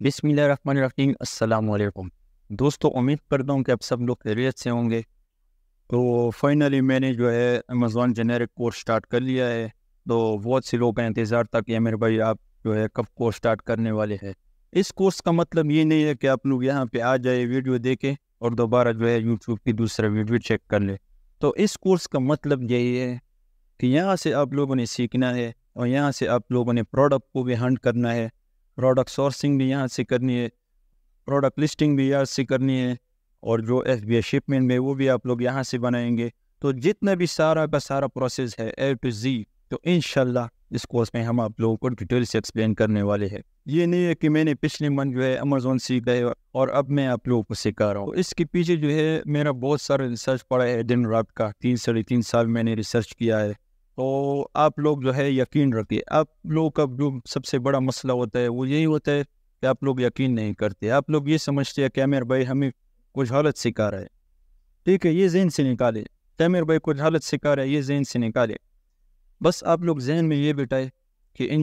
बिसमीम अल्लाम दोस्तों, उम्मीद करता हूँ कि आप सब लोग खैरियत से होंगे। तो फाइनली मैंने जो है अमेज़ोन जेनेरिक कोर्स स्टार्ट कर लिया है। तो बहुत से लोग का इंतज़ार था कि मेरे भाई, आप जो है कब कोर्स स्टार्ट करने वाले हैं? इस कोर्स का मतलब ये नहीं है कि आप लोग यहाँ पे आ जाए वीडियो देखें और दोबारा जो है यूट्यूब की दूसरा वीडियो चेक कर ले। तो इस कोर्स का मतलब यही है कि यहाँ से आप लोगों ने सीखना है और यहाँ से आप लोगों ने प्रोडक्ट को भी हंड करना है। प्रोडक्ट सोर्सिंग भी यहाँ से करनी है प्रोडक्ट लिस्टिंग भी यहाँ से करनी है और जो एफ़ बी शिपमेंट में वो भी आप लोग यहाँ से बनाएँगे। तो जितना भी सारा का सारा प्रोसेस है ए टू जी तो इन इस कोर्स में हम आप लोगों को डिटेल से एक्सप्लेन करने वाले हैं। ये नहीं है कि मैंने पिछले मंथ जो है अमेजोन सीख गए और अब मैं आप लोगों को सिखा रहा हूँ। इसके पीछे जो है मेरा बहुत सारा रिसर्च पड़ा है दिन रात का, तीन साढ़े तीन साल मैंने रिसर्च किया है। तो आप लोग जो है यकीन रखिए, आप लोग का जो सबसे बड़ा मसला होता है वो यही होता है कि आप लोग यकीन नहीं करते। आप लोग ये समझते हैं कैमर भाई हमें कुछ हालत सिखा रहा है। ठीक है, ये जहन से निकाले। कैमर भाई कुछ हालत सिखा रहा है, ये जहन से निकाले। बस आप लोग जहन में ये बिठाए कि इन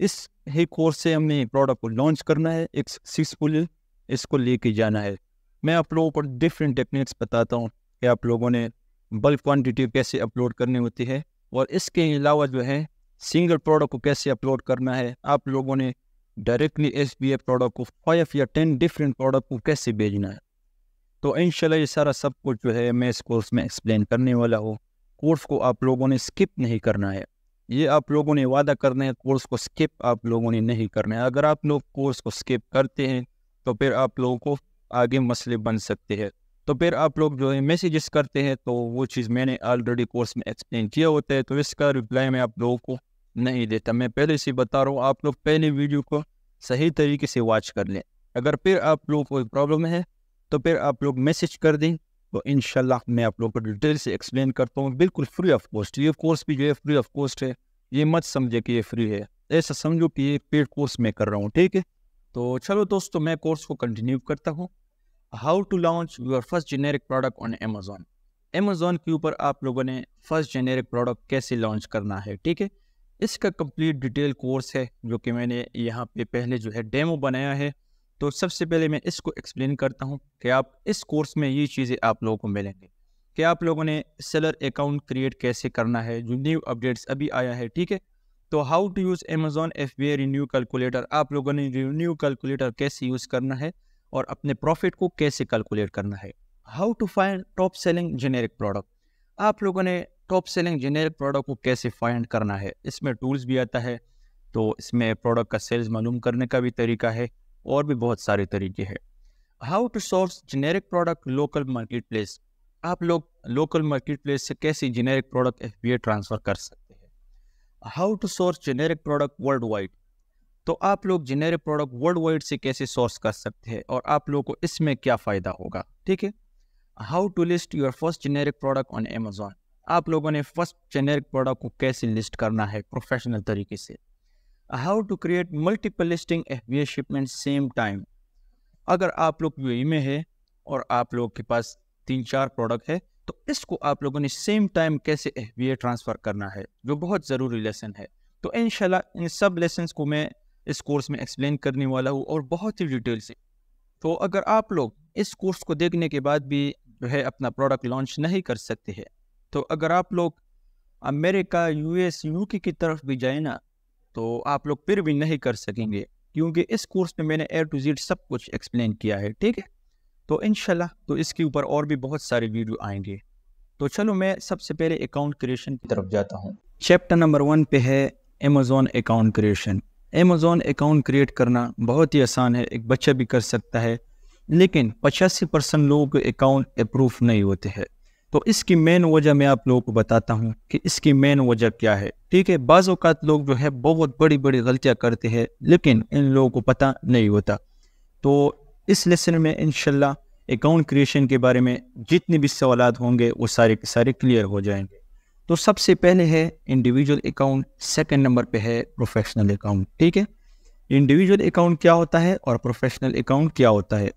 इस ही कोर्स से हमने प्रोडक्ट को लॉन्च करना है, एक सक्सेसफुल इसको लेके जाना है। मैं आप लोगों को डिफरेंट टेक्निक्स बताता हूँ कि आप लोगों ने बल्क क्वांटिटी कैसे अपलोड करनी होती है। और इसके अलावा जो है सिंगल प्रोडक्ट को कैसे अपलोड करना है, आप लोगों ने डायरेक्टली एस बी प्रोडक्ट को फाइव या टेन डिफरेंट प्रोडक्ट को कैसे भेजना है। तो इन ये सारा सब कुछ जो है, मैं इस कोर्स में एक्सप्लेन करने वाला हूँ। कोर्स को आप लोगों ने स्किप नहीं करना है। ये आप लोगों ने वादा करना है कोर्स को स्किप आप लोगों ने नहीं करना है। अगर आप लोग कोर्स को स्किप करते हैं तो फिर आप लोगों को आगे मसले बन सकते हैं। तो फिर आप लोग जो है मैसेजेस करते हैं तो वो चीज़ मैंने ऑलरेडी कोर्स में एक्सप्लेन किया होता है तो इसका रिप्लाई मैं आप लोगों को नहीं देता। मैं पहले से बता रहा हूँ, आप लोग पहले वीडियो को सही तरीके से वॉच कर लें। अगर फिर आप लोग कोई प्रॉब्लम है तो फिर आप लोग मैसेज कर दें तो इन मैं आप लोग को डिटेल से एक्सप्लेन करता हूँ। बिल्कुल फ्री ऑफ़ कॉस्ट ये कोर्स भी जो है फ्री ऑफ़ कॉस्ट है, ये मत समझे कि ये फ्री है। ऐसा समझो कि ये पेड कोर्स मैं कर रहा हूँ, ठीक है? तो चलो दोस्तों, मैं कोर्स को कंटिन्यू करता हूँ। How to launch your first generic product on Amazon Amazon के ऊपर आप लोगों ने फ़र्स्ट जेनेरिक प्रोडक्ट कैसे लॉन्च करना है, ठीक है? इसका कंप्लीट डिटेल कोर्स है, जो कि मैंने यहाँ पे पहले जो है डेमो बनाया है। तो सबसे पहले मैं इसको एक्सप्लेन करता हूँ कि आप इस कोर्स में ये चीज़ें आप लोगों को मिलेंगे। कि आप लोगों ने सेलर अकाउंट क्रिएट कैसे करना है, जो न्यू अपडेट्स अभी आया है, ठीक है? तो how to use Amazon F B renew calculator आप लोगों ने रिन्यू कैलकुलेटर कैसे यूज़ करना है? और अपने प्रॉफिट को कैसे कैलकुलेट करना है? How to find top selling generic product आप लोगों ने टॉप सेलिंग जेनेरिक प्रोडक्ट को कैसे फाइंड करना है? इसमें टूल्स भी आता है तो इसमें प्रोडक्ट का सेल्स मालूम करने का भी तरीका है, और भी बहुत सारे तरीके हैं। How to source generic product local market place आप लोग लोकल मार्केट प्लेस से कैसे जेनेरिक प्रोडक्ट एफबीए ट्रांसफ़र कर सकते हैं? How to source generic product world wide तो आप लोग जेनेरिक प्रोडक्ट वर्ल्ड वाइड से कैसे सोर्स कर सकते हैं और आप लोगों को इसमें क्या फ़ायदा होगा? ठीक है? How to list your first generic product on Amazon आप लोगों ने फ़र्स्ट जेनेरिक प्रोडक्ट को कैसे लिस्ट करना है प्रोफेशनल तरीके से? How to create multiple listing F shipment same time अगर आप लोग यू में है और आप लोग के पास तीन चार प्रोडक्ट है तो इसको आप लोगों ने सेम टाइम कैसे एफ़ ट्रांसफ़र करना है? जो बहुत ज़रूरी लेसन है। तो इन इन सब लेसन को मैं इस कोर्स में एक्सप्लेन करने वाला हूँ और बहुत ही डिटेल से तो अगर आप लोग इस कोर्स को देखने के बाद भी जो है अपना प्रोडक्ट लॉन्च नहीं कर सकते हैं तो अगर आप लोग अमेरिका यूएस यूके की तरफ़ भी जाए ना तो आप लोग फिर भी नहीं कर सकेंगे, क्योंकि इस कोर्स में मैंने ए टू जेड सब कुछ एक्सप्लेन किया है, ठीक है? तो इनशाला तो इसके ऊपर और भी बहुत सारे वीडियो आएँगे। तो चलो मैं सबसे पहले अकाउंट क्रिएशन की तरफ़ जाता हूँ। चैप्टर नंबर वन पे है Amazon account creation Amazon account create करना बहुत ही आसान है, एक बच्चा भी कर सकता है, लेकिन पचासी परसेंट लोगों के अकाउंट अप्रूव नहीं होते हैं। तो इसकी मेन वजह मैं आप लोगों को बताता हूँ कि इसकी मेन वजह क्या है। ठीक है, बाज़ अवत लोग जो है बहुत बड़ी बड़ी गलतियाँ करते हैं, लेकिन इन लोगों को पता नहीं होता। तो इस लेसन में इनशाला अकाउंट क्रिएशन के बारे में जितने भी सवाल होंगे, वो सारे के सारे क्लियर हो जाएँगे। तो सबसे पहले है इंडिविजुअल अकाउंट सेकंड नंबर पे है प्रोफेशनल अकाउंट ठीक है? इंडिविजुअल अकाउंट क्या होता है और प्रोफेशनल अकाउंट क्या होता है?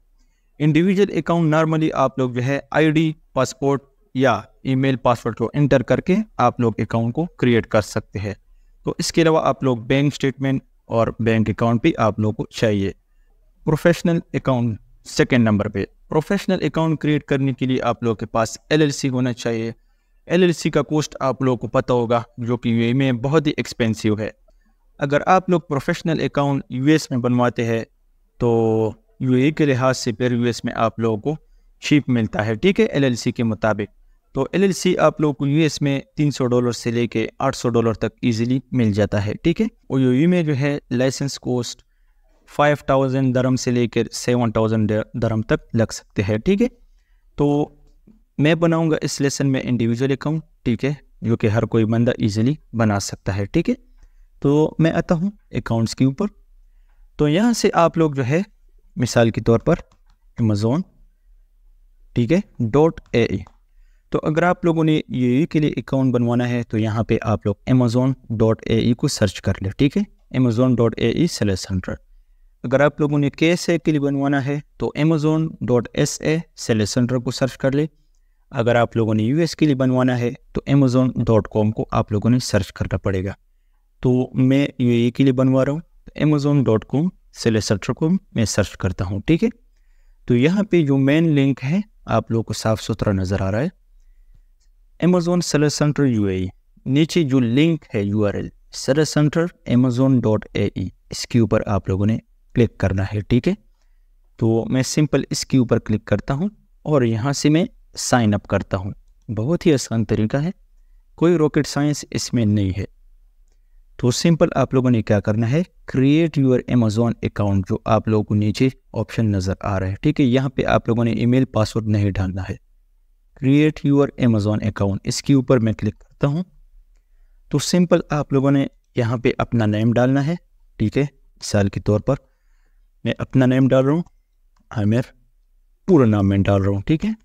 इंडिविजुअल अकाउंट नॉर्मली आप लोग जो है आईडी पासपोर्ट या ईमेल पासवर्ड को एंटर करके आप लोग अकाउंट को क्रिएट कर सकते हैं। तो इसके अलावा आप लोग बैंक स्टेटमेंट और बैंक अकाउंट भी आप लोग को चाहिए। प्रोफेशनल अकाउंट सेकेंड नंबर पे। प्रोफेशनल अकाउंट क्रिएट करने के लिए आप लोगों के पास एलएलसी होना चाहिए। एलएलसी का कॉस्ट आप लोगों को पता होगा, जो कि यूए में बहुत ही एक्सपेंसिव है। अगर आप लोग प्रोफेशनल अकाउंट यूएस में बनवाते हैं तो यूए के लिहाज से फिर यूएस में आप लोगों को चीप मिलता है, ठीक है, एलएलसी के मुताबिक। तो एलएलसी आप लोगों को यूएस में 300 डॉलर से लेके 800 डॉलर तक इजीली मिल जाता है, ठीक है। और यूए में जो है लाइसेंस कॉस्ट 5000 दरम से लेकर 7000 दरम तक लग सकते हैं, ठीक है। तो मैं बनाऊँगा इस लेसन में इंडिविजुअल अकाउंट ठीक है? जो कि हर कोई बंदा इजीली बना सकता है, ठीक है? तो मैं आता हूँ अकाउंट्स के ऊपर। तो यहाँ से आप लोग जो है, मिसाल के तौर पर अमेज़ोन ठीक है? डॉट ए तो अगर आप लोगों ने ये के लिए अकाउंट बनवाना है तो यहाँ पे आप लोग अमेज़ोन डॉट ए को सर्च कर ले, ठीक है? Amazon dot A sales hundred अगर आप लोगों ने के एस ए के लिए बनवाना है तो Amazon dot S A sales को सर्च कर ले। अगर आप लोगों ने यूएस के लिए बनवाना है तो अमेज़ोन डॉट कॉम को आप लोगों ने सर्च करना पड़ेगा। तो मैं यूए के लिए बनवा रहा हूँ अमेज़ोन डॉट कॉम सेलेसटर को मैं सर्च करता हूँ, ठीक है? तो यहाँ पे जो मेन लिंक है, आप लोगों को साफ़ सुथरा नज़र आ रहा है। अमेज़ोन सेलर सेंटर यू नीचे जो लिंक है U R L seller centre Amazon dot A इसके ऊपर आप लोगों ने क्लिक करना है, ठीक है? तो मैं सिंपल इसके ऊपर क्लिक करता हूँ और यहाँ से मैं साइन अप करता हूँ। बहुत ही आसान तरीका है। कोई रॉकेट साइंस इसमें नहीं है। तो सिंपल आप लोगों ने क्या करना है? क्रिएट यूर अमेजोन अकाउंट जो आप लोगों को नीचे ऑप्शन नज़र आ रहा है। ठीक है, यहाँ पे आप लोगों ने ईमेल पासवर्ड नहीं डालना है। क्रिएट यूर अमेजोन अकाउंट इसके ऊपर मैं क्लिक करता हूँ। तो सिंपल आप लोगों ने यहाँ पे अपना नेम डालना है। ठीक है, मिसाल के तौर पर मैं अपना नेम डाल रहा हूँ। आमिर, पूरा नाम मैं डाल रहा हूँ। ठीक है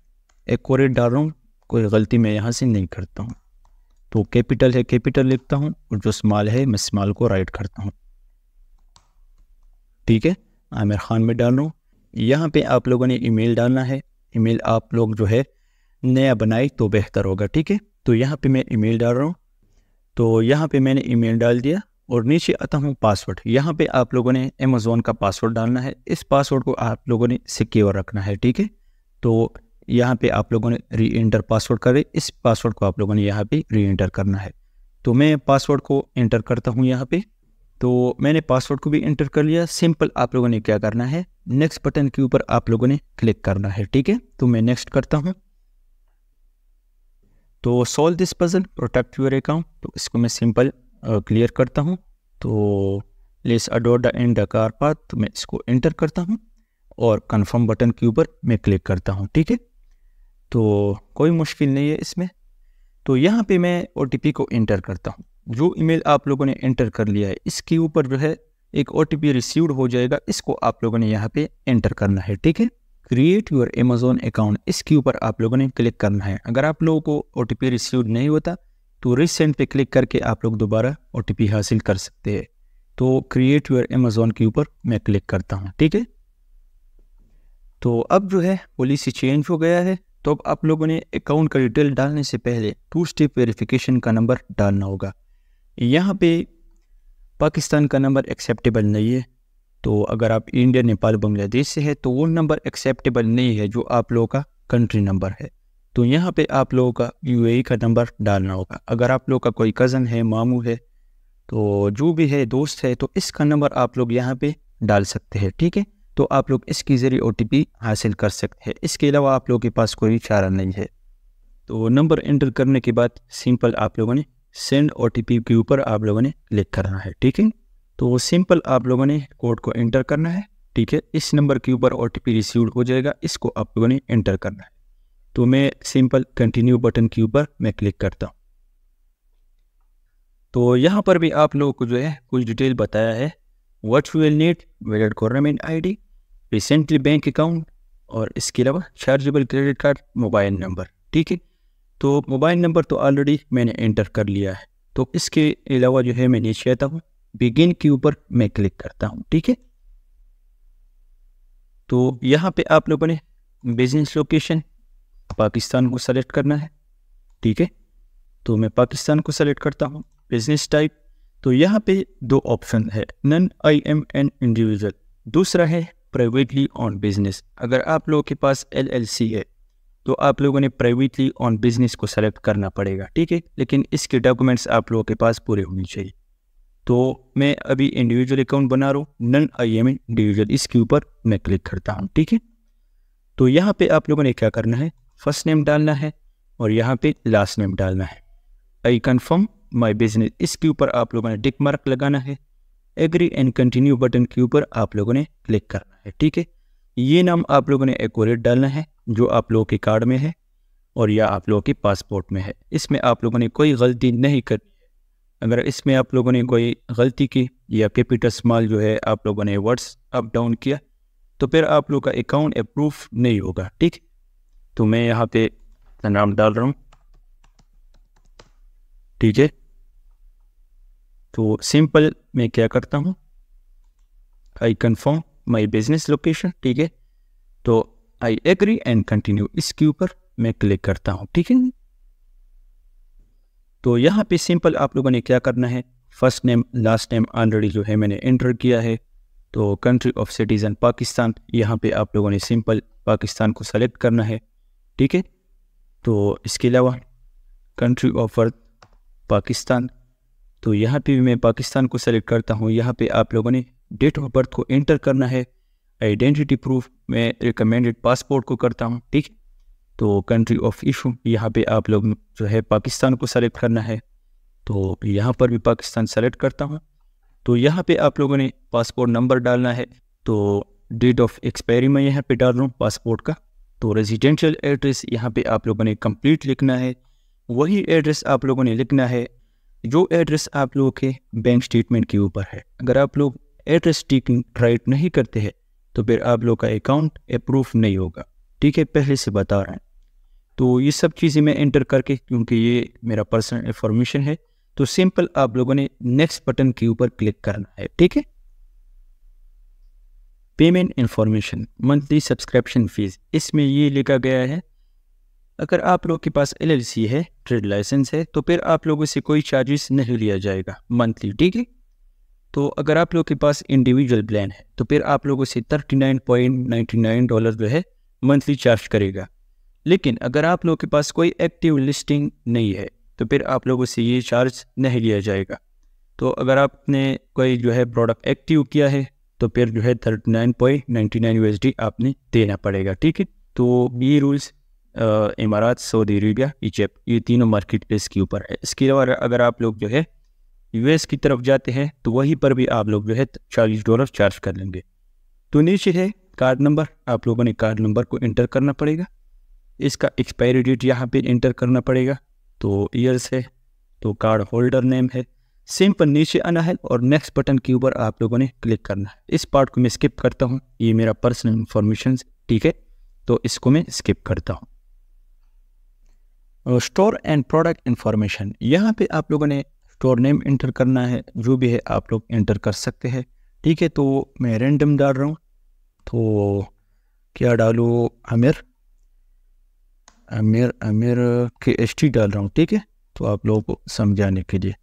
एक्यूरेट डाल रहा हूँ कोई गलती मैं यहाँ से नहीं करता हूँ। तो कैपिटल है, कैपिटल लिखता हूँ और जो स्मॉल है, मैं स्मॉल को राइट करता हूँ। ठीक है? आमिर खान में डाल। रहा हूँ यहाँ पे आप लोगों ने ईमेल डालना है। ईमेल आप लोग जो है, नया बनाए तो बेहतर होगा। ठीक है? तो यहाँ पे मैं ईमेल डाल रहा हूँ। तो यहाँ पे मैंने ईमेल डाल दिया और नीचे आता हूँ पासवर्ड। यहाँ पे आप लोगों ने अमेज़ोन का पासवर्ड डालना है। इस पासवर्ड को आप लोगों ने सिक्योर रखना है। ठीक है? तो यहाँ पे आप लोगों ने री एंटर पासवर्ड करें इस पासवर्ड को आप लोगों ने यहाँ पे री एंटर करना है। तो मैं पासवर्ड को एंटर करता हूँ यहाँ पे। तो मैंने पासवर्ड को भी एंटर कर लिया। सिंपल आप लोगों ने क्या करना है? नेक्स्ट बटन के ऊपर आप लोगों ने क्लिक करना है, ठीक है? तो मैं नेक्स्ट करता हूँ। तो solve this puzzle protect your account तो इसको मैं सिंपल क्लियर करता हूँ। तो less adore the end the car path तो मैं इसको एंटर करता हूँ और कंफर्म बटन के ऊपर मैं क्लिक करता हूँ, ठीक है? तो कोई मुश्किल नहीं है इसमें। तो यहाँ पे मैं ओटीपी को इंटर करता हूँ। जो ईमेल आप लोगों ने इंटर कर लिया है, इसके ऊपर जो है एक ओ रिसीव्ड हो जाएगा, इसको आप लोगों ने यहाँ पे एंटर करना है, ठीक है? क्रिएट यूर अमेजोन अकाउंट इसके ऊपर आप लोगों ने क्लिक करना है। अगर आप लोगों को ओ रिसीव्ड नहीं होता तो रिसेंट पे क्लिक करके आप लोग दोबारा ओटीपी हासिल कर सकते हैं। तो क्रिएट यूर अमेजोन के ऊपर मैं क्लिक करता हूँ, ठीक है? तो अब जो है पॉलिसी चेंज हो गया है। तो अब आप लोगों ने अकाउंट का डिटेल डालने से पहले टू स्टेप वेरिफिकेशन का नंबर डालना होगा। यहाँ पे पाकिस्तान का नंबर एक्सेप्टेबल नहीं है। तो अगर आप इंडिया नेपाल बांग्लादेश से है तो वो नंबर एक्सेप्टेबल नहीं है जो आप लोगों का कंट्री नंबर है। तो यहाँ पे आप लोगों का यूएई का नंबर डालना होगा। अगर आप लोगों का कोई कज़न है, मामू है तो जो भी है, दोस्त है तो इसका नंबर आप लोग यहाँ पे डाल सकते हैं, ठीक है? तो आप लोग इसके ज़रिए ओ हासिल कर सकते हैं। इसके अलावा आप लोगों के पास कोई चारा नहीं है। तो नंबर एंटर करने के बाद सिंपल आप लोगों ने सेंड ओटीपी के ऊपर आप लोगों ने क्लिक करना है, ठीक है? तो सिंपल आप लोगों ने कोड को एंटर करना है, ठीक है? इस नंबर के ऊपर ओटीपी रिसीव हो जाएगा, इसको आप लोगों ने एंटर करना है। तो मैं सिंपल कंटिन्यू बटन के ऊपर मैं क्लिक करता हूँ। तो यहाँ पर भी आप लोगों को जो है कुछ डिटेल बताया है। What you will need valid government ID recently bank account और इसके अलावा chargeable credit card mobile number ठीक है? तो मोबाइल नंबर तो ऑलरेडी मैंने एंटर कर लिया है। तो इसके अलावा जो है मैं नीचे आता हूँ बिगिन के ऊपर मैं क्लिक करता हूँ, ठीक है? तो यहाँ पे आप लोगों ने बिज़नेस लोकेशन पाकिस्तान को सेलेक्ट करना है, ठीक है? तो मैं पाकिस्तान को सेलेक्ट करता हूँ बिज़नेस टाइप तो यहाँ पे दो ऑप्शन है none I am an individual दूसरा है प्राइवेटली ऑन बिज़नेस अगर आप लोगों के पास LLC है तो आप लोगों ने प्राइवेटली ऑन बिज़नेस को सेलेक्ट करना पड़ेगा, ठीक है? लेकिन इसके डॉक्यूमेंट्स आप लोगों के पास पूरे होने चाहिए। तो मैं अभी इंडिविजुअल अकाउंट बना रहा हूँ नन आई एम इंडिविजुअल इसके ऊपर मैं क्लिक करता हूँ, ठीक है? तो यहाँ पे आप लोगों ने क्या करना है? फ़र्स्ट नेम डालना है और यहाँ पे लास्ट नेम डालना है। आई कन्फर्म माई बिज़नेस इसके ऊपर आप लोगों ने टिक मार्क लगाना है। एग्री एंड कंटिन्यू बटन के ऊपर आप लोगों ने क्लिक करना है, ठीक है? ये नाम आप लोगों ने एकोरेट डालना है, जो आप लोगों के कार्ड में है और या आप लोगों के पासपोर्ट में है। इसमें आप लोगों ने कोई गलती नहीं करनी है। अगर इसमें आप लोगों ने कोई गलती की या कैपिटल स्मॉल जो है आप लोगों ने वर्ड्स अप डाउन किया तो फिर आप लोग का अकाउंट अप्रूव नहीं होगा, ठीक? तो मैं यहाँ पे नाम डाल रहा हूँ, ठीक है? तो सिंपल मैं क्या करता हूँ? I confirm my business location ठीक है? तो आई एग्री एंड कंटिन्यू इसके ऊपर मैं क्लिक करता हूँ, ठीक है? तो यहाँ पे सिंपल आप लोगों ने क्या करना है? First name last name already जो है मैंने एंटर किया है। तो कंट्री ऑफ़ सिटीज़न पाकिस्तान यहाँ पे आप लोगों ने सिंपल पाकिस्तान को सेलेक्ट करना है, ठीक है? तो इसके अलावा कंट्री ऑफ़ अर्थ पाकिस्तान तो यहाँ पे भी मैं पाकिस्तान को सेलेक्ट करता हूँ। यहाँ पे आप लोगों ने डेट ऑफ़ बर्थ को एंटर करना है। आइडेंटिटी प्रूफ मैं रिकमेंडेड पासपोर्ट को करता हूँ, ठीक? तो कंट्री ऑफ़ इशू यहाँ पे आप लोग जो है पाकिस्तान को सेलेक्ट करना है। तो यहाँ पर भी पाकिस्तान सेलेक्ट करता हूँ। तो यहाँ पे आप लोगों ने पासपोर्ट नंबर डालना है। तो डेट ऑफ़ एक्सपायरी मैं यहाँ पे डाल रहा हूँ पासपोर्ट का। तो रेजिडेंशियल एड्रेस यहाँ पे आप लोगों ने कंप्लीट लिखना है। वही एड्रेस आप लोगों ने लिखना है। जो एड्रेस आप लोगों के बैंक स्टेटमेंट के ऊपर है, अगर आप लोग एड्रेस टिकिंग राइट नहीं करते हैं तो फिर आप लोग का अकाउंट अप्रूव नहीं होगा। ठीक है, पहले से बता रहे हैं। तो ये सब चीज़ें मैं एंटर करके, क्योंकि ये मेरा पर्सनल इंफॉर्मेशन है तो सिंपल आप लोगों ने नेक्स्ट बटन के ऊपर क्लिक करना है। ठीक है? Payment information monthly subscription fees इसमें ये लिखा गया है अगर आप लोग के पास एलएलसी है ट्रेड लाइसेंस है तो फिर आप लोगों से कोई चार्जेस नहीं लिया जाएगा मंथली ठीक है? तो अगर आप लोग के पास इंडिविजुअल प्लान है तो फिर आप लोगों से thirty nine point ninety nine dollar जो है मंथली चार्ज करेगा। लेकिन अगर आप लोग के पास कोई एक्टिव लिस्टिंग नहीं है तो फिर आप लोगों से ये चार्ज नहीं लिया जाएगा। तो अगर आपने कोई जो है प्रोडक्ट एक्टिव किया है तो फिर जो है thirty nine point ninety nine आपने देना पड़ेगा, ठीक है? तो ये रूल्स इमारात, सऊदी अरेबिया, इजिप्ट, ये तीनों मार्केट प्लेस के ऊपर है। इसके अलावा अगर आप लोग जो है यूएस की तरफ़ जाते हैं तो वहीं पर भी आप लोग जो है चालीस डॉलर चार्ज कर लेंगे। तो नीचे है कार्ड नंबर आप लोगों ने कार्ड नंबर को इंटर करना पड़ेगा। इसका एक्सपायरी डेट यहाँ पे इंटर करना पड़ेगा। तो ईयर्स है तो कार्ड होल्डर नेम है। सिंपल नीचे आना है और नेक्स्ट बटन के ऊपर आप लोगों ने क्लिक करना है। इस पार्ट को मैं स्किप करता हूँ। ये मेरा पर्सनल इन्फॉर्मेशन ठीक है? तो इसको मैं स्किप करता हूँ। स्टोर एंड प्रोडक्ट इन्फॉर्मेशन यहाँ पे आप लोगों ने स्टोर नेम इंटर करना है, जो भी है आप लोग इंटर कर सकते हैं। ठीक है तो मैं रेंडम डाल रहा हूँ। तो क्या डालूँ? आमिर? आमिर आमिर के एच टी डाल रहा हूँ, ठीक है? तो आप लोगों को समझाने के लिए।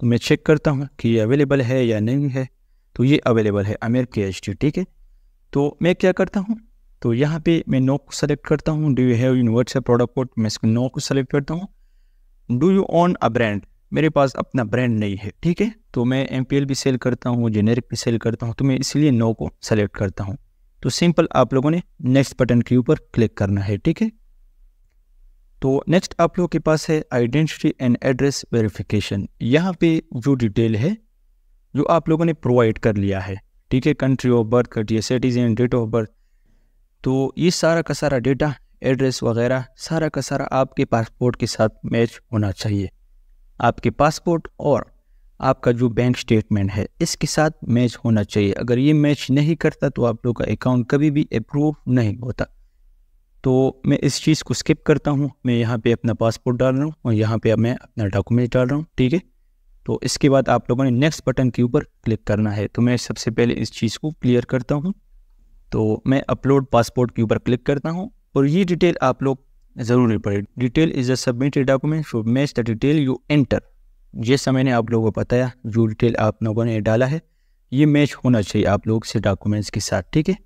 तो मैं चेक करता हूँ कि ये अवेलेबल है या नहीं है। तो ये अवेलेबल है आमिर के एच टी ठीक है? तो मैं क्या करता हूँ? तो यहाँ पे मैं नो को सेलेक्ट करता हूँ। Do you have WhatsApp product code मैं इसको नो को सेलेक्ट करता हूँ। Do you own a brand मेरे पास अपना ब्रांड नहीं है, ठीक है? तो मैं एमपीएल भी सेल करता हूँ जेनेरिक भी सेल करता हूँ तो मैं इसलिए नो को सेलेक्ट करता हूँ। तो सिंपल आप लोगों ने नेक्स्ट बटन के ऊपर क्लिक करना है, ठीक है? तो नेक्स्ट आप लोगों के पास है आइडेंटिटी एंड एड्रेस वेरिफिकेशन यहाँ पे जो डिटेल है, जो आप लोगों ने प्रोवाइड कर लिया है, ठीक है? कंट्री ऑफ़ बर्थ कटिए सिटीजन डेट ऑफ़ बर्थ तो ये सारा का सारा डेटा एड्रेस वगैरह, सारा का सारा आपके पासपोर्ट के साथ मैच होना चाहिए। आपके पासपोर्ट और आपका जो बैंक स्टेटमेंट है, इसके साथ मैच होना चाहिए। अगर ये मैच नहीं करता तो आप लोग का अकाउंट कभी भी अप्रूव नहीं होता। तो मैं इस चीज़ को स्किप करता हूँ। मैं यहाँ पे अपना पासपोर्ट डाल रहा हूँ और यहाँ पे मैं अपना डॉक्यूमेंट डाल रहा हूँ, ठीक है? तो इसके बाद आप लोगों ने नेक्स्ट बटन के ऊपर क्लिक करना है। तो मैं सबसे पहले इस चीज़ को क्लियर करता हूँ। तो मैं अपलोड पासपोर्ट के ऊपर क्लिक करता हूँ और ये डिटेल आप लोग ज़रूरी पड़े detail is a submitted document should match the detail you enter जैसा मैंने आप लोगों को बताया, जो डिटेल आप लोगों ने डाला है। ये मैच होना चाहिए आप लोग से डॉक्यूमेंट्स के साथ, ठीक है?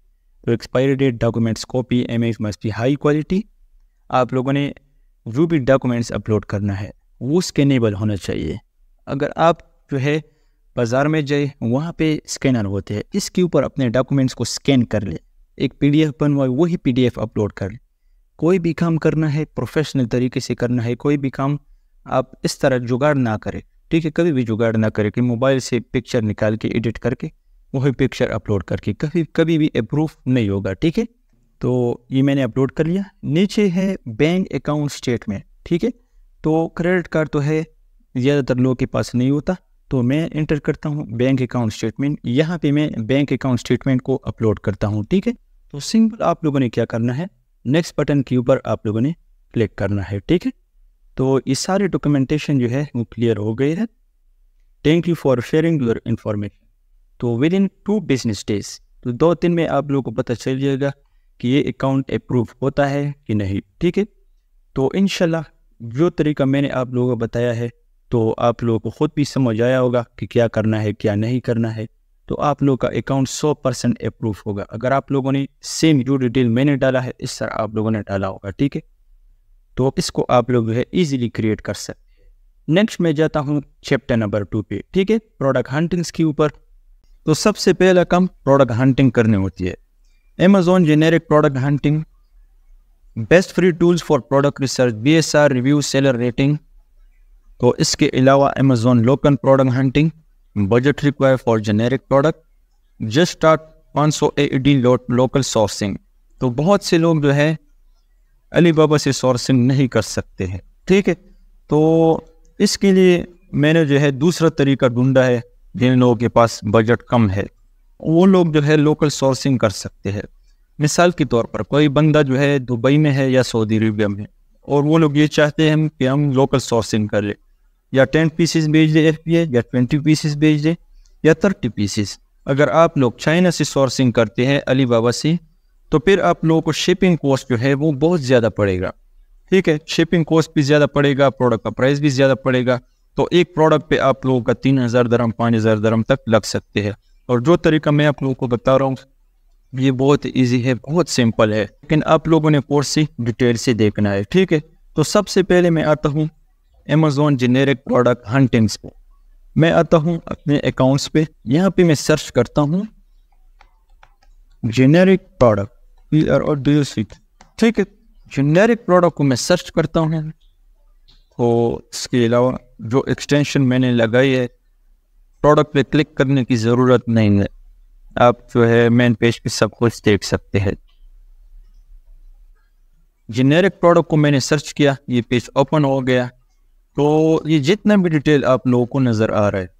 तो expiry date documents copy image must be high quality आप लोगों ने जो भी डॉक्यूमेंट्स अपलोड करना है, वो स्कैनेबल होना चाहिए। अगर आप जो है बाज़ार में जाए, वहाँ पे स्कैनर होते हैं। इसके ऊपर अपने डॉक्यूमेंट्स को स्कैन कर ले। एक पीडीएफ बनवाए, वही पीडीएफ अपलोड कर ले। कोई भी काम करना है प्रोफेशनल तरीके से करना है, कोई भी काम आप इस तरह जुगाड़ ना करें। ठीक है, कभी भी जुगाड़ ना करें कि मोबाइल से पिक्चर निकाल के एडिट करके, वही पिक्चर अपलोड करके। कभी कभी भी अप्रूव नहीं होगा, ठीक है? तो ये मैंने अपलोड कर लिया। नीचे है बैंक अकाउंट स्टेटमेंट ठीक है? तो क्रेडिट कार्ड तो है, ज़्यादातर लोगों के पास नहीं होता। तो मैं इंटर करता हूँ बैंक अकाउंट स्टेटमेंट यहाँ पे मैं बैंक अकाउंट स्टेटमेंट को अपलोड करता हूँ, ठीक है? तो सिंपल आप लोगों ने क्या करना है? नेक्स्ट बटन के ऊपर आप लोगों ने क्लिक करना है, ठीक है? तो ये सारे डॉक्यूमेंटेशन जो है वो क्लियर हो गए हैं। Thank you for sharing your information तो within two business days तो दो दिन में आप लोगों को पता चल जाएगा कि ये अकाउंट अप्रूव होता है कि नहीं, ठीक है? तो इनशाला जो तरीका मैंने आप लोगों को बताया है तो आप लोगों को ख़ुद भी समझ आया होगा कि क्या करना है, क्या नहीं करना है। तो आप लोगों का अकाउंट 100 परसेंट अप्रूव होगा। अगर आप लोगों ने सेम जो डिटेल मैंने डाला है, इस तरह आप लोगों ने डाला होगा, ठीक है? तो इसको आप लोग जो है ईजिली क्रिएट कर सकते हैं। नेक्स्ट मैं जाता हूँ चैप्टर नंबर टू पे, ठीक है? प्रोडक्ट हंटिंग्स के ऊपर। तो सबसे पहला काम प्रोडक्ट हंटिंग करनी होती है। Amazon generic product hunting best free tools for product research B S R review seller rating तो इसके अलावा Amazon local product hunting budget require for generic product just start पाँच सौ ए डी लोकल सोर्सिंग तो बहुत से लोग जो है अली बाबा से सोर्सिंग नहीं कर सकते हैं। ठीक है? तो इसके लिए मैंने जो है दूसरा तरीका ढूंढा है, जिन लोगों के पास बजट कम है। वो लोग जो है लोकल सोर्सिंग कर सकते हैं। मिसाल के तौर पर कोई बंदा जो है दुबई में है या सऊदी अरबिया में, और वो लोग ये चाहते हैं कि हम लोकल सोर्सिंग कर। लें या टेन पीसेस भेज दे एफ़ या ट्वेंटी पीसेस भेज दे, या थर्टी पीसेस। अगर आप लोग चाइना से सोर्सिंग करते हैं अली बाबा से तो फिर आप लोगों को शिपिंग कॉस्ट जो है, वो बहुत ज़्यादा पड़ेगा। ठीक है? शिपिंग कॉस्ट भी ज़्यादा पड़ेगा प्रोडक्ट का प्राइस भी ज़्यादा पड़ेगा। तो एक प्रोडक्ट पे आप लोगों का तीन हज़ार दरम, पाँच हज़ार दरम तक लग सकते हैं। और जो तरीका मैं आप लोगों को बता रहा हूँ, ये बहुत इजी है, बहुत सिंपल है। लेकिन आप लोगों ने कोर्स से डिटेल से देखना है। ठीक है? तो सबसे पहले मैं आता हूँ अमेजोन जेनेरिक प्रोडक्ट हंटिंग्स पे मैं आता हूँ अपने अकाउंट्स पे। यहाँ पे मैं सर्च करता हूँ। जेनेरिक प्रोडक्ट पी आर और डी ठीक है? जेनेरिक प्रोडक्ट को मैं सर्च करता हूँ। तो इसके अलावा जो एक्सटेंशन मैंने लगाई है प्रोडक्ट पे क्लिक करने की ज़रूरत नहीं है। आप जो है मेन पेज पे सब कुछ देख सकते हैं। जेनेरिक प्रोडक्ट को मैंने सर्च किया। ये पेज ओपन हो गया। तो ये जितना भी डिटेल आप लोगों को नज़र आ रहा है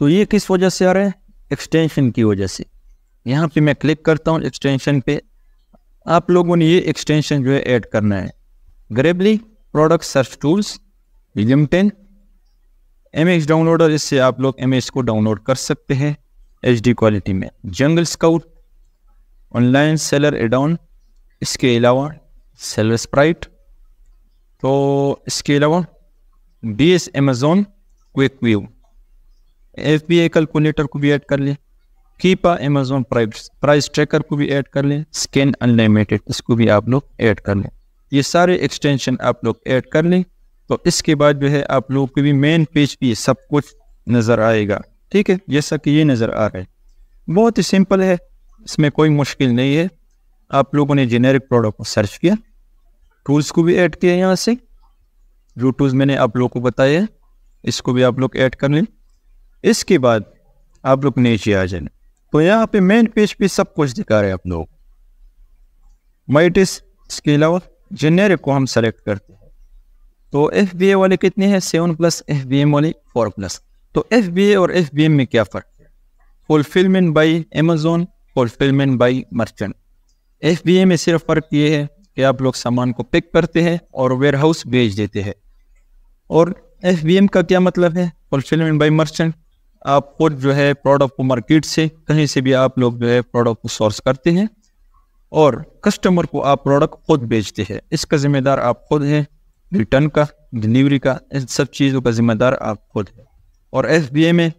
तो ये किस वजह से आ रहा है? एक्सटेंशन की वजह से। यहाँ पे मैं क्लिक करता हूँ एक्सटेंशन पे। आप लोगों ने ये एक्सटेंशन जो है ऐड करना है। Grabley product search tools William ten M H downloader इससे आप लोग एम को डाउनलोड कर सकते हैं एच डी क्वालिटी में। जंगल स्काउट ऑनलाइन सेलर एडाउन इसके अलावा सेलर स्प्राइट तो इसके अलावा S Amazon quick view F B calculator को भी ऐड कर लें। Keepa Amazon price price tracker को भी ऐड कर लें। स्कैन अनलिमिटेड इसको भी आप लोग ऐड कर लें। ये सारे एक्सटेंशन आप लोग ऐड कर लें। तो इसके बाद जो है, आप लोग को भी मेन पेज पे सब कुछ नज़र आएगा। ठीक है? जैसा कि ये नज़र आ रहा है। बहुत ही सिंपल है। इसमें कोई मुश्किल नहीं है। आप लोगों ने जेनेरिक प्रोडक्ट को सर्च किया। टूल्स को भी ऐड किया यहाँ से। टूल्स मैंने आप लोगों को बताए हैं इसको भी आप लोग ऐड कर लें इसके बाद आप लोग नीचे आ जाए। तो यहाँ पे मेन पेज पे सब कुछ दिखा रहे हैं आप लोग। माइटिस इसके अलावा जेनेरिक को हम सेलेक्ट करते हैं। तो एफ़ बी ए वाले कितने हैं? Seven plus F B M वाले फोर प्लस तो एफ़ बी ए और एफ़ बी एम में क्या फ़र्क है? Fulfilment by Amazon fulfilment by merchant F B A में सिर्फ़ फ़र्क ये है कि आप लोग सामान को पिक करते हैं और वेयर हाउस भेज देते हैं। और एफ़ बी एम का क्या मतलब है? फुलफिलमेंट बाई मर्चेंट आप खुद जो है प्रोडक्ट को मार्केट से, कहीं से भी आप लोग जो है प्रोडक्ट को सोर्स करते हैं और कस्टमर को आप प्रोडक्ट खुद बेचते हैं। इसका जिम्मेदार आप खुद हैं रिटर्न का डिलीवरी का, इन सब चीज़ों का जिम्मेदार आप खुद है। और एस बी ए में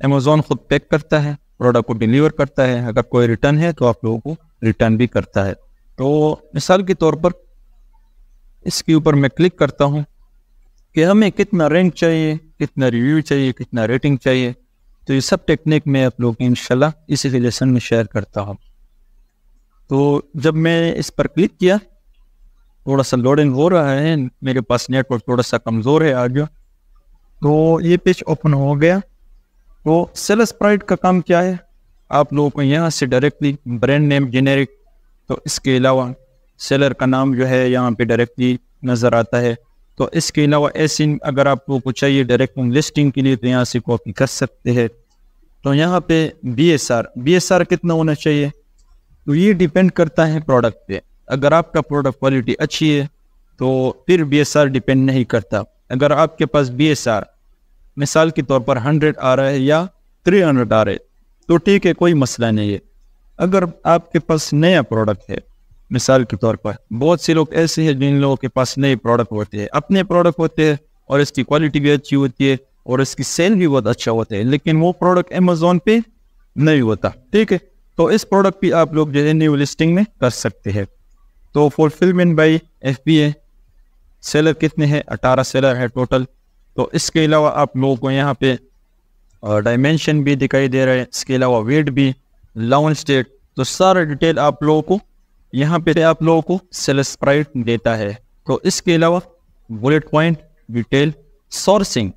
अमेज़ोन खुद पैक करता है प्रोडक्ट को डिलीवर करता है। अगर कोई रिटर्न है तो आप लोगों को रिटर्न भी करता है। तो मिसाल के तौर पर इसके ऊपर मैं क्लिक करता हूँ। कि हमें कितना रैंक चाहिए, कितना रिव्यू चाहिए, कितना रेटिंग चाहिए। तो ये सब टेक्निक मैं आप लोग इंशाल्लाह इसी लेसन में शेयर करता हूँ। तो जब मैं इस पर क्लिक किया, थोड़ा सा लोडिंग हो रहा है, मेरे पास नेटवर्क थोड़ा सा कमज़ोर है आज तो ये पेज ओपन हो गया। तो सेल स्प्राइट का काम क्या है? आप लोगों को यहाँ से डायरेक्टली ब्रांड नेम जेनेरिक तो इसके अलावा सेलर का नाम जो है, यहाँ पे डायरेक्टली नज़र आता है। तो इसके अलावा ऐसी अगर आप लोगों को चाहिए डायरेक्ट लिस्टिंग के लिए तो यहाँ से कॉपी कर सकते हैं। तो यहाँ पे B S R B S R कितना होना चाहिए? तो ये डिपेंड करता है प्रोडक्ट पे। अगर आपका प्रोडक्ट क्वालिटी अच्छी है तो फिर बी एस आर डिपेंड नहीं करता। अगर आपके पास बी एस आर मिसाल के तौर पर हंड्रेड आ रहा है या थ्री हंड्रेड आ रहे है तो ठीक है, कोई मसला नहीं है। अगर आपके पास नया प्रोडक्ट है मिसाल के तौर पर, बहुत से लोग ऐसे हैं जिन लोगों के पास नए प्रोडक्ट होते हैं। अपने प्रोडक्ट होते हैं और इसकी क्वालिटी भी अच्छी होती है और इसकी सेल भी बहुत अच्छा होता है, लेकिन वो प्रोडक्ट अमेजोन पे नहीं होता, ठीक है? तो इस प्रोडक्ट भी आप लोग जो है न्यू लिस्टिंग में कर सकते हैं। तो fulfilment by F B A seller कितने हैं? अठारह सेलर है टोटल तो इसके अलावा आप लोगों को यहाँ पे डायमेंशन भी दिखाई दे रहे हैं, इसके अलावा वेट भी लॉन्च डेट तो सारा डिटेल आप लोगों को यहाँ पे आप लोगों को सेल स्प्राइट देता है। तो इसके अलावा बुलेट पॉइंट डिटेल सोर्सिंग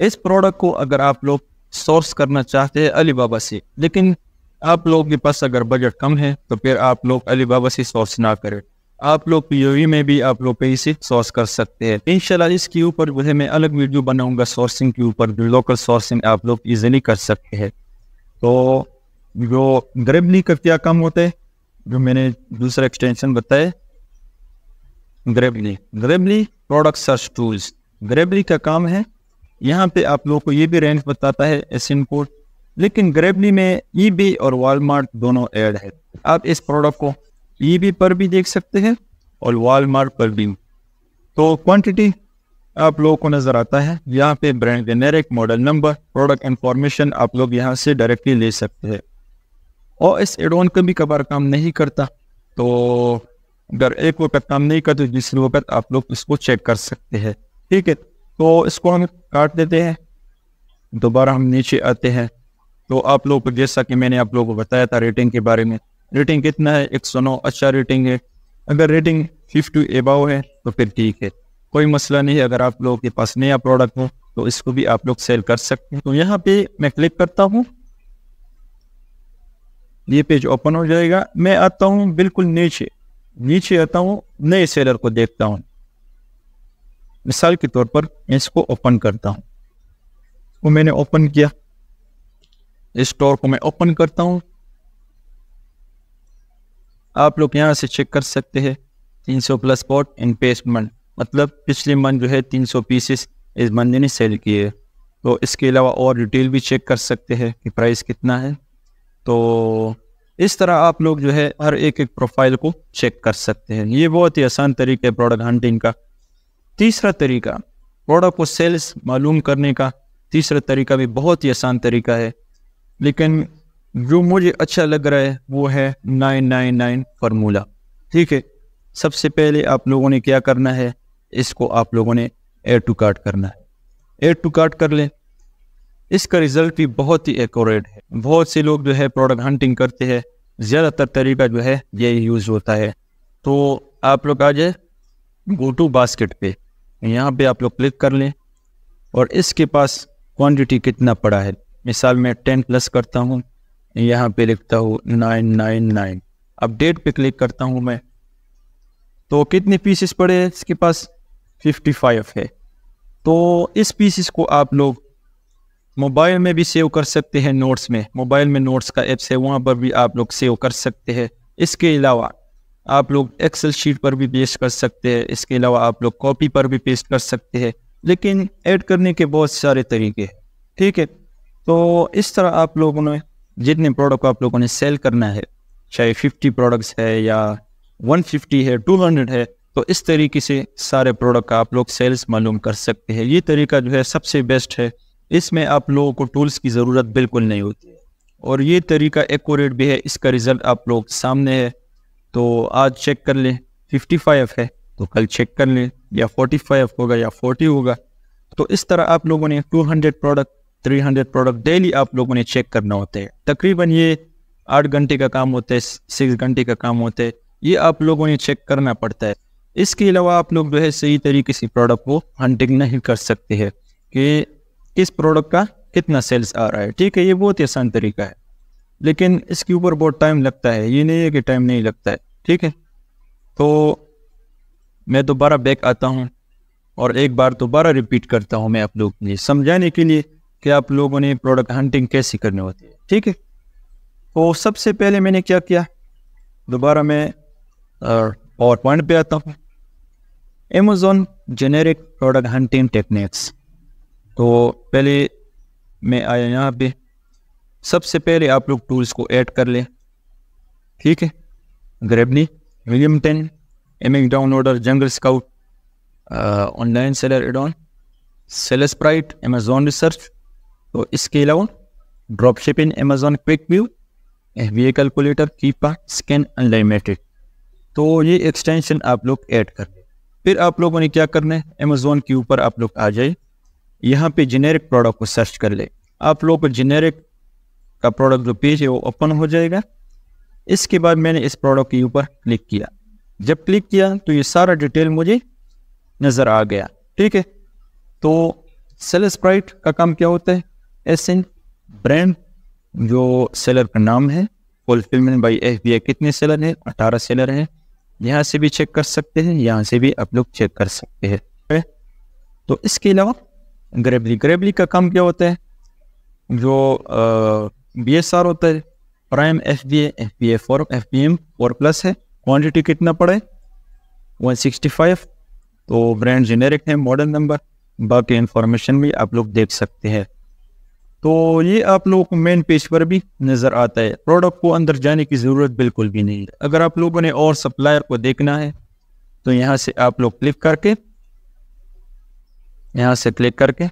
इस प्रोडक्ट को अगर आप लोग सोर्स करना चाहते हैं अलीबाबा से, लेकिन आप लोगों के पास अगर बजट कम है तो फिर आप लोग अलीबाबा से सोर्स ना करें। आप लोग पी में भी आप लोग कहीं से सोर्स कर सकते हैं। इनशाला इसके ऊपर जो है मैं अलग वीडियो बनाऊँगा सोर्सिंग के ऊपर, जो लोकल सोर्सिंग आप लोग इजीली कर सकते हैं। तो जो ग्रेबली का क्या काम होता है जो मैंने दूसरा एक्सटेंशन बताया Grabley Grabley product search tools Grabley का काम है, यहाँ पे आप लोगों को ये भी रेंज बताता है एस कोड लेकिन ग्रेबली में ई e और वॉलमार्ट दोनों ऐड है। आप इस प्रोडक्ट को ई e पर भी देख सकते हैं और वॉलमार्ट पर भी। तो क्वांटिटी आप लोगों को नज़र आता है। यहाँ पे brand generic model number product information आप लोग यहाँ से डायरेक्टली ले सकते हैं। और इस एडोन का भी कभार काम नहीं करता तो अगर एक वक्त काम नहीं करते, दूसरे वक्त आप लोग इसको चेक कर सकते हैं। ठीक है तो इसको हम काट देते हैं। दोबारा हम नीचे आते हैं। तो आप लोग जैसा कि मैंने आप लोगों को बताया था रेटिंग के बारे में रेटिंग कितना है? एक सौ नौ अच्छा रेटिंग है। अगर रेटिंग फिफ्टी एबाव है तो फिर ठीक है। कोई मसला नहीं है, अगर आप लोगों के पास नया प्रोडक्ट हो तो इसको भी आप लोग सेल कर सकते हैं। तो यहाँ पे मैं क्लिक करता हूँ। ये पेज ओपन हो जाएगा। मैं आता हूँ बिल्कुल नीचे। नीचे आता हूँ, नए सेलर को देखता हूँ। मिसाल के तौर पर इसको ओपन करता हूँ। वो मैंने ओपन किया। इस स्टोर को मैं ओपन करता हूँ। आप लोग यहाँ से चेक कर सकते हैं 300 plus spot in past month मतलब पिछले मंथ जो है 300 पीसेस इस बंदे ने सेल किए। तो इसके अलावा और डिटेल भी चेक कर सकते हैं कि प्राइस कितना है। तो इस तरह आप लोग जो है हर एक एक प्रोफ़ाइल को चेक कर सकते हैं। ये बहुत ही आसान तरीका है प्रोडक्ट हंटिंग का। तीसरा तरीका प्रोडक्ट को सेल्स मालूम करने का तीसरा तरीका भी बहुत ही आसान तरीका है। लेकिन जो मुझे अच्छा लग रहा है, वो है नाइन नाइन नाइन फार्मूला ठीक है, सबसे पहले आप लोगों ने क्या करना है, इसको आप लोगों ने एड टू कार्ट करना है। एड टू कार्ट कर लें। इसका रिज़ल्ट भी बहुत ही एक्यूरेट है। बहुत से लोग जो है प्रोडक्ट हंटिंग करते हैं। ज़्यादातर तरीका जो है ये यूज़ होता है। तो आप लोग आ जाए गो टू बास्केट पे। यहाँ पे आप लोग क्लिक कर लें और इसके पास क्वांटिटी कितना पड़ा है। मिसाल मैं टेन प्लस करता हूँ। यहाँ पे लिखता हूँ नाइन नाइन नाइन अब डेट पे क्लिक करता हूँ मैं। तो कितने पीसेस पड़े हैं इसके पास? फिफ्टी फाइव है। तो इस पीसेस को आप लोग मोबाइल में भी सेव कर सकते हैं नोट्स में। मोबाइल में नोट्स का ऐप्स है, वहाँ पर भी आप लोग सेव कर सकते हैं। इसके अलावा आप लोग एक्सेल शीट पर भी पेस्ट कर सकते हैं। इसके अलावा आप लोग कॉपी पर भी पेस्ट कर सकते हैं। लेकिन ऐड करने के बहुत सारे तरीके हैं। ठीक है? तो इस तरह आप लोगों ने जितने प्रोडक्ट आप लोगों ने सेल करना है, चाहे 50 प्रोडक्ट्स है या 150 है 200 है तो इस तरीके से सारे प्रोडक्ट का आप लोग सेल्स मालूम कर सकते हैं। ये तरीका जो है सबसे बेस्ट है। इसमें आप लोगों को टूल्स की ज़रूरत बिल्कुल नहीं होती है। और ये तरीका एक्यूरेट भी है, इसका रिज़ल्ट आप लोग सामने है। तो आज चेक कर लें फिफ्टी फाइव है तो कल चेक कर लें, या फोर्टी फाइव होगा, या फोर्टी होगा। तो इस तरह आप लोगों ने two hundred product three hundred product daily आप लोगों ने चेक करना होता है। तकरीबन ये आठ घंटे का काम होता है सिक्स घंटे का काम होता है, ये आप लोगों ने चेक करना पड़ता है। इसके अलावा आप लोग जो है सही तरीके से प्रोडक्ट को हंटिंग नहीं कर सकते हैं, कि किस प्रोडक्ट का कितना सेल्स आ रहा है? ठीक है, ये बहुत ही आसान तरीका है। लेकिन इसके ऊपर बहुत टाइम लगता है। ये नहीं है कि टाइम नहीं लगता है। ठीक है? तो मैं दोबारा बैक आता हूँ और एक बार दोबारा रिपीट करता हूँ मैं आप लोग समझाने के लिए कि आप लोगों ने प्रोडक्ट हंटिंग कैसे करनी होती है। ठीक है? तो सबसे पहले मैंने क्या किया? दोबारा मैं पावर पॉइंट पे आता हूँ। Amazon generic product hunting techniques तो पहले मैं आया यहाँ पे। सबसे पहले आप लोग टूल्स को ऐड कर लें। ठीक है? ग्रेबनी William ten M एमिक downloader jungle scout online seller addon sell sprite Amazon research तो इसके अलावा drop shipping Amazon quick view V calculator Keepa scan unlimited तो ये एक्सटेंशन आप लोग ऐड कर। लें फिर आप लोगों ने क्या करना है? अमेजोन के ऊपर आप लोग आ जाए यहाँ पे जेनेरिक प्रोडक्ट को सर्च कर ले। आप लोग को जेनेरिक का प्रोडक्ट जो पेज है वो ओपन हो जाएगा। इसके बाद मैंने इस प्रोडक्ट के ऊपर क्लिक किया। जब क्लिक किया तो ये सारा डिटेल मुझे नज़र आ गया। ठीक है? तो सेल स्प्राइट का काम क्या होता है? एस ब्रांड जो सेलर का नाम है fulfilment by F B I कितने सेलर हैं? अठारह सेलर हैं। यहाँ से भी चेक कर सकते हैं, यहाँ से भी आप लोग चेक कर सकते हैं? तो इसके अलावा ग्रेबली ग्रेबली का काम क्या होता है जो बी एस आर होता है prime F B F B A four F B M four plus है क्वांटिटी कितना पड़े 165 तो ब्रांड जेनेरिक है मॉडल नंबर बाकी इंफॉर्मेशन भी आप लोग देख सकते हैं तो ये आप लोगों को मेन पेज पर भी नज़र आता है प्रोडक्ट को अंदर जाने की ज़रूरत बिल्कुल भी नहीं है अगर आप लोगों ने और सप्लायर को देखना है तो यहाँ से आप लोग क्लिक करके यहाँ से क्लिक करके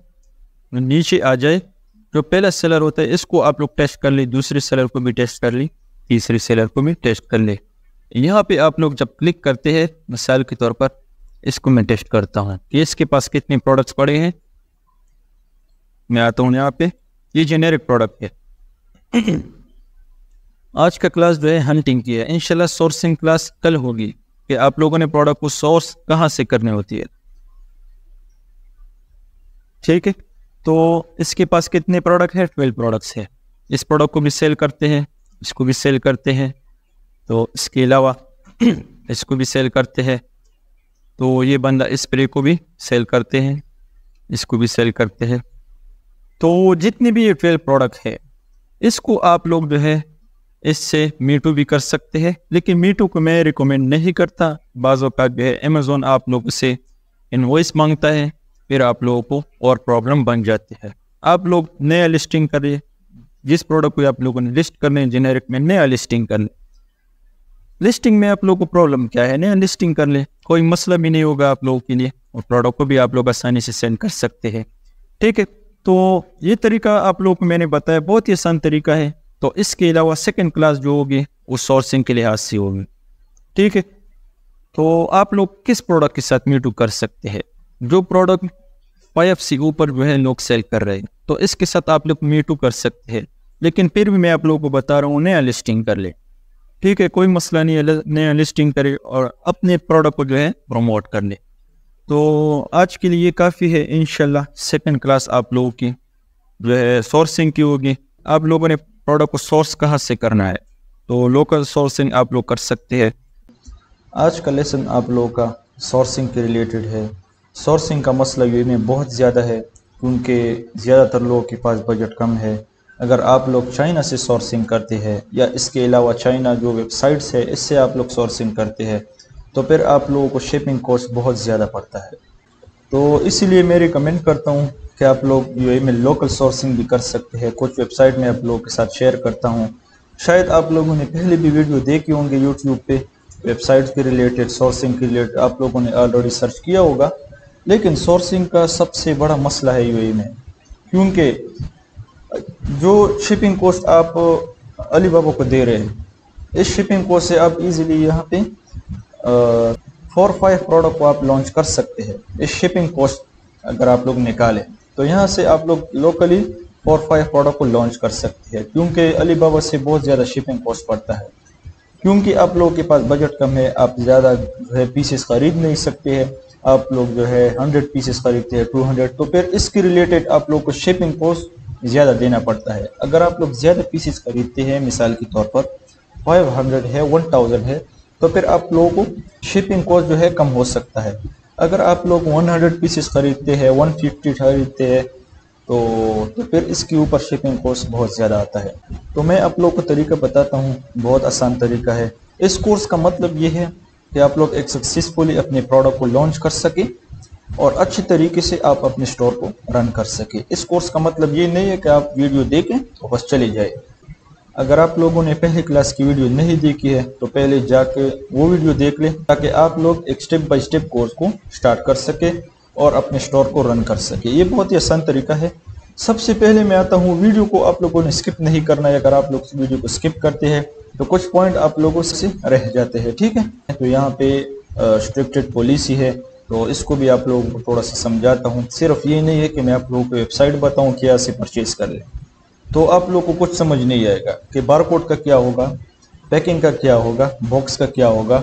नीचे आ जाए। जो पहला सेलर होता है, इसको आप लोग टेस्ट कर ली। दूसरे सेलर को भी टेस्ट कर ली। तीसरे सेलर को भी टेस्ट कर ले। यहाँ पे आप लोग जब क्लिक करते हैं, मिसाल के तौर पर, इसको मैं टेस्ट करता हूँ। कि इसके पास कितने प्रोडक्ट्स पड़े हैं? मैं आता हूँ यहाँ पे। ये जेनेरिक प्रोडक्ट है। आज का क्लास जो है हंटिंग की है। इनशाला सोर्सिंग क्लास कल होगी कि आप लोगों ने प्रोडक्ट को सोर्स कहाँ से करनी होती है। ठीक है? तो इसके पास कितने प्रोडक्ट है? ट्वेल्व प्रोडक्ट्स है। इस प्रोडक्ट को भी सेल करते हैं, इसको भी सेल करते हैं। तो इसके अलावा इसको भी सेल करते हैं। तो ये बंदा स्प्रे को भी सेल करते हैं, इसको भी सेल करते हैं। तो जितने भी ये ट्वेल्व प्रोडक्ट है, इसको आप लोग जो है, इससे मीटू भी कर सकते हैं। लेकिन मीटू को मैं रिकमेंड नहीं करता। बाज़ों का जो है अमेज़ोन आप लोग से इनवॉइस माँगता है। फिर आप लोगों को और प्रॉब्लम बन जाती है। आप लोग नया लिस्टिंग करिए। जिस प्रोडक्ट को आप लोगों ने लिस्ट करने जेनेरिक में नया लिस्टिंग कर ले। लिस्टिंग में आप लोगों को प्रॉब्लम क्या है? नया लिस्टिंग कर ले। कोई मसला भी नहीं होगा आप लोगों के लिए और प्रोडक्ट को भी आप लोग आसानी से सेंड कर सकते हैं। ठीक है तो ये तरीका आप लोगों को मैंने बताया, बहुत ही आसान तरीका है। तो इसके अलावा सेकेंड क्लास जो होगी, वो सोर्सिंग के लिहाज से होगी। ठीक है तो आप लोग किस प्रोडक्ट के साथ म्यूटू कर सकते हैं? जो प्रोडक्ट फाइव से ऊपर जो है लोग सेल कर रहे हैं? तो इसके साथ आप लोग मीटू कर सकते हैं। लेकिन फिर भी मैं आप लोगों को बता रहा हूँ, नया लिस्टिंग कर ले। ठीक है, कोई मसला नहीं है नया लिस्टिंग करे और अपने प्रोडक्ट को जो है प्रमोट कर ले। तो आज के लिए काफ़ी है। इन सेकेंड क्लास आप लोगों की जो है सोर्सिंग की होगी। आप लोगों ने प्रोडक्ट को सोर्स कहाँ से करना है? तो लोकल सोर्सिंग आप लोग कर सकते हैं। आज का लेसन आप लोगों का सोर्सिंग के रिलेटेड है। सोर्सिंग का मसला ये में बहुत ज़्यादा है। क्योंकि ज़्यादातर लोगों के पास बजट कम है। अगर आप लोग चाइना से सोर्सिंग करते हैं या इसके अलावा चाइना जो वेबसाइट्स है, इससे आप लोग सोर्सिंग करते हैं तो फिर आप लोगों को शिपिंग कॉस्ट बहुत ज़्यादा पड़ता है। तो इसीलिए मैं रिकमेंड करता हूँ कि आप लोग यूए में लोकल सोर्सिंग भी कर सकते हैं। कुछ वेबसाइट में आप लोगों के साथ शेयर करता हूँ। शायद आप लोगों ने पहले भी वीडियो देखे होंगे यूट्यूब पे। वेबसाइट के रिलेटेड सोर्सिंग के रिलेटेड आप लोगों ने ऑलरेडी सर्च किया होगा। लेकिन सोर्सिंग का सबसे बड़ा मसला है यूएई में। क्योंकि जो शिपिंग कॉस्ट आप अली बाबा को दे रहे हैं, इस शिपिंग कोड से आप इजीली यहाँ पे फोर फाइव प्रोडक्ट को आप लॉन्च कर सकते हैं। इस शिपिंग कॉस्ट अगर आप लोग निकालें तो यहाँ से आप लोग लोकली फोर फाइव प्रोडक्ट को लॉन्च कर सकते हैं। क्योंकि अलीबाबा से बहुत ज़्यादा शिपिंग कॉस्ट पड़ता है। क्योंकि आप लोगों के पास बजट कम है, आप ज़्यादा जो है पीसेस खरीद नहीं सकते हैं। आप लोग जो है हंड्रेड पीसेस खरीदते हैं टू हंड्रेड तो फिर इसके रिलेटेड आप लोग को शिपिंग कॉस्ट ज़्यादा देना पड़ता है। अगर आप लोग ज़्यादा पीसेस खरीदते हैं, मिसाल के तौर पर फाइव हंड्रेड है वन थाउज़ेंड है तो फिर आप लोगों को शिपिंग कॉस्ट जो है कम हो सकता है। अगर आप लोग 100 पीसेस खरीदते हैं 150 खरीदते हैं तो तो फिर इसके ऊपर शिपिंग कॉस्ट बहुत ज़्यादा आता है। तो मैं आप लोग को तरीका बताता हूँ, बहुत आसान तरीका है। इस कोर्स का मतलब ये है कि आप लोग एक सक्सेसफुली अपने प्रोडक्ट को लॉन्च कर सके और अच्छी तरीके से आप अपने स्टोर को रन कर सके। इस कोर्स का मतलब ये नहीं है कि आप वीडियो देखें तो बस चले जाए। अगर आप लोगों ने पहले क्लास की वीडियो नहीं देखी है तो पहले जाके वो वीडियो देख लें, ताकि आप लोग एक स्टेप बाय स्टेप कोर्स को स्टार्ट कर सके और अपने स्टोर को रन कर सके। ये बहुत ही आसान तरीका है। सबसे पहले मैं आता हूँ वीडियो को आप लोगों ने स्किप नहीं करना है। अगर आप लोग वीडियो को स्किप करते हैं तो कुछ पॉइंट आप लोगों से रह जाते हैं, ठीक है? तो यहाँ पे स्ट्रिक्टेड पॉलिसी है तो इसको भी आप लोगों को थोड़ा सा समझाता हूँ। सिर्फ़ ये नहीं है कि मैं आप लोगों को वेबसाइट बताऊँ क्या से परचेज कर ले। तो आप लोग को कुछ समझ नहीं आएगा कि बारकोड का क्या होगा पैकिंग का क्या होगा बॉक्स का क्या होगा।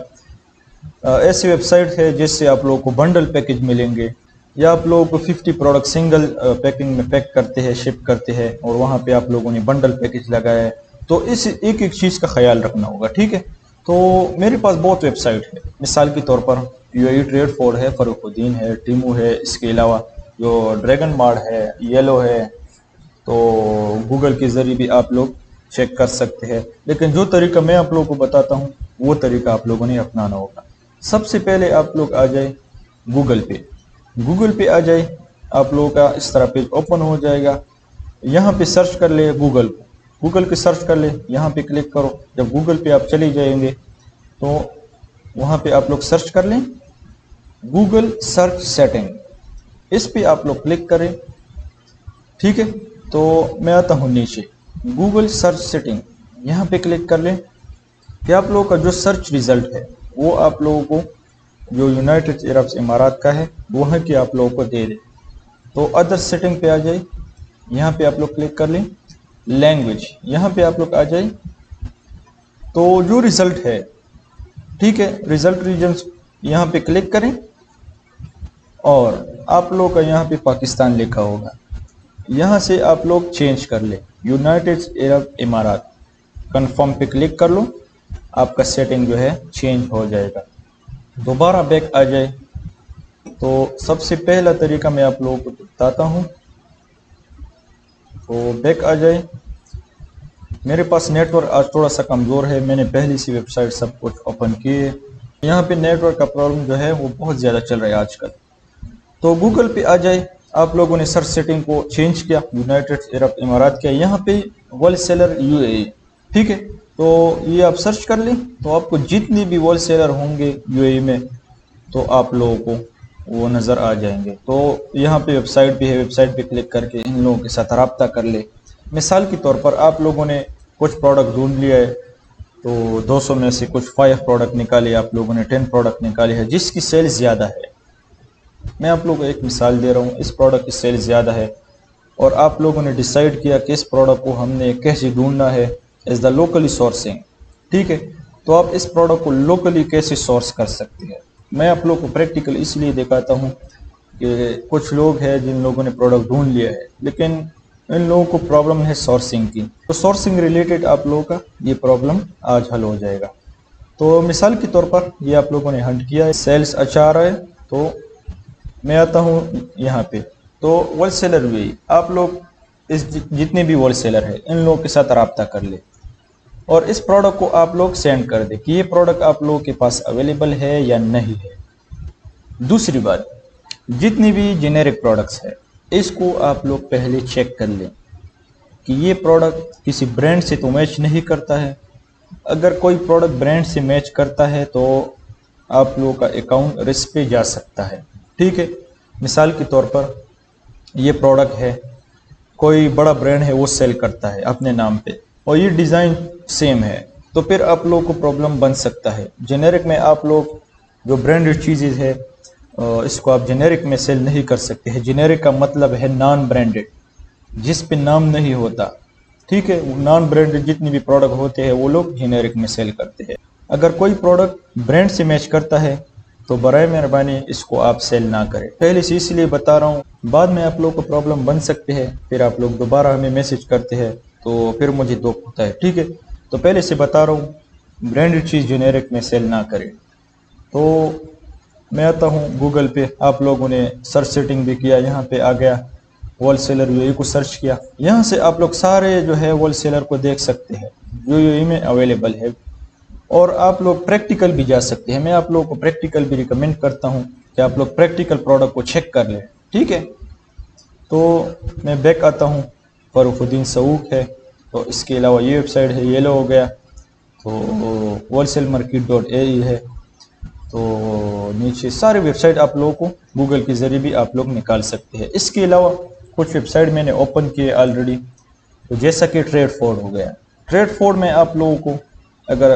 ऐसी वेबसाइट है जिससे आप लोगों को बंडल पैकेज मिलेंगे, या आप लोगों को 50 प्रोडक्ट सिंगल पैकिंग में पैक करते हैं शिप करते हैं, और वहाँ पे आप लोगों ने बंडल पैकेज लगाया है। तो इस एक एक चीज़ का ख्याल रखना होगा, ठीक है? तो मेरे पास बहुत वेबसाइट है। मिसाल के तौर पर यू आई ट्रेड फोर है, फ़रुखुद्दीन है, टीमू है, इसके अलावा जो ड्रैगन मार्ड है, येलो है तो गूगल के ज़रिए भी आप लोग चेक कर सकते हैं। लेकिन जो तरीका मैं आप लोगों को बताता हूँ, वो तरीका आप लोगों ने अपनाना होगा। सबसे पहले आप लोग आ जाए गूगल पे। गूगल पे आ जाए, आप लोगों का इस तरह पेज ओपन हो जाएगा। यहाँ पे सर्च कर ले गूगल गूगल पे सर्च कर ले, यहाँ पे क्लिक करो। जब गूगल पे आप चले जाएँगे तो वहाँ पे आप लोग सर्च कर लें, गूगल सर्च सेटिंग। इस पे आप लोग क्लिक करें, ठीक है? तो मैं आता हूँ नीचे। गूगल सर्च सेटिंग, यहाँ पे क्लिक कर लें कि आप लोगों का जो सर्च रिज़ल्ट है, वो आप लोगों को जो यूनाइटेड अरब इमारात का है, वह की आप लोगों को दे दे। तो अदर सेटिंग पे आ जाए यहाँ पे आप लोग क्लिक कर लें। लैंग्वेज यहाँ पे आप लोग आ जाए तो जो रिज़ल्ट है, ठीक है रिज़ल्ट रीजन यहाँ पे क्लिक करें और आप लोग का यहाँ पे पाकिस्तान लिखा होगा। यहाँ से आप लोग चेंज कर ले। यूनाइटेड अरब इमारात कंफर्म पे क्लिक कर लो। आपका सेटिंग जो है चेंज हो जाएगा। दोबारा बैक आ जाए। तो सबसे पहला तरीका मैं आप लोगों को बताता हूँ। तो बैक आ जाए। मेरे पास नेटवर्क आज थोड़ा सा कमज़ोर है। मैंने पहली सी वेबसाइट सब कुछ ओपन किए। यहाँ पे नेटवर्क का प्रॉब्लम जो है, वो बहुत ज़्यादा चल रहा है आजकल। तो गूगल पे आ जाए। आप लोगों ने सर्च सेटिंग को चेंज किया यूनाइटेड अरब इमारात किया। यहाँ पे होल सेलर यू ठीक है? तो ये आप सर्च कर लें। तो आपको जितनी भी होल सेलर होंगे यूएई में तो आप लोगों को वो नज़र आ जाएँगे। तो यहाँ पे वेबसाइट भी है वेबसाइट पे क्लिक करके इन लोगों के साथ रबता कर ले। मिसाल के तौर पर आप लोगों ने कुछ प्रोडक्ट ढूंढ लिया है तो 200 में से कुछ फाइव प्रोडक्ट निकाले, आप लोगों ने टेन प्रोडक्ट निकाले हैं, जिसकी सेल ज़्यादा है। मैं आप लोगों को एक मिसाल दे रहा हूँ, इस प्रोडक्ट की सेल ज़्यादा है, और आप लोगों ने डिसाइड किया कि इस प्रोडक्ट को हमने कैसे ढूंढना है इज़ द लोकली सोर्सिंग ठीक है? तो आप इस प्रोडक्ट को लोकली कैसे सोर्स कर सकते हैं? मैं आप लोग को प्रैक्टिकल इसलिए दिखाता हूँ कि कुछ लोग हैं जिन लोगों ने प्रोडक्ट ढूंढ लिया है, लेकिन इन लोगों को प्रॉब्लम है सोर्सिंग की। तो सोर्सिंग रिलेटेड आप लोगों का ये प्रॉब्लम आज हल हो जाएगा। तो मिसाल के तौर पर ये आप लोगों ने हंट किया है। सेल्स अच्छा रहा है तो मैं आता हूँ यहाँ पे। तो होल सेलर भी, आप लोग इस जितने भी होल सेलर है, इन लोगों के साथ रबता कर ले। और इस प्रोडक्ट को आप लोग सेंड कर दें कि ये प्रोडक्ट आप लोगों के पास अवेलेबल है या नहीं है। दूसरी बात, जितनी भी जेनेरिक प्रोडक्ट्स है, इसको आप लोग पहले चेक कर लें कि ये प्रोडक्ट किसी ब्रांड से तो मैच नहीं करता है। अगर कोई प्रोडक्ट ब्रांड से मैच करता है तो आप लोगों का अकाउंट रिस्क पे जा सकता है। ठीक है? मिसाल के तौर पर ये प्रोडक्ट है, कोई बड़ा ब्रांड है, वो सेल करता है अपने नाम पे। और ये डिज़ाइन सेम है। तो फिर आप लोगों को प्रॉब्लम बन सकता है। जेनेरिक में आप लोग जो ब्रांडेड चीज़ें है इसको आप जेनेरिक में सेल नहीं कर सकते हैं। जेनेरिक का मतलब है नॉन ब्रांडेड जिस पे नाम नहीं होता, ठीक है? नॉन ब्रांडेड जितनी भी प्रोडक्ट होते हैं, वो लोग जेनेरिक में सेल करते हैं। अगर कोई प्रोडक्ट ब्रांड से मैच करता है तो बर मेहरबानी इसको आप सेल ना करें। पहले से इसलिए बता रहा हूँ, बाद में आप लोग को प्रॉब्लम बन सकते हैं। फिर आप लोग दोबारा हमें मैसेज करते हैं तो फिर मुझे दुख होता है, ठीक है? तो पहले से बता रहा हूँ ब्रांडेड चीज़ जेनेरिक में सेल ना करें। तो मैं आता हूँ गूगल पे, आप लोगों ने सर्च सेटिंग भी किया, यहाँ पे आ गया होल सेलर यू को सर्च किया। यहाँ से आप लोग सारे जो है होल सेलर को देख सकते हैं, जो यू में अवेलेबल है। और आप लोग प्रैक्टिकल भी जा सकते हैं। मैं आप लोगों को प्रैक्टिकल भी रिकमेंड करता हूँ कि आप लोग प्रैक्टिकल प्रोडक्ट को चेक कर लें, ठीक है? तो मैं बैक आता हूँ फरुखुद्दीन सऊक है तो इसके अलावा ये वेबसाइट है येलो हो गया तो wholesale market dot A है तो नीचे सारे वेबसाइट आप लोगों को गूगल के ज़रिए भी आप लोग निकाल सकते हैं। इसके अलावा कुछ वेबसाइट मैंने ओपन किए ऑलरेडी तो जैसा कि ट्रेड फोर्ड हो गया। ट्रेड फोर्ड में आप लोगों को अगर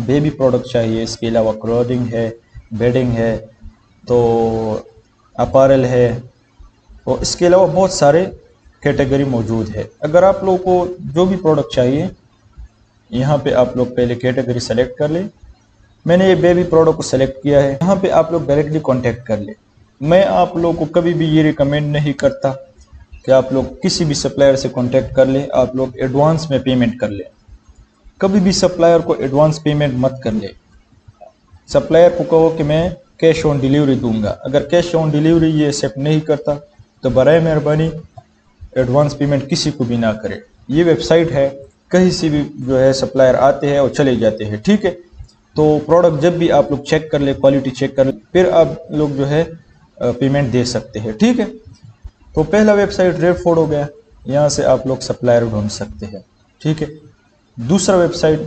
बेबी प्रोडक्ट चाहिए, इसके अलावा क्लोथिंग है बेडिंग है तो अपारल है तो इसके अलावा बहुत सारे कैटेगरी मौजूद है। अगर आप लोगों को जो भी प्रोडक्ट चाहिए, यहाँ पे आप लोग पहले कैटेगरी सेलेक्ट कर लें। मैंने ये बेबी प्रोडक्ट को सेलेक्ट किया है। यहाँ पे आप लोग डायरेक्टली कांटेक्ट कर ले। मैं आप लोगों को कभी भी ये रिकमेंड नहीं करता कि आप लोग किसी भी सप्लायर से कांटेक्ट कर ले। आप लोग एडवांस में पेमेंट कर ले। कभी भी सप्लायर को एडवांस पेमेंट मत कर ले। सप्लायर को कहो कि मैं कैश ऑन डिलीवरी दूँगा। अगर कैश ऑन डिलीवरी ये एक्सेप्ट नहीं करता तो बर मेहरबानी। एडवांस पेमेंट किसी को भी ना करे। ये वेबसाइट है, कहीं से भी जो है सप्लायर आते हैं और चले जाते हैं, ठीक है? तो प्रोडक्ट जब भी आप लोग चेक कर ले क्वालिटी चेक कर ले, फिर आप लोग जो है पेमेंट दे सकते हैं, ठीक है? तो पहला वेबसाइट रेड फोर्ड हो गया, यहाँ से आप लोग सप्लायर ढूंढ सकते हैं, ठीक है? दूसरा वेबसाइट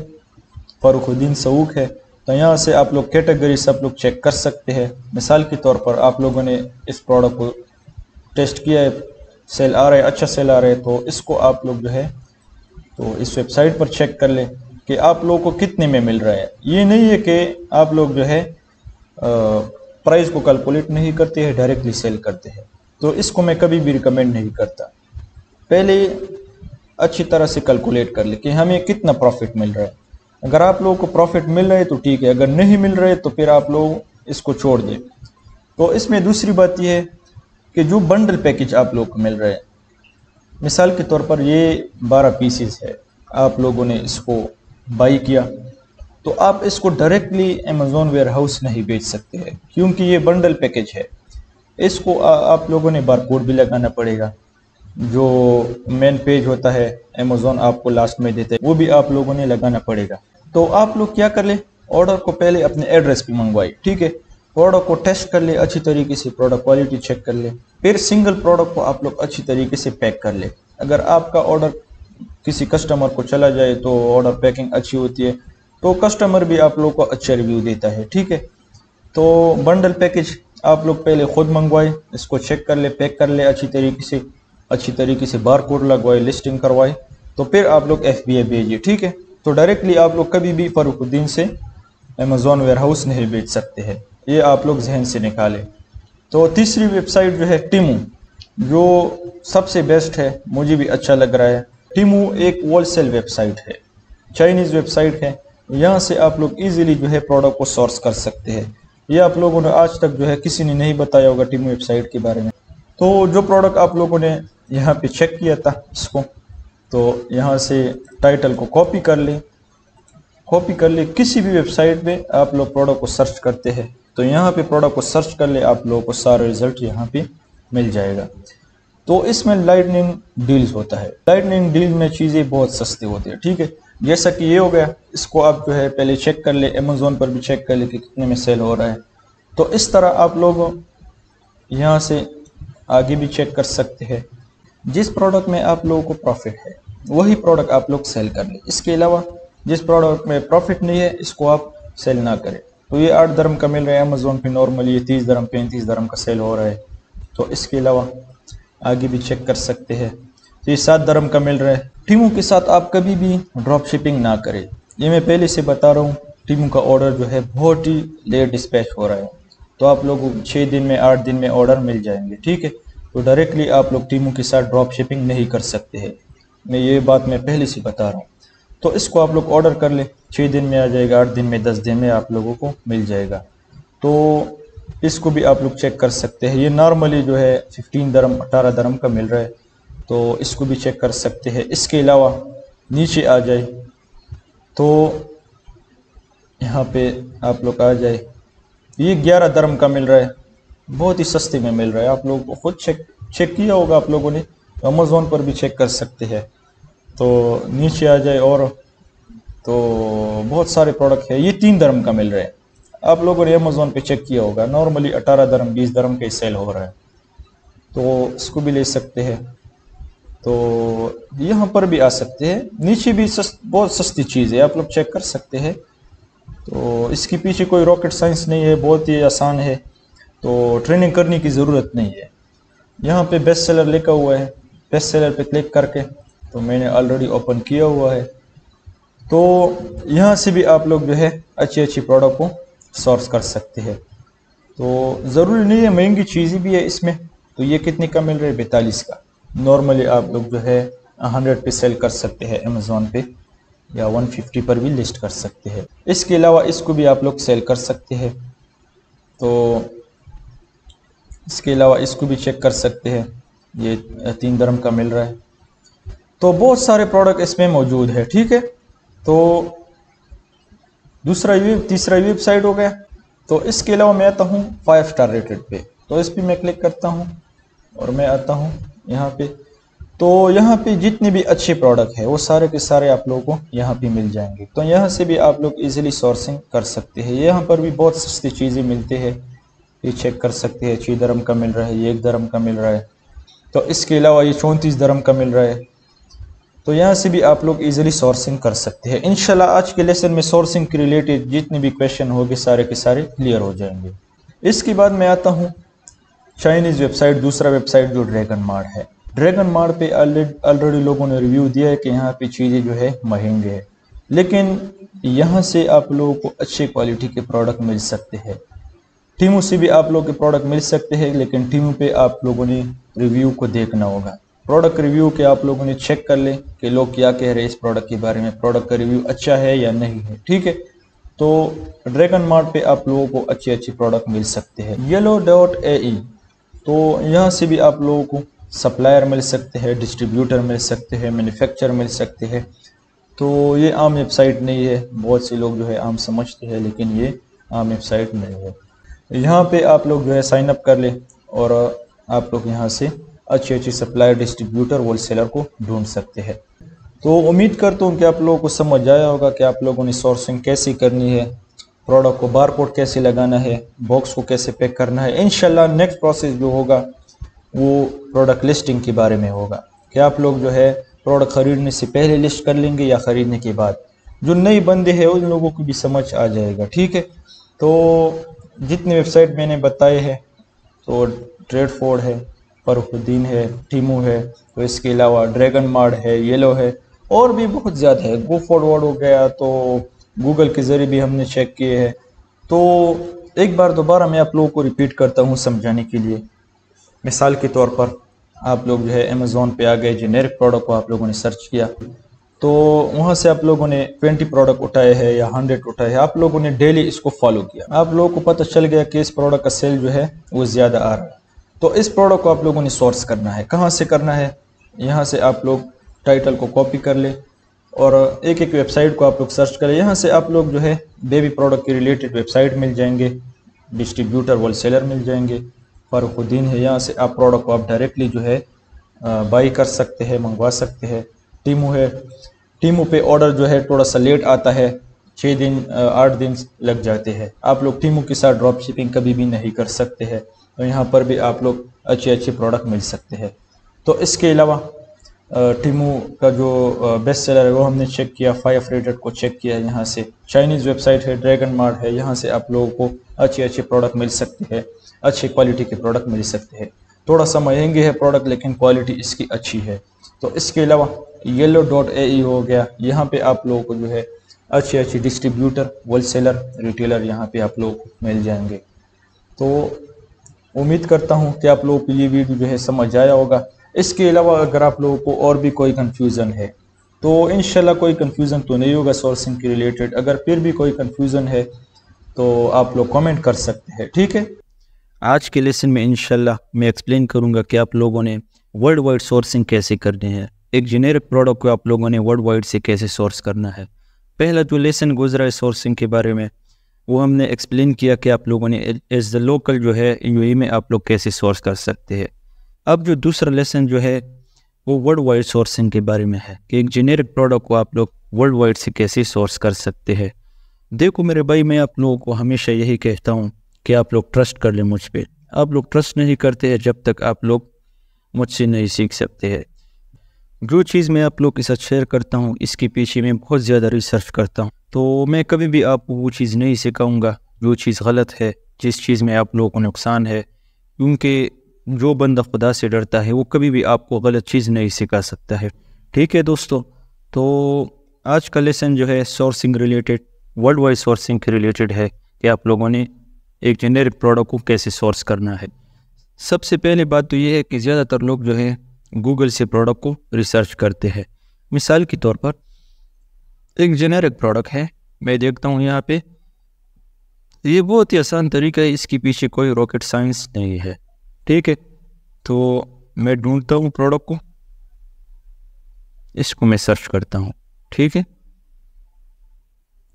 फ़ारुखुद्दीन सऊक है तो यहाँ से आप लोग कैटेगरी सब लोग चेक कर सकते हैं। मिसाल के तौर पर आप लोगों ने इस प्रोडक्ट को टेस्ट किया है सेल आ रहा है अच्छा सेल आ रहा है तो इसको आप लोग जो है तो इस वेबसाइट पर चेक कर लें कि आप लोगों को कितने में मिल रहा है। ये नहीं है कि आप लोग जो है प्राइस को कैलकुलेट नहीं करते हैं डायरेक्टली सेल करते हैं। तो इसको मैं कभी भी रिकमेंड नहीं करता। पहले अच्छी तरह से कैलकुलेट कर ले कि हमें कितना प्रॉफिट मिल रहा है। अगर आप लोगों को प्रॉफिट मिल रहा है तो ठीक है। अगर नहीं मिल रहा तो फिर आप लोग इसको छोड़ दें। तो इसमें दूसरी बात यह है कि जो बंडल पैकेज आप लोग को मिल रहा है। मिसाल के तौर पर ये 12 पीसीस है। आप लोगों ने इसको बाई किया। तो आप इसको डायरेक्टली अमेजोन वेयर हाउस नहीं बेच सकते हैं क्योंकि ये बंडल पैकेज है। इसको आ, आप लोगों ने बारकोड भी लगाना पड़ेगा। जो मेन पेज होता है अमेजोन आपको लास्ट में देते हैं वो भी आप लोगों ने लगाना पड़ेगा। तो आप लोग क्या कर ले? ऑर्डर को पहले अपने एड्रेस पे मंगवाए ठीक है? प्रोडक्ट को टेस्ट कर ले, अच्छी तरीके से प्रोडक्ट क्वालिटी चेक कर ले। फिर सिंगल प्रोडक्ट को आप लोग अच्छी तरीके से पैक कर ले। अगर आपका ऑर्डर किसी कस्टमर को चला जाए तो ऑर्डर पैकिंग अच्छी होती है। तो कस्टमर भी आप लोग को अच्छा रिव्यू देता है, ठीक है? तो बंडल पैकेज आप लोग पहले खुद मंगवाए, इसको चेक कर ले पैक कर ले अच्छी तरीके से। अच्छी तरीके से बार कोड लगवाए लिस्टिंग करवाए। तो फिर आप लोग एफ़ भेजिए, ठीक है? तो डायरेक्टली आप लोग कभी भी फरुखुद्दीन से अमेजोन वेयर हाउस नहीं बेच सकते हैं। ये आप लोग जहन से निकालें। तो तीसरी वेबसाइट जो है टीमू, जो सबसे बेस्ट है, मुझे भी अच्छा लग रहा है। टीमू एक होलसेल वेबसाइट है चाइनीज़ वेबसाइट है। यहाँ से आप लोग इजीली जो है प्रोडक्ट को सोर्स कर सकते हैं। ये आप लोगों ने आज तक जो है किसी ने नहीं बताया होगा टीमू वेबसाइट के बारे में। तो जो प्रोडक्ट आप लोगों ने यहाँ पे चेक किया था इसको तो यहाँ से टाइटल को कॉपी कर ले। कॉपी कर ले, किसी भी वेबसाइट पे आप लोग प्रोडक्ट को सर्च करते हैं। तो यहाँ पे प्रोडक्ट को सर्च कर ले, आप लोगों को सारा रिज़ल्ट यहाँ पे मिल जाएगा। तो इसमें लाइटनिंग डील्स होता है। लाइटनिंग डील में चीज़ें बहुत सस्ती होती है, ठीक है? जैसा कि ये हो गया, इसको आप जो है पहले चेक कर ले अमेजोन पर भी चेक कर ले कि कितने में सेल हो रहा है। तो इस तरह आप लोग यहाँ से आगे भी चेक कर सकते हैं। जिस प्रोडक्ट में आप लोगों को प्रॉफिट है, वही प्रोडक्ट आप लोग सेल कर ले। इसके अलावा जिस प्रोडक्ट में प्रॉफिट नहीं है, इसको आप सेल ना करें। तो ये आठ धर्म का मिल रहा है अमेजोन पे नॉर्मली ये तीस धर्म, पैंतीस धर्म का सेल हो रहा है। तो इसके अलावा आगे भी चेक कर सकते हैं। तो ये सात धर्म का मिल रहा है। टीमों के साथ आप कभी भी ड्रॉप शिपिंग ना करें। ये मैं पहले से बता रहा हूँ, टीमों का ऑर्डर जो है बहुत ही लेट डिस्पैच हो रहा है। तो आप लोग छः दिन में, आठ दिन में ऑर्डर मिल जाएँगे, ठीक है? तो डायरेक्टली आप लोग टीमों के साथ ड्रॉप शिपिंग नहीं कर सकते हैं। मैं ये बात मैं पहले से बता रहा हूँ। तो इसको आप लोग ऑर्डर कर ले। छः दिन में आ जाएगा, आठ दिन में, दस दिन में आप लोगों को मिल जाएगा। तो इसको भी आप लोग चेक कर सकते हैं। ये नॉर्मली जो है फिफ्टीन दरम अठारह दरम का मिल रहा है। तो इसको भी चेक कर सकते हैं। इसके अलावा नीचे आ जाए तो यहाँ पे आप लोग आ जाए। ये ग्यारह दरम का मिल रहा है। बहुत ही सस्ते में मिल रहा है। आप लोग खुद चेक चेक किया होगा आप लोगों ने। अमेजोन पर भी चेक कर सकते हैं। तो नीचे आ जाए और तो बहुत सारे प्रोडक्ट है। ये तीन धर्म का मिल रहा है। आप लोगों ने अमेजोन पे चेक किया होगा। नॉर्मली अठारह धर्म बीस धर्म का सेल हो रहा है। तो इसको भी ले सकते हैं। तो यहाँ पर भी आ सकते हैं। नीचे भी सस्त, बहुत सस्ती चीज़ है। आप लोग चेक कर सकते हैं। तो इसके पीछे कोई रॉकेट साइंस नहीं है। बहुत ही आसान है। तो ट्रेनिंग करने की ज़रूरत नहीं है। यहाँ पे बेस्ट सेलर लिखा हुआ है। बेस्ट सेलर पे क्लिक करके। तो मैंने ऑलरेडी ओपन किया हुआ है। तो यहाँ से भी आप लोग जो है अच्छी अच्छी प्रोडक्ट को सोर्स कर सकते हैं। तो ज़रूरी नहीं है, महँगी चीज़ें भी है इसमें। तो ये कितने का मिल रहा है? बैतालीस का। नॉर्मली आप लोग जो है हंड्रेड पे सेल कर सकते हैं अमेज़ोन पे, या वन फिफ्टी पर भी लिस्ट कर सकते हैं। इसके अलावा इसको भी आप लोग सेल कर सकते हैं। तो इसके अलावा इसको भी चेक कर सकते हैं। ये तीन दरम का मिल रहा है। तो बहुत सारे प्रोडक्ट इसमें मौजूद है, ठीक है? तो दूसरा तीसरा वेबसाइट हो गया। तो इसके अलावा मैं आता हूँ फाइव स्टार रेटेड पे। तो इस पर मैं क्लिक करता हूँ और मैं आता हूँ यहाँ पे। तो यहाँ पे जितने भी अच्छे प्रोडक्ट है, वो सारे के सारे आप लोगों को यहाँ पे मिल जाएँगे। तो यहाँ से भी आप लोग इजीली सोर्सिंग कर सकते हैं। यहाँ पर भी बहुत सस्ती चीज़ें मिलती है। ये चेक कर सकते हैं छः धर्म का मिल रहा है ये एक धर्म का मिल रहा है। तो इसके अलावा ये चौंतीस धर्म का मिल रहा है। तो यहाँ से भी आप लोग इजीली सोर्सिंग कर सकते हैं। इनशाला आज के लेसन में सोर्सिंग के रिलेटेड जितने भी क्वेश्चन होंगे, सारे के सारे क्लियर हो जाएँगे। इसके बाद मैं आता हूँ चाइनीज़ वेबसाइट दूसरा वेबसाइट जो ड्रैगन मार्ट है। ड्रैगन मार्ट पे ऑलरेडी लोगों ने रिव्यू दिया है कि यहाँ पे चीज़ें जो है महँगे है। लेकिन यहाँ से आप लोगों को अच्छे क्वालिटी के प्रोडक्ट मिल सकते हैं। टीमू से भी आप लोग के प्रोडक्ट मिल सकते हैं, लेकिन टीमू पे आप लोगों ने रिव्यू को देखना होगा। प्रोडक्ट रिव्यू के आप लोगों ने चेक कर ले कि लोग क्या कह रहे हैं इस प्रोडक्ट के बारे में। प्रोडक्ट का रिव्यू अच्छा है या नहीं है, ठीक है? तो ड्रैगन मार्ट पे आप लोगों को अच्छी अच्छी प्रोडक्ट मिल सकते हैं। येलो डॉट ए तो यहाँ से भी आप लोगों को सप्लायर मिल सकते हैं डिस्ट्रीब्यूटर मिल सकते हैं मैन्युफैक्चर मिल सकते हैं। तो ये आम वेबसाइट नहीं है, बहुत से लोग जो है आम समझते हैं, लेकिन ये आम वेबसाइट नहीं है। यहाँ पे आप लोग जो है साइन अप कर ले और आप लोग यहाँ से अच्छी अच्छी सप्लायर डिस्ट्रीब्यूटर होलसेलर को ढूंढ सकते हैं। तो उम्मीद करता हूँ कि आप लोगों को समझ आया होगा कि आप लोगों ने सोर्सिंग कैसी करनी है प्रोडक्ट को बार कोड कैसे लगाना है बॉक्स को कैसे पैक करना है। इन नेक्स्ट प्रोसेस जो होगा, वो प्रोडक्ट लिस्टिंग के बारे में होगा कि आप लोग जो है प्रोडक्ट ख़रीदने से पहले लिस्ट कर लेंगे या ख़रीदने के बाद। जो नई बंदे हैं, उन लोगों को भी समझ आ जाएगा, ठीक है? तो जितने वेबसाइट मैंने बताए हैं तो ट्रेड फोर्ड है फरुद्दीन है, टीमू है तो इसके अलावा ड्रैगन मार्ड है, येलो है, और भी बहुत ज़्यादा है। गो फॉरवर्ड हो गया तो गूगल के ज़रिए भी हमने चेक किए हैं। तो एक बार दोबारा मैं आप लोगों को रिपीट करता हूँ समझाने के लिए। मिसाल के तौर पर आप लोग जो है अमेज़ोन पे आ गए जेनेरिक प्रोडक्ट को आप लोगों ने सर्च किया। तो वहाँ से आप लोगों ने 20 प्रोडक्ट उठाए हैं या 100 उठाए हैं, आप लोगों ने डेली इसको फॉलो किया। आप लोगों को पता चल गया कि इस प्रोडक्ट का सेल जो है वो ज़्यादा आ रहा है। तो इस प्रोडक्ट को आप लोगों ने सोर्स करना है। कहाँ से करना है? यहाँ से आप लोग टाइटल को कॉपी कर ले और एक एक वेबसाइट को आप लोग सर्च करें। यहाँ से आप लोग जो है बेबी प्रोडक्ट के रिलेटेड वेबसाइट मिल जाएँगे डिस्ट्रीब्यूटर होलसेलर मिल जाएँगे फ़ारुद्दीन है। यहाँ से आप प्रोडक्ट को आप डायरेक्टली जो है बाई कर सकते हैं, मंगवा सकते हैं। टीमू है। टीमू पे ऑर्डर जो है थोड़ा सा लेट आता है छः दिन आठ दिन लग जाते हैं। आप लोग टीमू के साथ ड्रॉप शिपिंग कभी भी नहीं कर सकते हैं। तो यहाँ पर भी आप लोग अच्छे अच्छे प्रोडक्ट मिल सकते हैं। तो इसके अलावा टीमू का जो बेस्ट सेलर है, वो हमने चेक किया फाइव रेटेड को चेक किया, यहाँ से चाइनीज़ वेबसाइट है ड्रैगन मार्ट है, यहाँ से आप लोगों को अच्छे अच्छे प्रोडक्ट मिल सकते हैं, अच्छी क्वालिटी के प्रोडक्ट मिल सकते हैं। थोड़ा सा महँगे है प्रोडक्ट लेकिन क्वालिटी इसकी अच्छी है। तो इसके अलावा येलो डॉट ए हो गया, यहाँ पे आप लोगों को जो है अच्छे अच्छे डिस्ट्रीब्यूटर होलसेलर रिटेलर यहाँ पे आप लोग मिल जाएँगे। तो उम्मीद करता हूँ कि आप लोगों को ये वीडियो जो है समझ आया होगा। इसके अलावा अगर आप लोगों को और भी कोई कन्फ्यूज़न है तो इन कोई कन्फ्यूज़न तो नहीं होगा सोर्सिंग के रिलेटेड अगर फिर भी कोई कन्फ्यूज़न है तो आप लोग कमेंट कर सकते हैं, ठीक है? आज के लेसन में इनशाला मैं एक्सप्लेन करूँगा कि आप लोगों ने वर्ल्ड वाइड सोर्सिंग कैसे करनी है। एक जेनेरिक प्रोडक्ट को आप लोगों ने वर्ल्ड वाइड से कैसे सोर्स करना है। पहला जो लेसन गुजरा है सोर्सिंग के बारे में वो हमने एक्सप्लेन किया कि आप लोगों ने एज द लोकल जो है यू में आप लोग कैसे सोर्स कर सकते हैं। अब जो दूसरा लेसन जो है, वो वर्ल्ड वाइड सोर्सिंग के बारे में है कि एक जेनेरिक प्रोडक्ट को आप लोग वर्ल्ड वाइड से कैसे सोर्स कर सकते हैं। देखो मेरे भाई, मैं आप लोगों को हमेशा यही कहता हूँ कि आप लोग ट्रस्ट कर लें मुझ पर आप लोग ट्रस्ट नहीं करते हैं जब तक आप लोग मुझसे नहीं सीख सकते हैं। जो चीज़ मैं आप लोग के साथ शेयर करता हूँ, इसके पीछे मैं बहुत ज़्यादा रिसर्च करता हूँ। तो मैं कभी भी आपको वो चीज़ नहीं सिखाऊँगा, जो चीज़ गलत है, जिस चीज़ में आप लोगों को नुकसान है, क्योंकि जो बंदा खुदा से डरता है, वो कभी भी आपको गलत चीज़ नहीं सिखा सकता है। ठीक है दोस्तों तो आज का लेसन जो है sourcing related world wide sourcing के रिलेटेड है, कि आप लोगों ने एक जेनेरिक प्रोडक्ट को कैसे सोर्स करना है। सबसे पहले बात तो ये है कि ज़्यादातर लोग जो है गूगल से प्रोडक्ट को रिसर्च करते हैं। मिसाल के तौर पर, एक जेनेरिक प्रोडक्ट है, मैं देखता हूँ यहाँ पे। ये बहुत ही आसान तरीका है, इसके पीछे कोई रॉकेट साइंस नहीं है। ठीक है तो मैं ढूंढता हूँ प्रोडक्ट को। इसको मैं सर्च करता हूँ। ठीक है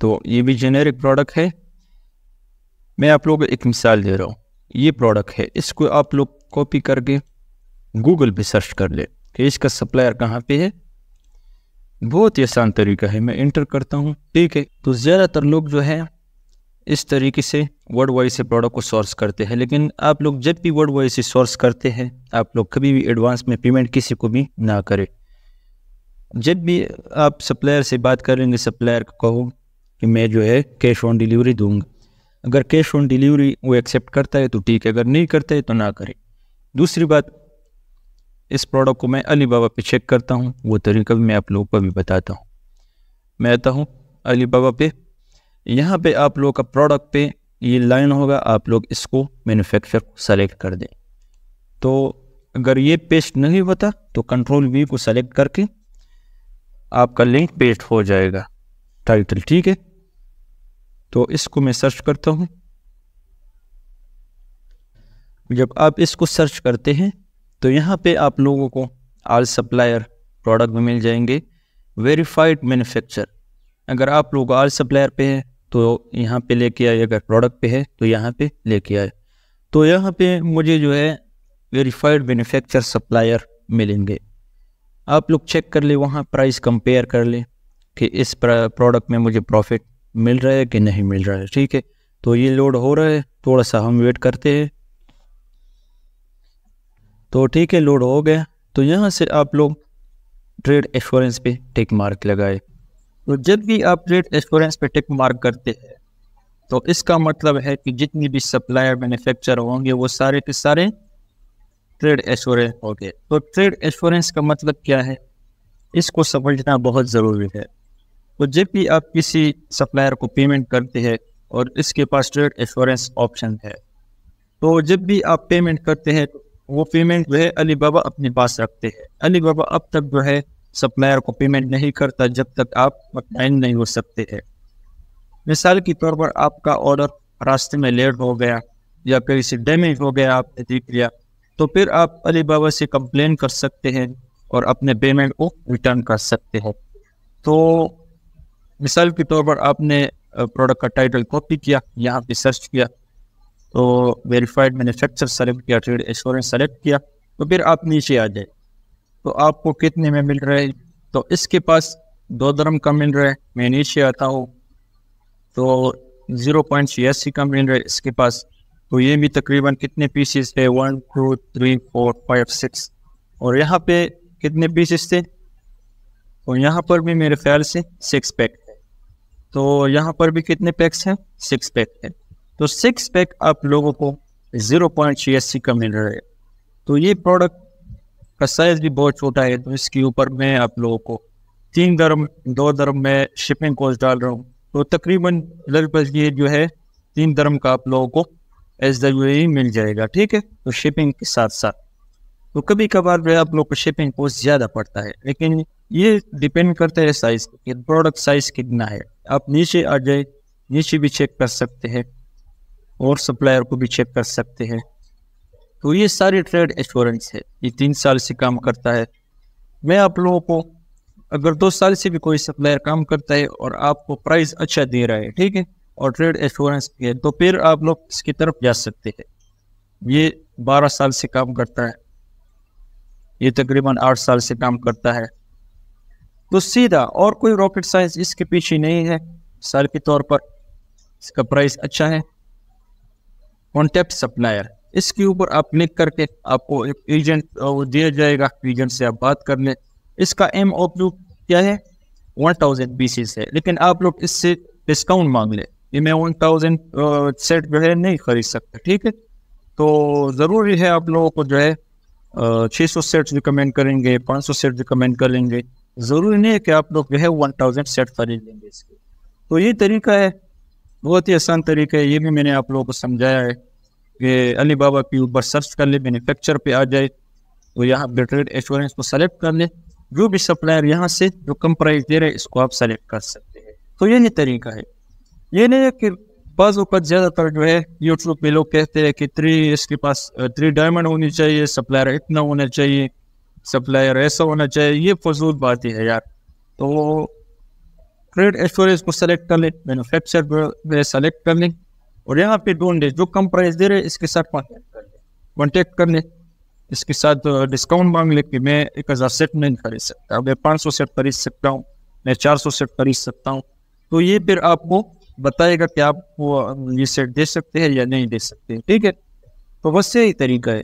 तो ये भी जेनेरिक प्रोडक्ट है। मैं आप लोगों एक मिसाल दे रहा हूँ। ये प्रोडक्ट है, इसको आप लोग कॉपी करके गूगल पे सर्च कर ले कि इसका सप्लायर कहाँ पे है। बहुत ही आसान तरीका है, मैं इंटर करता हूँ। ठीक है तो ज़्यादातर लोग जो है, इस तरीके से वर्ड वाइज से प्रोडक्ट को सोर्स करते हैं, लेकिन आप लोग जब भी वर्ड वाइज से सोर्स करते हैं, आप लोग कभी भी एडवांस में पेमेंट किसी को भी ना करें। जब भी आप सप्लायर से बात करेंगे सप्लायर को कहो कि मैं जो है कैश ऑन डिलीवरी दूँगा। अगर कैश ऑन डिलीवरी वो एक्सेप्ट करता है तो ठीक है, अगर नहीं करता है तो ना करें। दूसरी बात इस प्रोडक्ट को मैं अली बाबा पे चेक करता हूँ। वो तरीका भी मैं आप लोगों को भी बताता हूँ। मैं आता हूँ अली बाबा पे। यहाँ पे आप लोग का प्रोडक्ट पे ये लाइन होगा। आप लोग इसको मैन्युफैक्चर सेलेक्ट कर दें। तो अगर ये पेस्ट नहीं होता तो कंट्रोल वी को सेलेक्ट करके आपका लिंक पेस्ट हो जाएगा। टाइटल ठीक है? तो इसको मैं सर्च करता हूँ। जब आप इसको सर्च करते हैं तो यहाँ पे आप लोगों को आल सप्लायर प्रोडक्ट में मिल जाएँगे वेरीफाइड मैन्युफैक्चर अगर आप लोग आल सप्लायर पे हैं तो यहाँ पे लेके आए, अगर प्रोडक्ट पे है तो यहाँ पे लेके आए. तो यहाँ पे मुझे जो है वेरीफाइड मैन्युफैक्चर सप्लायर मिलेंगे. आप लोग चेक कर ले, वहाँ प्राइस कंपेयर कर ले कि इस प्रोडक्ट में मुझे प्रॉफिट मिल रहा है कि नहीं मिल रहा है, ठीक है? तो ये लोड हो रहा है, थोड़ा सा हम वेट करते हैं तो ठीक है लोड हो गया। तो यहाँ से आप लोग ट्रेड एश्योरेंस पे टिक मार्क लगाए। तो जब भी आप ट्रेड एश्योरेंस पे टिक मार्क करते हैं तो इसका मतलब है कि जितनी भी सप्लायर मैन्युफैक्चर होंगे, वो सारे के सारे ट्रेड एश्योरेंस हो गए। तो ट्रेड एश्योरेंस का मतलब क्या है? इसको समझना बहुत ज़रूरी है। तो जब भी आप किसी सप्लायर को पेमेंट करते हैं और इसके पास ट्रेड एश्योरेंस ऑप्शन है तो जब भी आप पेमेंट करते हैं तो वो पेमेंट जो है अली बाबा अपने पास रखते हैं। अली बाबा अब तक जो है सप्लायर को पेमेंट नहीं करता जब तक आप मुतन नहीं हो सकते हैं। मिसाल के तौर पर आपका ऑर्डर रास्ते में लेट हो गया या कहीं से डैमेज हो गया आपने देख लिया तो फिर आप अली बाबा से कंप्लेन कर सकते हैं और अपने पेमेंट को रिटर्न कर सकते हैं। तो मिसाल के तौर पर आपने प्रोडक्ट का टाइटल कॉपी किया, यहाँ पे सर्च किया तो वेरीफाइड मैन्युफैक्चर सेलेक्ट किया ट्रेड एश्योरेंस सेलेक्ट किया तो फिर आप नीचे आ जाए। तो आपको कितने में मिल रहा है? तो इसके पास दो दरम का मिल रहा है, मैं नीचे आता हूँ। तो ज़ीरो पॉइंट छियासी का मिल रहा है इसके पास। तो ये भी तकरीबन कितने पीसेस थे? One two three four five six और यहाँ पे कितने पीसेस थे? तो यहाँ पर भी मेरे ख्याल से सिक्स पैक है तो यहाँ पर भी कितने पैक्स हैं? सिक्स पैक है तो सिक्स पैक आप लोगों को ज़ीरो पॉइंट छियासी का मिल रहा है। तो ये प्रोडक्ट का साइज़ भी बहुत छोटा है तो इसके ऊपर मैं आप लोगों को तीन दरम दो दरम में शिपिंग कॉस्ट डाल रहा हूँ। तो तकरीबन लगभग ये जो है, तीन दरम का आप लोगों को एस डब्ल्यू मिल जाएगा, ठीक है? तो शिपिंग के साथ साथ। तो कभी कभार जो है, आप लोग को शिपिंग कॉस्ट ज़्यादा पड़ता है, लेकिन ये डिपेंड करता है साइज़ प्रोडक्ट साइज़ कितना है। आप नीचे आ जाए, नीचे भी चेक कर सकते हैं। और सप्लायर को भी चेक कर सकते हैं। तो ये सारी ट्रेड एश्योरेंस है। ये तीन साल से काम करता है। मैं आप लोगों को अगर दो साल से भी कोई सप्लायर काम करता है और आपको प्राइस अच्छा दे रहा है, ठीक है, और ट्रेड एश्योरेंस है तो फिर आप लोग इसकी तरफ़ जा सकते हैं। ये बारह साल से काम करता है। ये तकरीबन आठ साल से काम करता है। तो सीधा और कोई रॉकेट साइंस इसके पीछे नहीं है। साल के तौर पर इसका प्राइस अच्छा है। कॉन्टेक्ट सप्लायर इसके ऊपर आप क्लिक करके आपको एक एजेंट दिया जाएगा एजेंट से आप बात कर लें इसका एम ऑफ़ क्या है? वन थाउज़ेंड पीसीस है। लेकिन आप लोग इससे डिस्काउंट मांग ले। ये मैं वन थाउज़ेंड सेट जो है नहीं खरीद सकता, ठीक है? तो ज़रूरी है आप लोगों को जो है छः सौ सेट रिकमेंड करेंगे, पाँच सौ सेट रिकमेंड करेंगे ज़रूरी नहीं है कि आप लोग जो है वन थाउज़ेंड सेट खरीद लेंगे इसके। तो ये तरीका है बहुत ही आसान तरीका है, ये भी मैंने आप लोगों को समझाया है कि अली बाबा के ऊपर सर्च कर ले मैन्युफैक्चर पे आ जाए तो यहाँ बेटरेड एश्योरेंस को सेलेक्ट कर ले। जो भी सप्लायर यहाँ से जो कम प्राइस दे रहे हैं, इसको आप सेलेक्ट कर सकते हैं। तो ये नहीं तरीका है। ये नहीं है कि बाज़त ज़्यादातर जो है यूट्यूब पे लोग कहते हैं कि थ्री इसके पास थ्री डायमंड होनी चाहिए सप्लायर इतना होना चाहिए सप्लायर ऐसा होना चाहिए। ये फजूल बात है यार। तो ट्रेड एश्योरेंस को सेलेक्ट कर लें। मैनुफैक्चर सेलेक्ट कर लें। और यहाँ पे ढूंढे, जो कम प्राइस दे रहे हैं, इसके साथ कॉन्टेक्ट कर लें। इसके साथ डिस्काउंट मांग ले कि मैं एक हज़ार सेट नहीं खरीद सकता। मैं पाँच सौ सेट खरीद सकता हूँ। मैं चार सौ सेट खरीद सकता हूँ। तो ये फिर आपको बताएगा कि आप वो ये सेट दे सकते हैं या नहीं दे सकते ठीक है? तो बस यही तरीका है।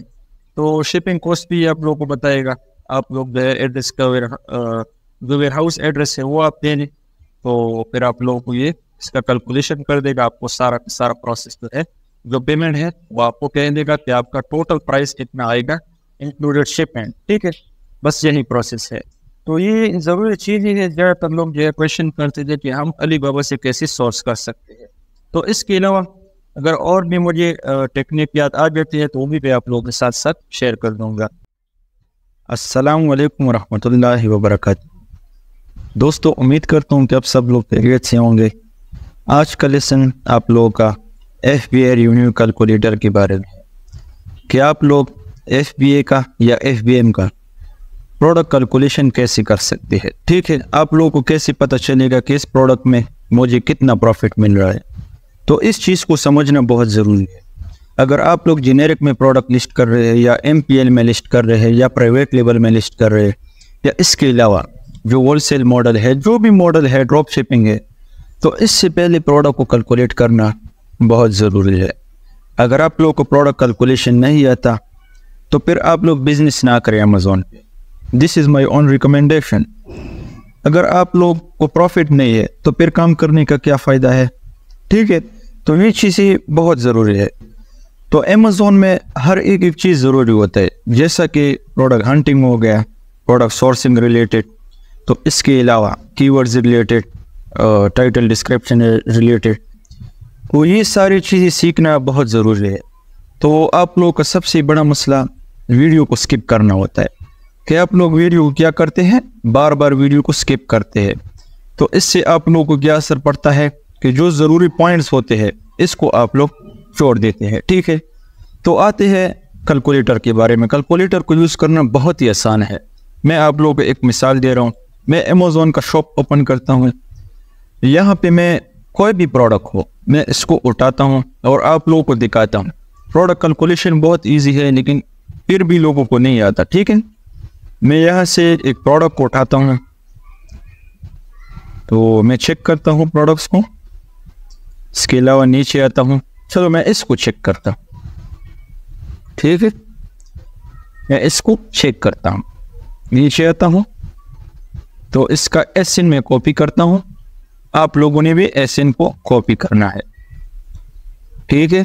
तो शिपिंग कॉस्ट भी आप लोगों को बताएगा। आप लोग एड्रेस का वेयर हाउस एड्रेस है, वो आप दे दें तो फिर आप लोगों को ये इसका कैलकुलेशन कर देगा, आपको सारा सारा प्रोसेस जो है, जो पेमेंट है, वो आपको कह देगा कि आपका टोटल प्राइस कितना आएगा इंक्लूडेड शिपमेंट ठीक है? बस यही प्रोसेस है। तो ये ज़रूरी चीज़ ही है, ज़्यादातर लोग जो है क्वेश्चन करते थे कि हम अली बाबा से कैसे सोर्स कर सकते हैं। तो इसके अलावा अगर और भी मुझे टेक्निक याद आ जाती है तो वो भी मैं आप लोगों के साथ साथ शेयर कर दूँगा। अस्सलाम वालेकुम रहमतुल्लाहि व बरकातहू दोस्तों, उम्मीद करता हूँ कि आप सब लोग खैरियत से होंगे। आज का लेसन आप लोगों का F B I review calculator के बारे में। कि आप लोग एफ़ बी ए का या एफ़ बी एम का प्रोडक्ट कैलकुलेशन कैसे कर सकते हैं? ठीक है, आप लोगों को कैसे पता चलेगा कि इस प्रोडक्ट में मुझे कितना प्रॉफिट मिल रहा है? तो इस चीज़ को समझना बहुत ज़रूरी है। अगर आप लोग जेनेरिक में प्रोडक्ट लिस्ट कर रहे हैं या एमपीएल में लिस्ट कर रहे हैं या प्राइवेट लेवल में लिस्ट कर रहे हैं या इसके अलावा जो होलसेल मॉडल है, जो भी मॉडल है ड्रॉप शिपिंग है तो इससे पहले प्रोडक्ट को कैलकुलेट करना बहुत ज़रूरी है। अगर आप लोगों को प्रोडक्ट कैलकुलेशन नहीं आता तो फिर आप लोग बिज़नेस ना करें अमेजोन पे। This is my own recommendation अगर आप लोग को प्रॉफिट नहीं है तो फिर काम करने का क्या फ़ायदा है? ठीक है तो ये चीज़ें बहुत ज़रूरी है। तो अमेज़ोन में हर एक एक चीज़ ज़रूरी होता है। जैसा कि प्रोडक्ट हंटिंग हो गया प्रोडक्ट सोर्सिंग रिलेटेड तो इसके अलावा keywords related title description related तो ये सारी चीज़ें सीखना बहुत ज़रूरी है। तो आप लोगों का सबसे बड़ा मसला वीडियो को स्किप करना होता है। कि आप लोग वीडियो क्या करते हैं? बार बार वीडियो को स्किप करते हैं। तो इससे आप लोगों को क्या असर पड़ता है? कि जो ज़रूरी पॉइंट्स होते हैं, इसको आप लोग छोड़ देते हैं। ठीक है? तो आते हैं कैलकुलेटर के बारे में। कैलकुलेटर को यूज़ करना बहुत ही आसान है। मैं आप लोगों को एक मिसाल दे रहा हूँ। मैं अमेज़ोन का शॉप ओपन करता हूँ। यहाँ पे मैं कोई भी प्रोडक्ट हो, मैं इसको उठाता हूँ और आप लोगों को दिखाता हूँ। प्रोडक्ट कैलकुलेशन बहुत ईजी है, लेकिन फिर भी लोगों को नहीं आता, ठीक है? मैं यहाँ से एक प्रोडक्ट को उठाता हूँ। तो मैं चेक करता हूँ प्रोडक्ट्स को। इसके अलावा नीचे आता हूँ। चलो मैं इसको चेक करता हूँ। ठीक है? मैं इसको चेक करता हूँ। नीचे आता हूँ। तो इसका एस एन में कॉपी करता हूँ। आप लोगों ने भी एस एन को कॉपी करना है। ठीक है?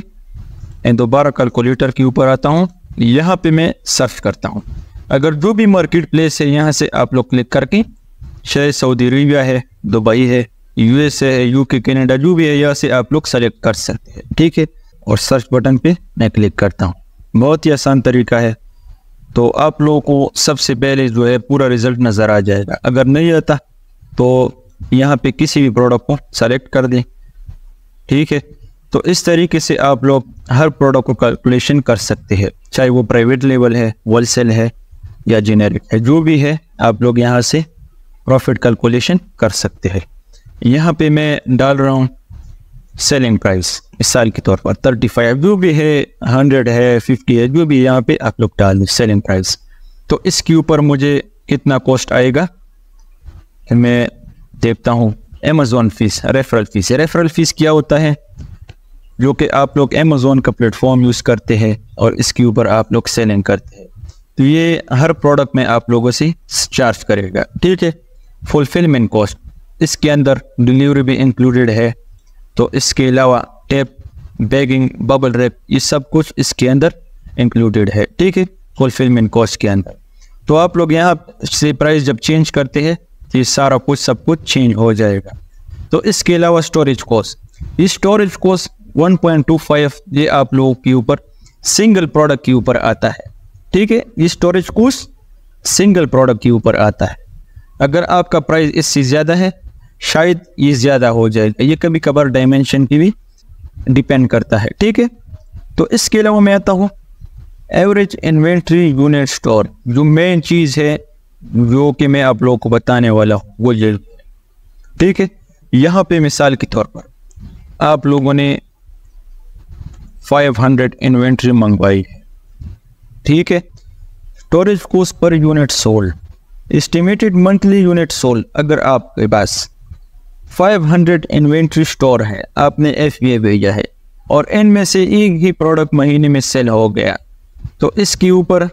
मैं दोबारा कैलकुलेटर के ऊपर आता हूँ। यहाँ पे मैं सर्च करता हूँ। अगर जो भी मार्केट प्लेस है, यहाँ से आप लोग क्लिक करके चाहे सऊदी अरेबिया है दुबई है यूएसए है यूके कनाडा जो भी है, यहाँ से आप लोग सेलेक्ट कर सकते हैं। ठीक है? और सर्च बटन पे मैं क्लिक करता हूँ। बहुत ही आसान तरीका है। तो आप लोगों को सबसे पहले जो है पूरा रिज़ल्ट नज़र आ जाएगा। अगर नहीं आता तो यहाँ पे किसी भी प्रोडक्ट को सेलेक्ट कर दें। ठीक है? तो इस तरीके से आप लोग हर प्रोडक्ट को कैलकुलेशन कर सकते हैं। चाहे वो प्राइवेट लेवल है होलसेल है, या जेनेरिक है, जो भी है, आप लोग यहाँ से प्रॉफिट कैलकुलेशन कर सकते हैं। यहाँ पे मैं डाल रहा हूँ सेलिंग प्राइस मिसाल के तौर पर। थर्टी फाइव जो भी है हंड्रेड है फिफ्टी है, जो भी यहाँ पे आप लोग डाल दें सेलिंग प्राइस तो इसके ऊपर मुझे कितना कॉस्ट आएगा? मैं देखता हूँ। Amazon fees referral fees referral fees क्या होता है? जो कि आप लोग अमेजोन का प्लेटफॉर्म यूज़ करते हैं और इसके ऊपर आप लोग सेलिंग करते हैं। तो ये हर प्रोडक्ट में आप लोगों से चार्ज करेगा। ठीक है? फुलफिलमेंट कॉस्ट इसके अंदर डिलीवरी भी इंक्लूडेड है। तो इसके अलावा टेप बैगिंग बबल रैप ये सब कुछ इसके अंदर इंक्लूडेड है। ठीक है? फुलफिलमेंट कॉस्ट के अंदर। तो आप लोग यहाँ से प्राइस जब चेंज करते हैं तो ये सारा कुछ सब कुछ चेंज हो जाएगा। तो इसके अलावा स्टोरेज कॉस्ट ये स्टोरेज कॉस्ट 1.25 ये आप लोगों के ऊपर सिंगल प्रोडक्ट के ऊपर आता है। ठीक है? ये स्टोरेज कॉस्ट सिंगल प्रोडक्ट के ऊपर आता है। अगर आपका प्राइस इससे ज़्यादा है शायद ये ज़्यादा हो जाएगा ये कभी कभार डायमेंशन की भी डिपेंड करता है, ठीक है? तो इसके अलावा मैं आता हूँ एवरेज इन्वेंट्री यूनिट स्टोर जो मेन चीज़ है, जो कि मैं आप लोगों को बताने वाला हूँ, वो ये, ठीक है? यहाँ पे मिसाल के तौर पर, आप लोगों ने 500 इन्वेंट्री मंगवाई है, ठीक है? Storage cost per unit sold estimated monthly unit sold अगर आपके पास 500 इन्वेंट्री स्टोर है, आपने एफ़ भेजा है, और इनमें से एक ही प्रोडक्ट महीने में सेल हो गया। तो इसके ऊपर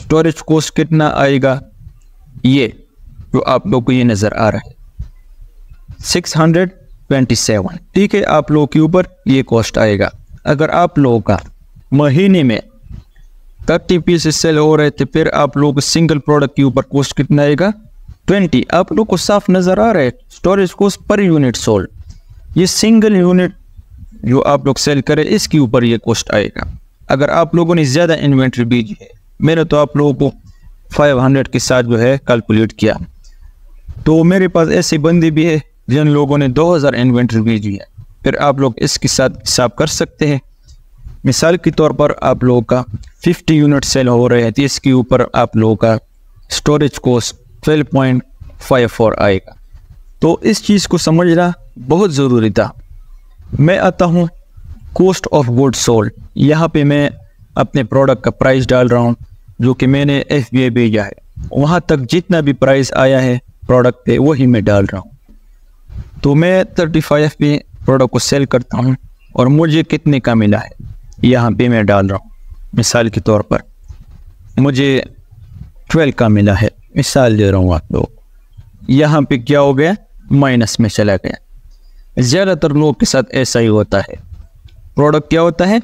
स्टोरेज कॉस्ट कितना आएगा? ये, जो आप लोग को ये नज़र आ रहा है। 627 ठीक है, आप लोगों के ऊपर ये कॉस्ट आएगा। अगर आप लोगों का महीने में थर्टी पीस सेल हो रहे थे फिर आप लोग सिंगल प्रोडक्ट के ऊपर कॉस्ट कितना आएगा? ट्वेंटी आप लोग को साफ़ नज़र आ रहा है storage cost per unit sold ये सिंगल यूनिट जो आप लोग सेल करें, इसके ऊपर ये कॉस्ट आएगा। अगर आप लोगों ने ज़्यादा इन्वेंट्री भेजी है, मैंने तो आप लोगों को 500 के साथ जो है कैलकुलेट किया। तो मेरे पास ऐसे बंदे भी है, जिन लोगों ने 2000 इन्वेंट्री भेजी है। फिर आप लोग इसके साथ हिसाब कर सकते हैं। मिसाल के तौर पर आप लोगों का 50 यूनिट सेल हो रहे हैं तो इसके ऊपर आप लोगों का स्टोरेज कोस्ट 12.54 आएगा। तो इस चीज़ को समझना बहुत ज़रूरी था। मैं आता हूँ कोस्ट ऑफ़ गुड सोल्ड यहाँ पे मैं अपने प्रोडक्ट का प्राइस डाल रहा हूँ, जो कि मैंने एफ़ बी भेजा है। वहाँ तक जितना भी प्राइस आया है प्रोडक्ट पे, वही मैं डाल रहा हूँ। तो मैं थर्टी फाइव पे प्रोडक्ट को सेल करता हूँ, और मुझे कितने का मिला है, यहाँ पे मैं डाल रहा हूँ। मिसाल के तौर पर, मुझे ट्वेल्व का मिला है। मिसाल दे रहा हूँ आप लोग यहाँ पे क्या हो गया? माइनस में चला गया। ज़्यादातर लोगों के साथ ऐसा ही होता है। प्रोडक्ट क्या होता है?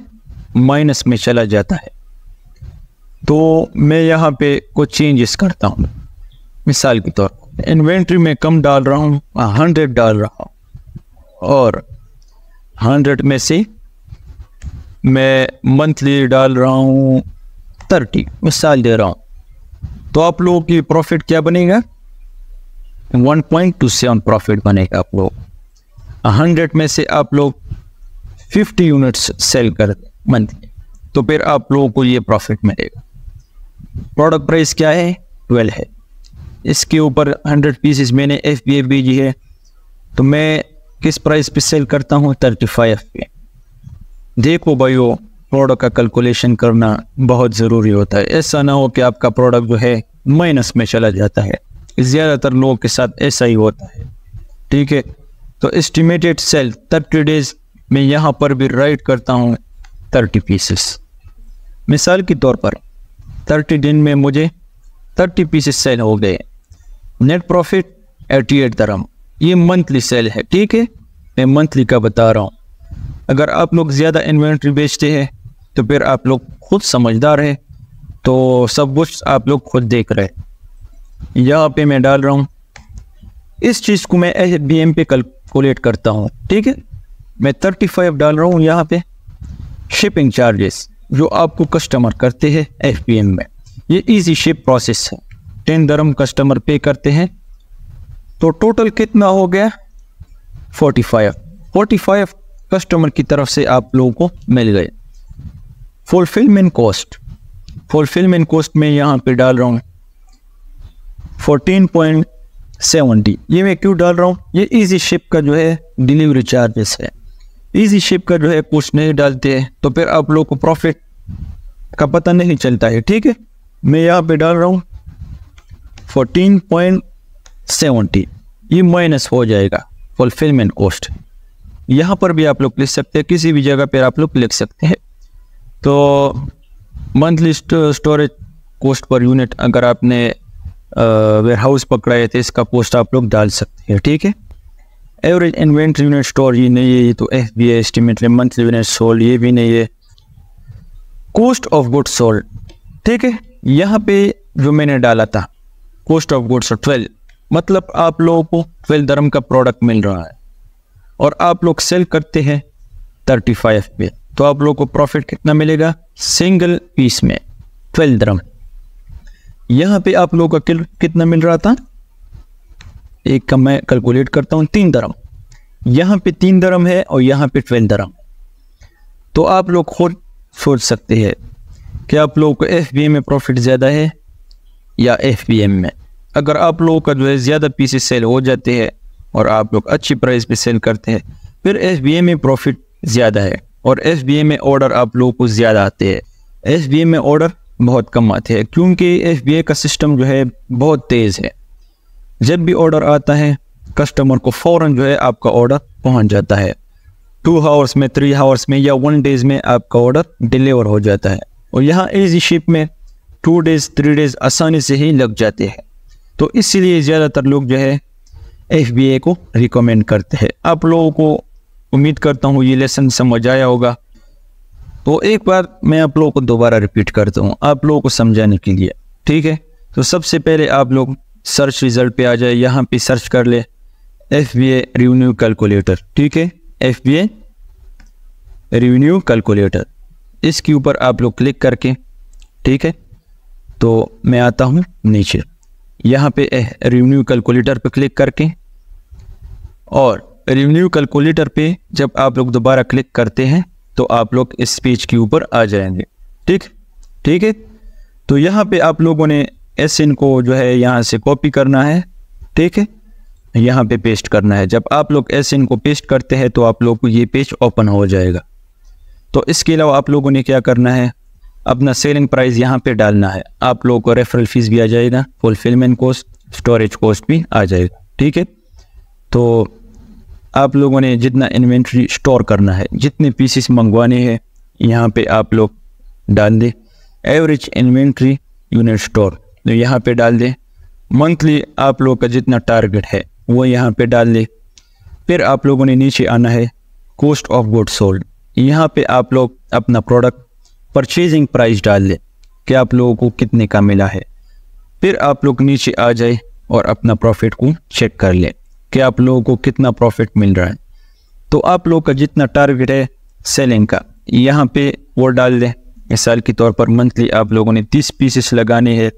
माइनस में चला जाता है। तो मैं यहाँ पे कुछ चेंजेस करता हूँ। मिसाल के तौर पर इन्वेंट्री में कम डाल रहा हूँ हंड्रेड डाल रहा हूँ। और हंड्रेड में से मैं मंथली डाल रहा हूँ थर्टी मिसाल दे रहा हूँ। तो आप लोगों की प्रॉफिट क्या बनेगा? One point two seven profit बनेगा आप लोग हंड्रेड में से आप लोग फिफ्टी यूनिट्स सेल कर मंथली तो फिर आप लोगों को ये प्रॉफिट मिलेगा। प्रोडक्ट प्राइस क्या है? ट्वेल्व है। इसके ऊपर हंड्रेड पीसेस मैंने एफ़ बी भेजी है। तो मैं किस प्राइस पे सेल करता हूँ? थर्टी फाइव पे देखो भाइयों प्रोडक्ट का कैलकुलेशन करना बहुत ज़रूरी होता है। ऐसा ना हो कि आपका प्रोडक्ट जो है माइनस में चला जाता है। ज़्यादातर लोगों के साथ ऐसा ही होता है। ठीक है? तो एस्टिमेटेड सेल थर्टी डेज़ में यहाँ पर भी राइट करता हूँ थर्टी पीसेस मिसाल के तौर पर थर्टी दिन में मुझे थर्टी पीसेस सेल हो गए। नेट प्रॉफिट एटी एट दरम ये मंथली सेल है। ठीक है? मैं मंथली का बता रहा हूँ। अगर आप लोग ज़्यादा इन्वेंट्री बेचते हैं तो फिर आप लोग खुद समझदार हैं। तो सब कुछ आप लोग खुद देख रहे हैं। यहाँ पे मैं डाल रहा हूँ। इस चीज़ को मैं एफ़ बी एम पे कैलकुलेट करता हूँ, ठीक है? मैं थर्टी फाइव डाल रहा हूँ यहाँ पे। शिपिंग चार्जेस जो आपको कस्टमर करते हैं एफ़ बी एम में। ये इजी शिप प्रोसेस है। टेन दरम कस्टमर पे करते हैं। तो टोटल कितना हो गया? Forty five forty five customer की तरफ़ से आप लोगों को मिल गए। फुलफिलमेंट कॉस्ट फुलफिलमेंट कॉस्ट में यहाँ पे डाल रहा हूँ। फोर्टीन पॉइंट सेवेंटी ये मैं क्यों डाल रहा हूँ? ये इजी शिप का जो है डिलीवरी चार्जेस है। इजी शिप का जो है कुछ नहीं डालते हैं तो फिर आप लोग को प्रॉफिट का पता नहीं चलता है, ठीक है? मैं यहाँ पे डाल रहा हूँ फोर्टीन पॉइंट सेवेंटी ये माइनस हो जाएगा फुलफिलमेंट कॉस्ट यहाँ पर भी आप लोग लिख सकते हैं, किसी भी जगह पर आप लोग लिख सकते हैं। तो monthly storage cost per unit अगर आपने वेयर हाउस पकड़ा है तो इसका पोस्ट आप लोग डाल सकते हैं, ठीक है? एवरेज इन्वेंट्री यूनिट स्टोर ये नहीं है, ये तो F B estimate monthly unit sold ये भी नहीं है। कॉस्ट ऑफ़ गुड सोल्ड ठीक है? यहाँ पे जो मैंने डाला था कॉस्ट ऑफ़ गुड्स ट्वेल्व मतलब आप लोगों को ट्वेल्व धर्म का प्रोडक्ट मिल रहा है। और आप लोग सेल करते हैं थर्टी फाइव पे तो आप लोगों को प्रॉफिट कितना मिलेगा? सिंगल पीस में ट्वेल्व धर्म यहाँ पे आप लोगों का कितना मिल रहा था? एक का मैं कैलकुलेट करता हूँ, तीन धर्म। यहाँ पे तीन धर्म है और यहाँ पे ट्वेल्व धर्म। तो आप लोग खुद सोच सकते हैं कि आप लोगों को एफ़ में प्रॉफिट ज़्यादा है या एफबीएम में। अगर आप लोगों का जो है ज़्यादा पीसेस सेल हो जाते हैं और आप लोग अच्छी प्राइस पे सेल करते हैं, फिर एफ़ में प्रॉफिट ज़्यादा है और एफ़ में ऑर्डर आप लोगों को ज़्यादा आते हैं। एफ़ में ऑर्डर बहुत कम आते हैं, क्योंकि एफ़ का सिस्टम जो है बहुत तेज़ है। जब भी ऑर्डर आता है कस्टमर को फ़ौरन जो है आपका ऑर्डर पहुँच जाता है। टू हावर्स में थ्री हावर्स में या वन डेज़ में आपका ऑर्डर डिलीवर हो जाता है। और यहाँ ईजी शिप में टू डेज़ थ्री डेज़ आसानी से ही लग जाते हैं। तो इसीलिए ज़्यादातर लोग जो है एफ़ को रिकमेंड करते हैं। आप लोगों को उम्मीद करता हूँ ये लेसन समझ आया होगा। तो एक बार मैं आप लोगों को दोबारा रिपीट करता हूँ, आप लोगों को समझाने के लिए, ठीक है? तो सबसे पहले आप लोग सर्च रिज़ल्ट पे आ जाए, यहाँ पे सर्च कर ले F B A revenue calculator ठीक है? F B A revenue calculator इसके ऊपर आप लोग क्लिक करके, ठीक है? तो मैं आता हूँ नीचे, यहाँ पे रिवेन्यू कैलकुलेटर पे क्लिक करके, और रिवेन्यू कैलकुलेटर पे जब आप लोग दोबारा क्लिक करते हैं तो आप लोग इस पेज के ऊपर आ जाएँगे। ठीक? ठीक है? तो यहाँ पे आप लोगों ने एस इन को जो है यहाँ से कॉपी करना है। ठीक है? यहाँ पे पेस्ट करना है। जब आप लोग एस इन को पेस्ट करते हैं तो आप लोग को ये पेज ओपन हो जाएगा। तो इसके अलावा आप लोगों ने क्या करना है? अपना सेलिंग प्राइस यहाँ पे डालना है। आप लोगों को रेफरल फ़ीस भी आ जाएगा। फुलफिलमेंट कॉस्ट स्टोरेज कॉस्ट भी आ जाएगा। ठीक है? तो आप लोगों ने जितना इन्वेंट्री स्टोर करना है, जितने पीसीस मंगवाने हैं, यहाँ पे आप लोग डाल दें। एवरेज इन्वेंट्री यूनिट स्टोर तो यहाँ पे डाल दें। मंथली आप लोग का जितना टारगेट है, वो यहाँ पे डाल दें। फिर आप लोगों ने नीचे आना है कॉस्ट ऑफ़ गुड सोल्ड यहाँ पे आप लोग अपना प्रोडक्ट परचेजिंग प्राइस डाल दें, कि आप लोगों को कितने का मिला है। फिर आप लोग नीचे आ जाए और अपना प्रॉफिट को चेक कर लें। कि आप लोगों को कितना प्रॉफिट मिल रहा है। तो आप लोग का जितना टारगेट है सेलिंग का, यहाँ पे वो डाल दें। मिसाल के तौर पर मंथली आप लोगों ने तीस पीसेस लगाने हैं।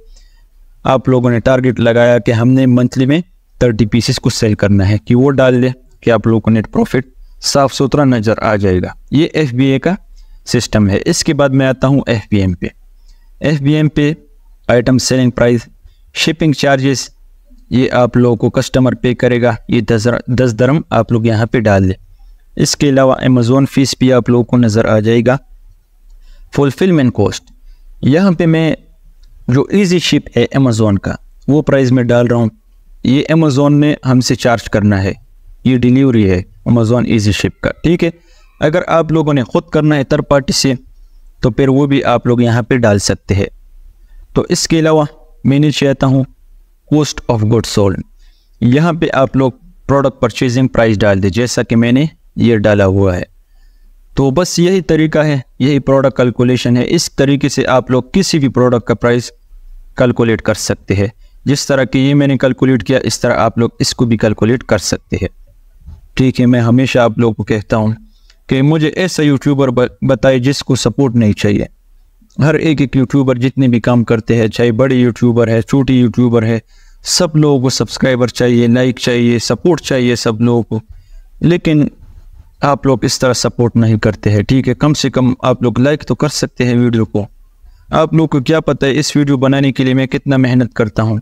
आप लोगों ने टारगेट लगाया कि हमने मंथली में थर्टी पीसेस को सेल करना है कि वो डाल दें कि आप लोगों को नेट प्रॉफिट साफ़ सुथरा नज़र आ जाएगा। ये एफ़ का सिस्टम है। इसके बाद मैं आता हूँ एफ़ पे। एफबीएम पे item selling price shipping charges ये आप लोगों को कस्टमर पे करेगा। ये दस दस दरम आप लोग यहाँ पे डाल दें। इसके अलावा अमेज़ोन फ़ीस भी आप लोगों को नज़र आ जाएगा। फुलफिलमेंट कॉस्ट यहाँ पे मैं जो इजी शिप है अमेज़ोन का, वो प्राइस में डाल रहा हूँ। ये अमेज़ोन ने हमसे चार्ज करना है। ये डिलीवरी है अमेज़ोन ईजी शिप का, ठीक है? अगर आप लोगों ने ख़ुद करना है थर्ड पार्टी से तो फिर वो भी आप लोग यहाँ पे डाल सकते हैं। तो इसके अलावा मैं चाहता हूँ कॉस्ट ऑफ़ गुड सोल्ड यहाँ पे आप लोग प्रोडक्ट परचेजिंग प्राइस डाल दें जैसा कि मैंने ये डाला हुआ है। तो बस यही तरीका है, यही प्रोडक्ट कैलकुलेशन है। इस तरीके से आप लोग किसी भी प्रोडक्ट का प्राइस कैलकुलेट कर सकते हैं। जिस तरह की ये मैंने कैलकुलेट किया, इस तरह आप लोग इसको भी कैलकुलेट कर सकते हैं। ठीक है, मैं हमेशा आप लोगों को कहता हूँ कि मुझे ऐसा यूट्यूबर बताए जिसको सपोर्ट नहीं चाहिए। हर एक एक यूट्यूबर जितने भी काम करते हैं, चाहे बड़े यूट्यूबर है, छोटी यूट्यूबर है सब लोगों को सब्सक्राइबर चाहिए लाइक चाहिए सपोर्ट चाहिए सब लोगों को। लेकिन आप लोग इस तरह सपोर्ट नहीं करते हैं, ठीक है? कम से कम आप लोग लाइक तो कर सकते हैं वीडियो को। आप लोग को क्या पता है, इस वीडियो बनाने के लिए मैं कितना मेहनत करता हूँ?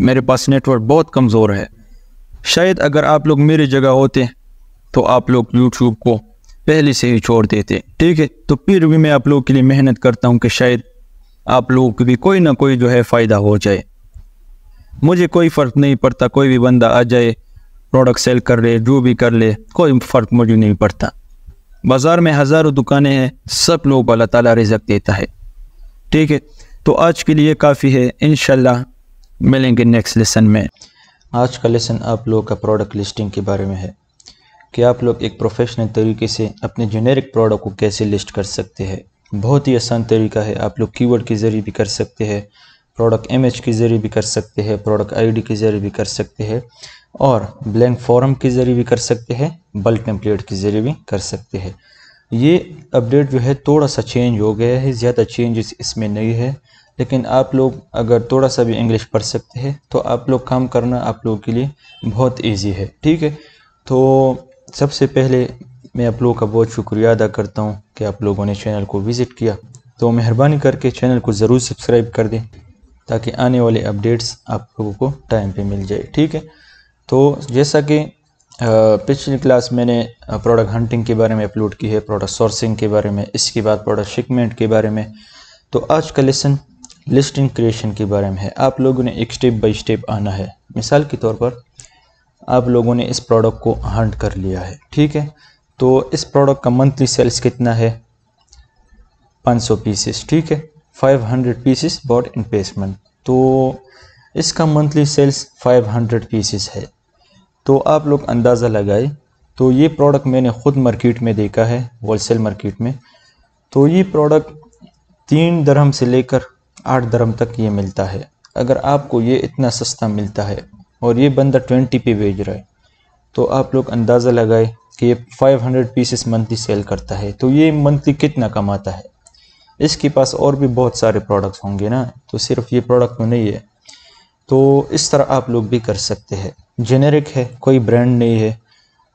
मेरे पास नेटवर्क बहुत कमज़ोर है। शायद अगर आप लोग मेरी जगह होते तो आप लोग यूट्यूब को पहले से ही छोड़ देते, ठीक है? तो फिर भी मैं आप लोगों के लिए मेहनत करता हूँ कि शायद आप लोगों को भी कोई ना कोई जो है फ़ायदा हो जाए। मुझे कोई फ़र्क नहीं पड़ता, कोई भी बंदा आ जाए प्रोडक्ट सेल कर ले, जो भी कर ले, कोई फ़र्क मुझे नहीं पड़ता। बाज़ार में हज़ारों दुकानें हैं, सब लोग अल्लाह ताला रिजक देता है। ठीक है तो आज के लिए काफ़ी है इन मिलेंगे नेक्स्ट लेसन में। आज का लेसन आप लोगों का प्रोडक्ट लिस्टिंग के बारे में है। कि आप लोग एक प्रोफेशनल तरीके से अपने जेनेरिक प्रोडक्ट को कैसे लिस्ट कर सकते हैं। बहुत ही आसान तरीका है, आप लोग कीवर्ड के ज़रिए भी कर सकते हैं। प्रोडक्ट इमेज के ज़रिए भी कर सकते हैं, प्रोडक्ट आईडी के ज़रिए भी कर सकते हैं और ब्लैंक फॉर्म के ज़रिए भी कर सकते हैं, बल्क टेम्पलेट के ज़रिए भी कर सकते हैं। ये अपडेट जो है थोड़ा सा चेंज हो गया है, ज़्यादा चेंजेस इसमें नहीं है, लेकिन आप लोग अगर थोड़ा सा भी इंग्लिश पढ़ सकते हैं तो आप लोग काम करना आप लोगों के लिए बहुत ईजी है, ठीक है? तो सबसे पहले मैं आप लोगों का बहुत शुक्रिया अदा करता हूँ कि आप लोगों ने चैनल को विज़िट किया। तो मेहरबानी करके चैनल को ज़रूर सब्सक्राइब कर दें। ताकि आने वाले अपडेट्स आप लोगों को टाइम पे मिल जाए, ठीक है? तो जैसा कि पिछली क्लास मैंने प्रोडक्ट हंटिंग के बारे में अपलोड की है प्रोडक्ट सोर्सिंग के बारे में, इसके बाद प्रोडक्ट शिकमेंट के बारे में। तो आज का लेसन लिस्टिंग क्रिएशन के बारे में है। आप लोगों ने एक स्टेप बाय स्टेप आना है। मिसाल के तौर पर, आप लोगों ने इस प्रोडक्ट को हंट कर लिया है, ठीक है? तो इस प्रोडक्ट का मंथली सेल्स कितना है? 500 पीसेस ठीक है? 500 पीसेस बॉट इन पेसमेंट तो इसका मंथली सेल्स 500 पीसेस है। तो आप लोग अंदाज़ा लगाए। तो ये प्रोडक्ट मैंने ख़ुद मार्केट में देखा है होलसेल मार्केट में। तो ये प्रोडक्ट तीन दरहम से लेकर आठ दरहम तक ये मिलता है। अगर आपको ये इतना सस्ता मिलता है और ये बंदा ट्वेंटी पे भेज रहा है तो आप लोग अंदाज़ा लगाए कि ये five hundred pieces monthly sell करता है। तो ये मंथली कितना कमाता है? इसके पास और भी बहुत सारे प्रोडक्ट्स होंगे ना तो सिर्फ़ ये प्रोडक्ट तो नहीं है। तो इस तरह आप लोग भी कर सकते हैं। जेनेरिक है, कोई ब्रांड नहीं है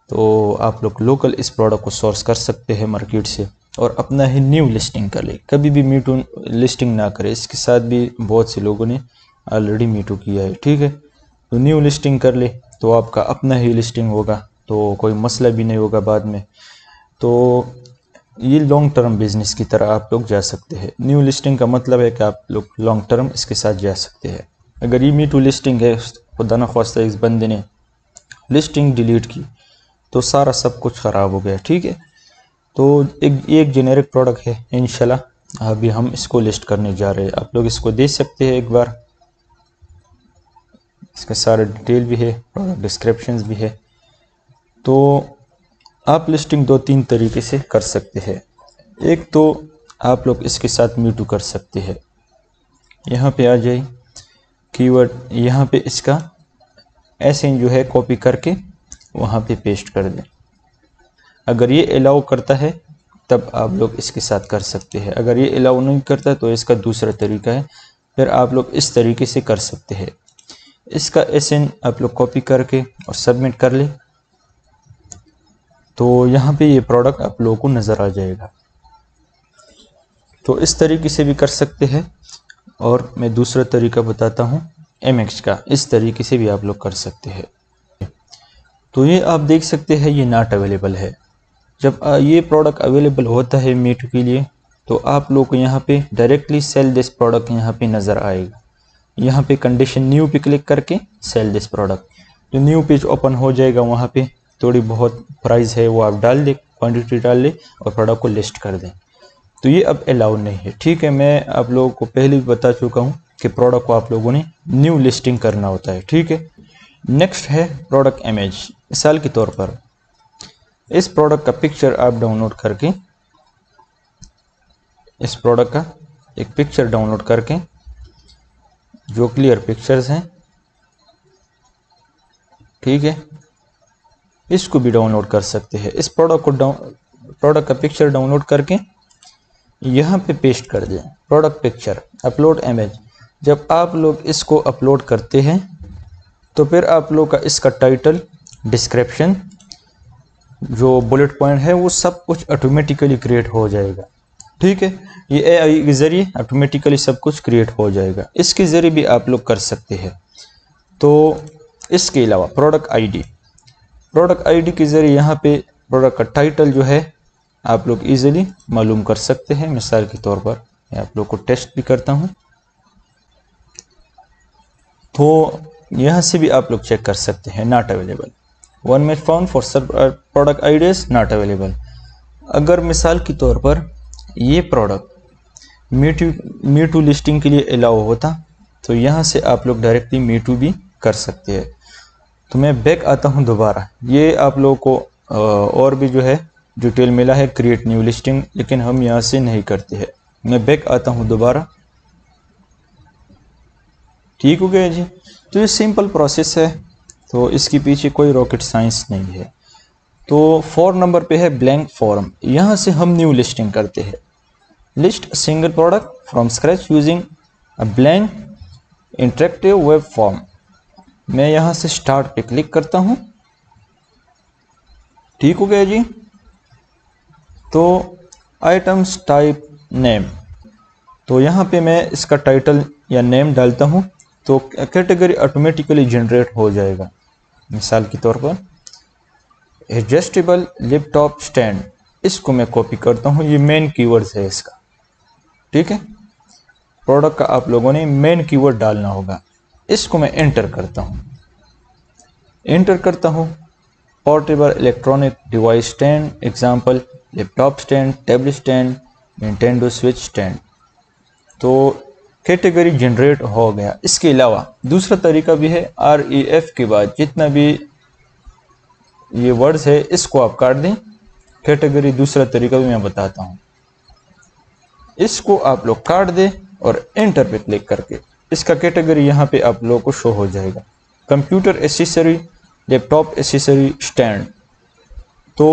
तो आप लोग लोकल इस प्रोडक्ट को सोर्स कर सकते हैं मार्केट से और अपना ही न्यू लिस्टिंग कर ले। कभी भी मीटू लिस्टिंग ना करें। इसके साथ भी बहुत से लोगों ने ऑलरेडी मीटू किया है, ठीक है? तो न्यू लिस्टिंग कर ले तो आपका अपना ही लिस्टिंग होगा तो कोई मसला भी नहीं होगा बाद में। तो ये लॉन्ग टर्म बिज़नेस की तरह आप लोग जा सकते हैं। न्यू लिस्टिंग का मतलब है कि आप लोग लॉन्ग टर्म इसके साथ जा सकते हैं। अगर ये मीटू लिस्टिंग है, खुदा न खास्ता इस बंदे ने लिस्टिंग डिलीट की तो सारा सब कुछ ख़राब हो गया, ठीक है? तो एक एक जेनेरिक प्रोडक्ट है इनशाला अभी हम इसको लिस्ट करने जा रहे हैं। आप लोग इसको देख सकते हैं एक बार। इसका सारा डिटेल भी है प्रोडक्ट डिस्क्रिप्शन भी है। तो आप लिस्टिंग दो तीन तरीके से कर सकते हैं। एक तो आप लोग इसके साथ मीटू कर सकते हैं। यहाँ पे आ जाए कीवर्ड यहाँ पे इसका ऐसे जो है कॉपी करके वहाँ पे पेस्ट कर दें। अगर ये अलाउ करता है, तब आप लोग इसके साथ कर सकते हैं। अगर ये अलाउ नहीं करता तो इसका दूसरा तरीका है। फिर आप लोग इस तरीके से कर सकते हैं। इसका एसएन आप लोग कॉपी करके और सबमिट कर ले। तो यहाँ पे ये प्रोडक्ट आप लोगों को नज़र आ जाएगा। तो इस तरीके से भी कर सकते हैं और मैं दूसरा तरीका बताता हूँ एमएक्स का। इस तरीके से भी आप लोग कर सकते हैं। तो ये आप देख सकते हैं ये नाट अवेलेबल है। जब ये प्रोडक्ट अवेलेबल होता है मीट के लिए तो आप लोग को यहाँ पे डायरेक्टली सेल दिस प्रोडक्ट यहाँ पे नज़र आएगा। यहाँ पे कंडीशन न्यू पे क्लिक करके सेल दिस प्रोडक्ट जो न्यू पेज ओपन हो जाएगा वहाँ पे थोड़ी बहुत प्राइस है, वो आप डाल दें क्वांटिटी डाल लें और प्रोडक्ट को लिस्ट कर दें। तो ये अब अलाउ नहीं है। ठीक है, मैं आप लोगों को पहले भी बता चुका हूँ कि प्रोडक्ट को आप लोगों ने न्यू लिस्टिंग करना होता है। ठीक है? नेक्स्ट है प्रोडक्ट इमेज मिसाल के तौर पर, इस प्रोडक्ट का पिक्चर आप डाउनलोड करके, इस प्रोडक्ट का एक पिक्चर डाउनलोड करके, जो क्लियर पिक्चर्स हैं, ठीक है? इसको भी डाउनलोड कर सकते हैं। इस प्रोडक्ट को डाउन प्रोडक्ट का पिक्चर डाउनलोड करके यहाँ पे पेस्ट कर दें। प्रोडक्ट पिक्चर अपलोड इमेज जब आप लोग इसको अपलोड करते हैं तो फिर आप लोग का इसका टाइटल डिस्क्रिप्शन जो बुलेट पॉइंट है, वो सब कुछ ऑटोमेटिकली क्रिएट हो जाएगा। ठीक है? ये एआई के ज़रिए ऑटोमेटिकली सब कुछ क्रिएट हो जाएगा। इसके ज़रिए भी आप लोग कर सकते हैं। तो इसके अलावा प्रोडक्ट आईडी प्रोडक्ट आईडी के ज़रिए यहाँ पे प्रोडक्ट का टाइटल जो है, आप लोग इजीली मालूम कर सकते हैं। मिसाल के तौर पर मैं आप लोग को टेस्ट भी करता हूँ। तो यहाँ से भी आप लोग चेक कर सकते हैं not available one made found for sir product ideas not available अगर मिसाल के तौर पर ये प्रोडक्ट मीटू मीटू लिस्टिंग के लिए अलाउ होता तो यहाँ से आप लोग डायरेक्टली मीटू भी कर सकते हैं। तो मैं बैक आता हूँ दोबारा। ये आप लोगों को और भी जो है डिटेल मिला है क्रिएट न्यू लिस्टिंग लेकिन हम यहाँ से नहीं करते हैं। मैं बैक आता हूँ दोबारा। ठीक हो गया जी? तो ये सिंपल प्रोसेस है तो इसके पीछे कोई रॉकेट साइंस नहीं है। तो फोर नंबर पे है ब्लैंक फॉर्म यहाँ से हम न्यू लिस्टिंग करते हैं। List single product from scratch using a blank interactive web form मैं यहाँ से स्टार्ट पे क्लिक करता हूँ। ठीक हो गया जी? तो आइटम्स टाइप नेम तो यहाँ पे मैं इसका टाइटल या नेम डालता हूँ तो कैटेगरी ऑटोमेटिकली जनरेट हो जाएगा। मिसाल के तौर पर एडजस्टेबल लैपटॉप स्टैंड इसको मैं कॉपी करता हूँ, ये मेन कीवर्ड्स है इसका। ठीक है? प्रोडक्ट का आप लोगों ने मेन कीवर्ड डालना होगा। इसको मैं एंटर करता हूँ। एंटर करता हूँ। Portable electronic device stand example laptop stand table stand Nintendo switch stand तो कैटेगरी जनरेट हो गया। इसके अलावा दूसरा तरीका भी है आर ई एफ़ के बाद। जितना भी ये वर्ड्स है, इसको आप काट दें। कैटेगरी दूसरा तरीका भी मैं बताता हूँ। इसको आप लोग काट दें और एंटर पे क्लिक करके। इसका कैटेगरी यहाँ पे आप लोगों को शो हो जाएगा। Computer accessory laptop accessory stand तो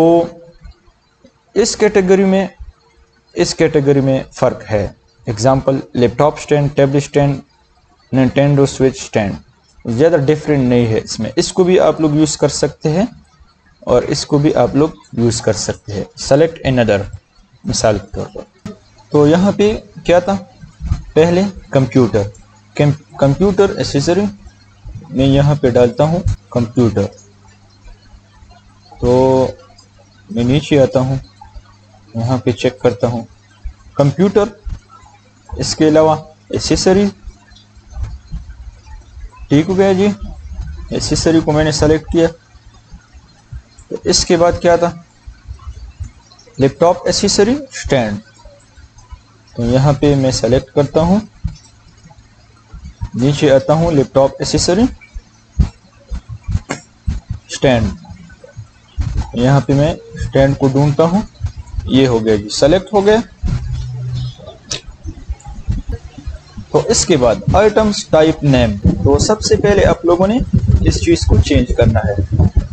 इस कैटेगरी में, इस कैटेगरी में फ़र्क है। Example laptop stand table stand Nintendo switch stand ज़्यादा डिफरेंट नहीं है इसमें। इसको भी आप लोग यूज़ कर सकते हैं और इसको भी आप लोग यूज़ कर सकते हैं। सेलेक्ट एन अदर मिसाल के तौर पर। तो यहाँ पे क्या था? पहले कंप्यूटर कंप्यूटर एसेसरी मैं यहाँ पे डालता हूँ कंप्यूटर तो मैं नीचे आता हूँ, यहाँ पे चेक करता हूँ। कंप्यूटर इसके अलावा एसेसरी ठीक हो गया जी? एसेसरी को मैंने सेलेक्ट किया। तो इसके बाद क्या था? लैपटॉप एसेसरी स्टैंड तो यहाँ पे मैं सेलेक्ट करता हूँ। नीचे आता हूँ लैपटॉप एसेसरी स्टैंड यहाँ पे मैं स्टैंड को ढूंढता हूँ, ये हो गया जी सेलेक्ट हो गया। तो इसके बाद आइटम्स टाइप नेम तो सबसे पहले आप लोगों ने इस चीज़ को चेंज करना है।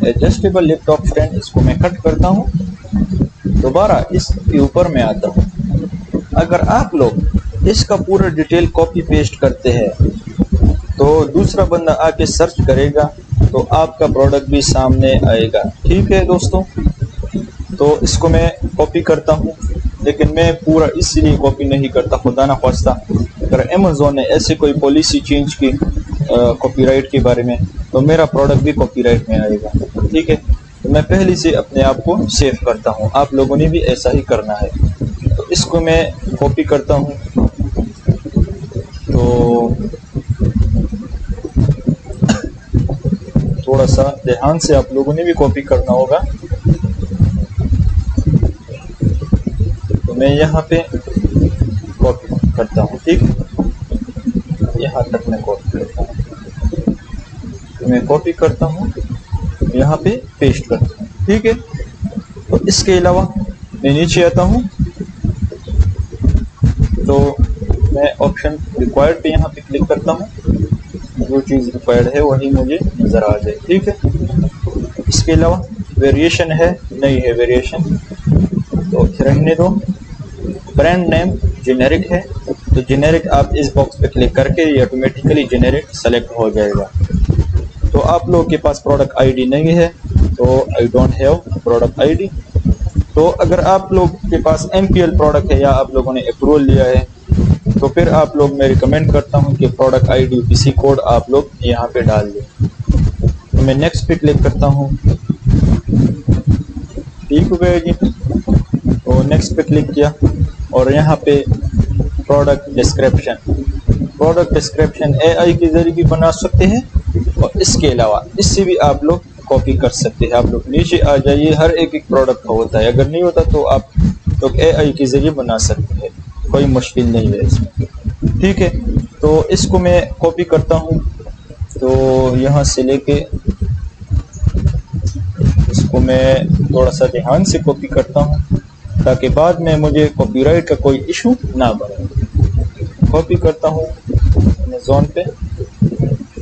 एडजस्टेबल लैपटॉप स्टैंड इसको मैं कट करता हूँ। दोबारा इसके ऊपर में आता हूँ। अगर आप लोग इसका पूरा डिटेल कॉपी पेस्ट करते हैं तो दूसरा बंदा आके सर्च करेगा तो आपका प्रोडक्ट भी सामने आएगा। ठीक है दोस्तों? तो इसको मैं कॉपी करता हूँ, लेकिन मैं पूरा इसलिए कॉपी नहीं करता, खुदा ना खास्ता अगर अमेजोन ने ऐसे कोई पॉलिसी चेंज की कॉपीराइट के बारे में तो मेरा प्रोडक्ट भी कॉपीराइट में आएगा। ठीक है? तो मैं पहले से अपने आप को सेव करता हूँ। आप लोगों ने भी ऐसा ही करना है। तो इसको मैं कॉपी करता हूँ। तो थोड़ा सा ध्यान से आप लोगों ने भी कॉपी करना होगा। तो मैं यहाँ पे कॉपी करता हूँ, ठीक? यहाँ तक मैं कॉपी करता हूँ। तो मैं कॉपी करता हूँ, यहाँ पे पेस्ट करता हूँ, ठीक है? तो इसके अलावा मैं नीचे आता हूँ। तो मैं ऑप्शन रिक्वायर्ड पे यहाँ पे क्लिक करता हूँ। जो चीज़ रिक्वायर्ड है, वही मुझे नज़र आ जाए, ठीक है? इसके अलावा वेरिएशन है, नहीं है वेरिएशन तो रहने दो। ब्रांड नेम जेनेरिक है तो जेनेरिक आप इस बॉक्स पे क्लिक करके ये ऑटोमेटिकली जेनेरिक सेलेक्ट हो जाएगा। तो आप लोगों के पास प्रोडक्ट आईडी नहीं है तो I don't have product ID तो अगर आप लोग के पास एमपीएल प्रोडक्ट है या आप लोगों ने अप्रूवल लिया है तो फिर आप लोग, मैं रिकमेंड करता हूँ कि प्रोडक्ट आईडी पीसी कोड आप लोग यहाँ पे डाल दें। तो मैं नेक्स्ट पे क्लिक करता हूँ। ठीक हो गया जी तो नेक्स्ट पे क्लिक किया और यहाँ पे product description product description AI के ज़रिए भी बना सकते हैं और इसके अलावा इससे भी आप लोग कॉपी कर सकते हैं। आप लोग नीचे आ जाइए, हर एक एक प्रोडक्ट का होता है। अगर नहीं होता तो आप लोग एआई के ज़रिए बना सकते हैं। कोई मुश्किल नहीं है इसमें। ठीक है तो इसको मैं कॉपी करता हूँ। तो यहाँ से लेके इसको मैं थोड़ा सा ध्यान से कॉपी करता हूँ, ताकि बाद में मुझे कॉपीराइट का कोई इशू ना बने। कॉपी करता हूँ अमेजोन पे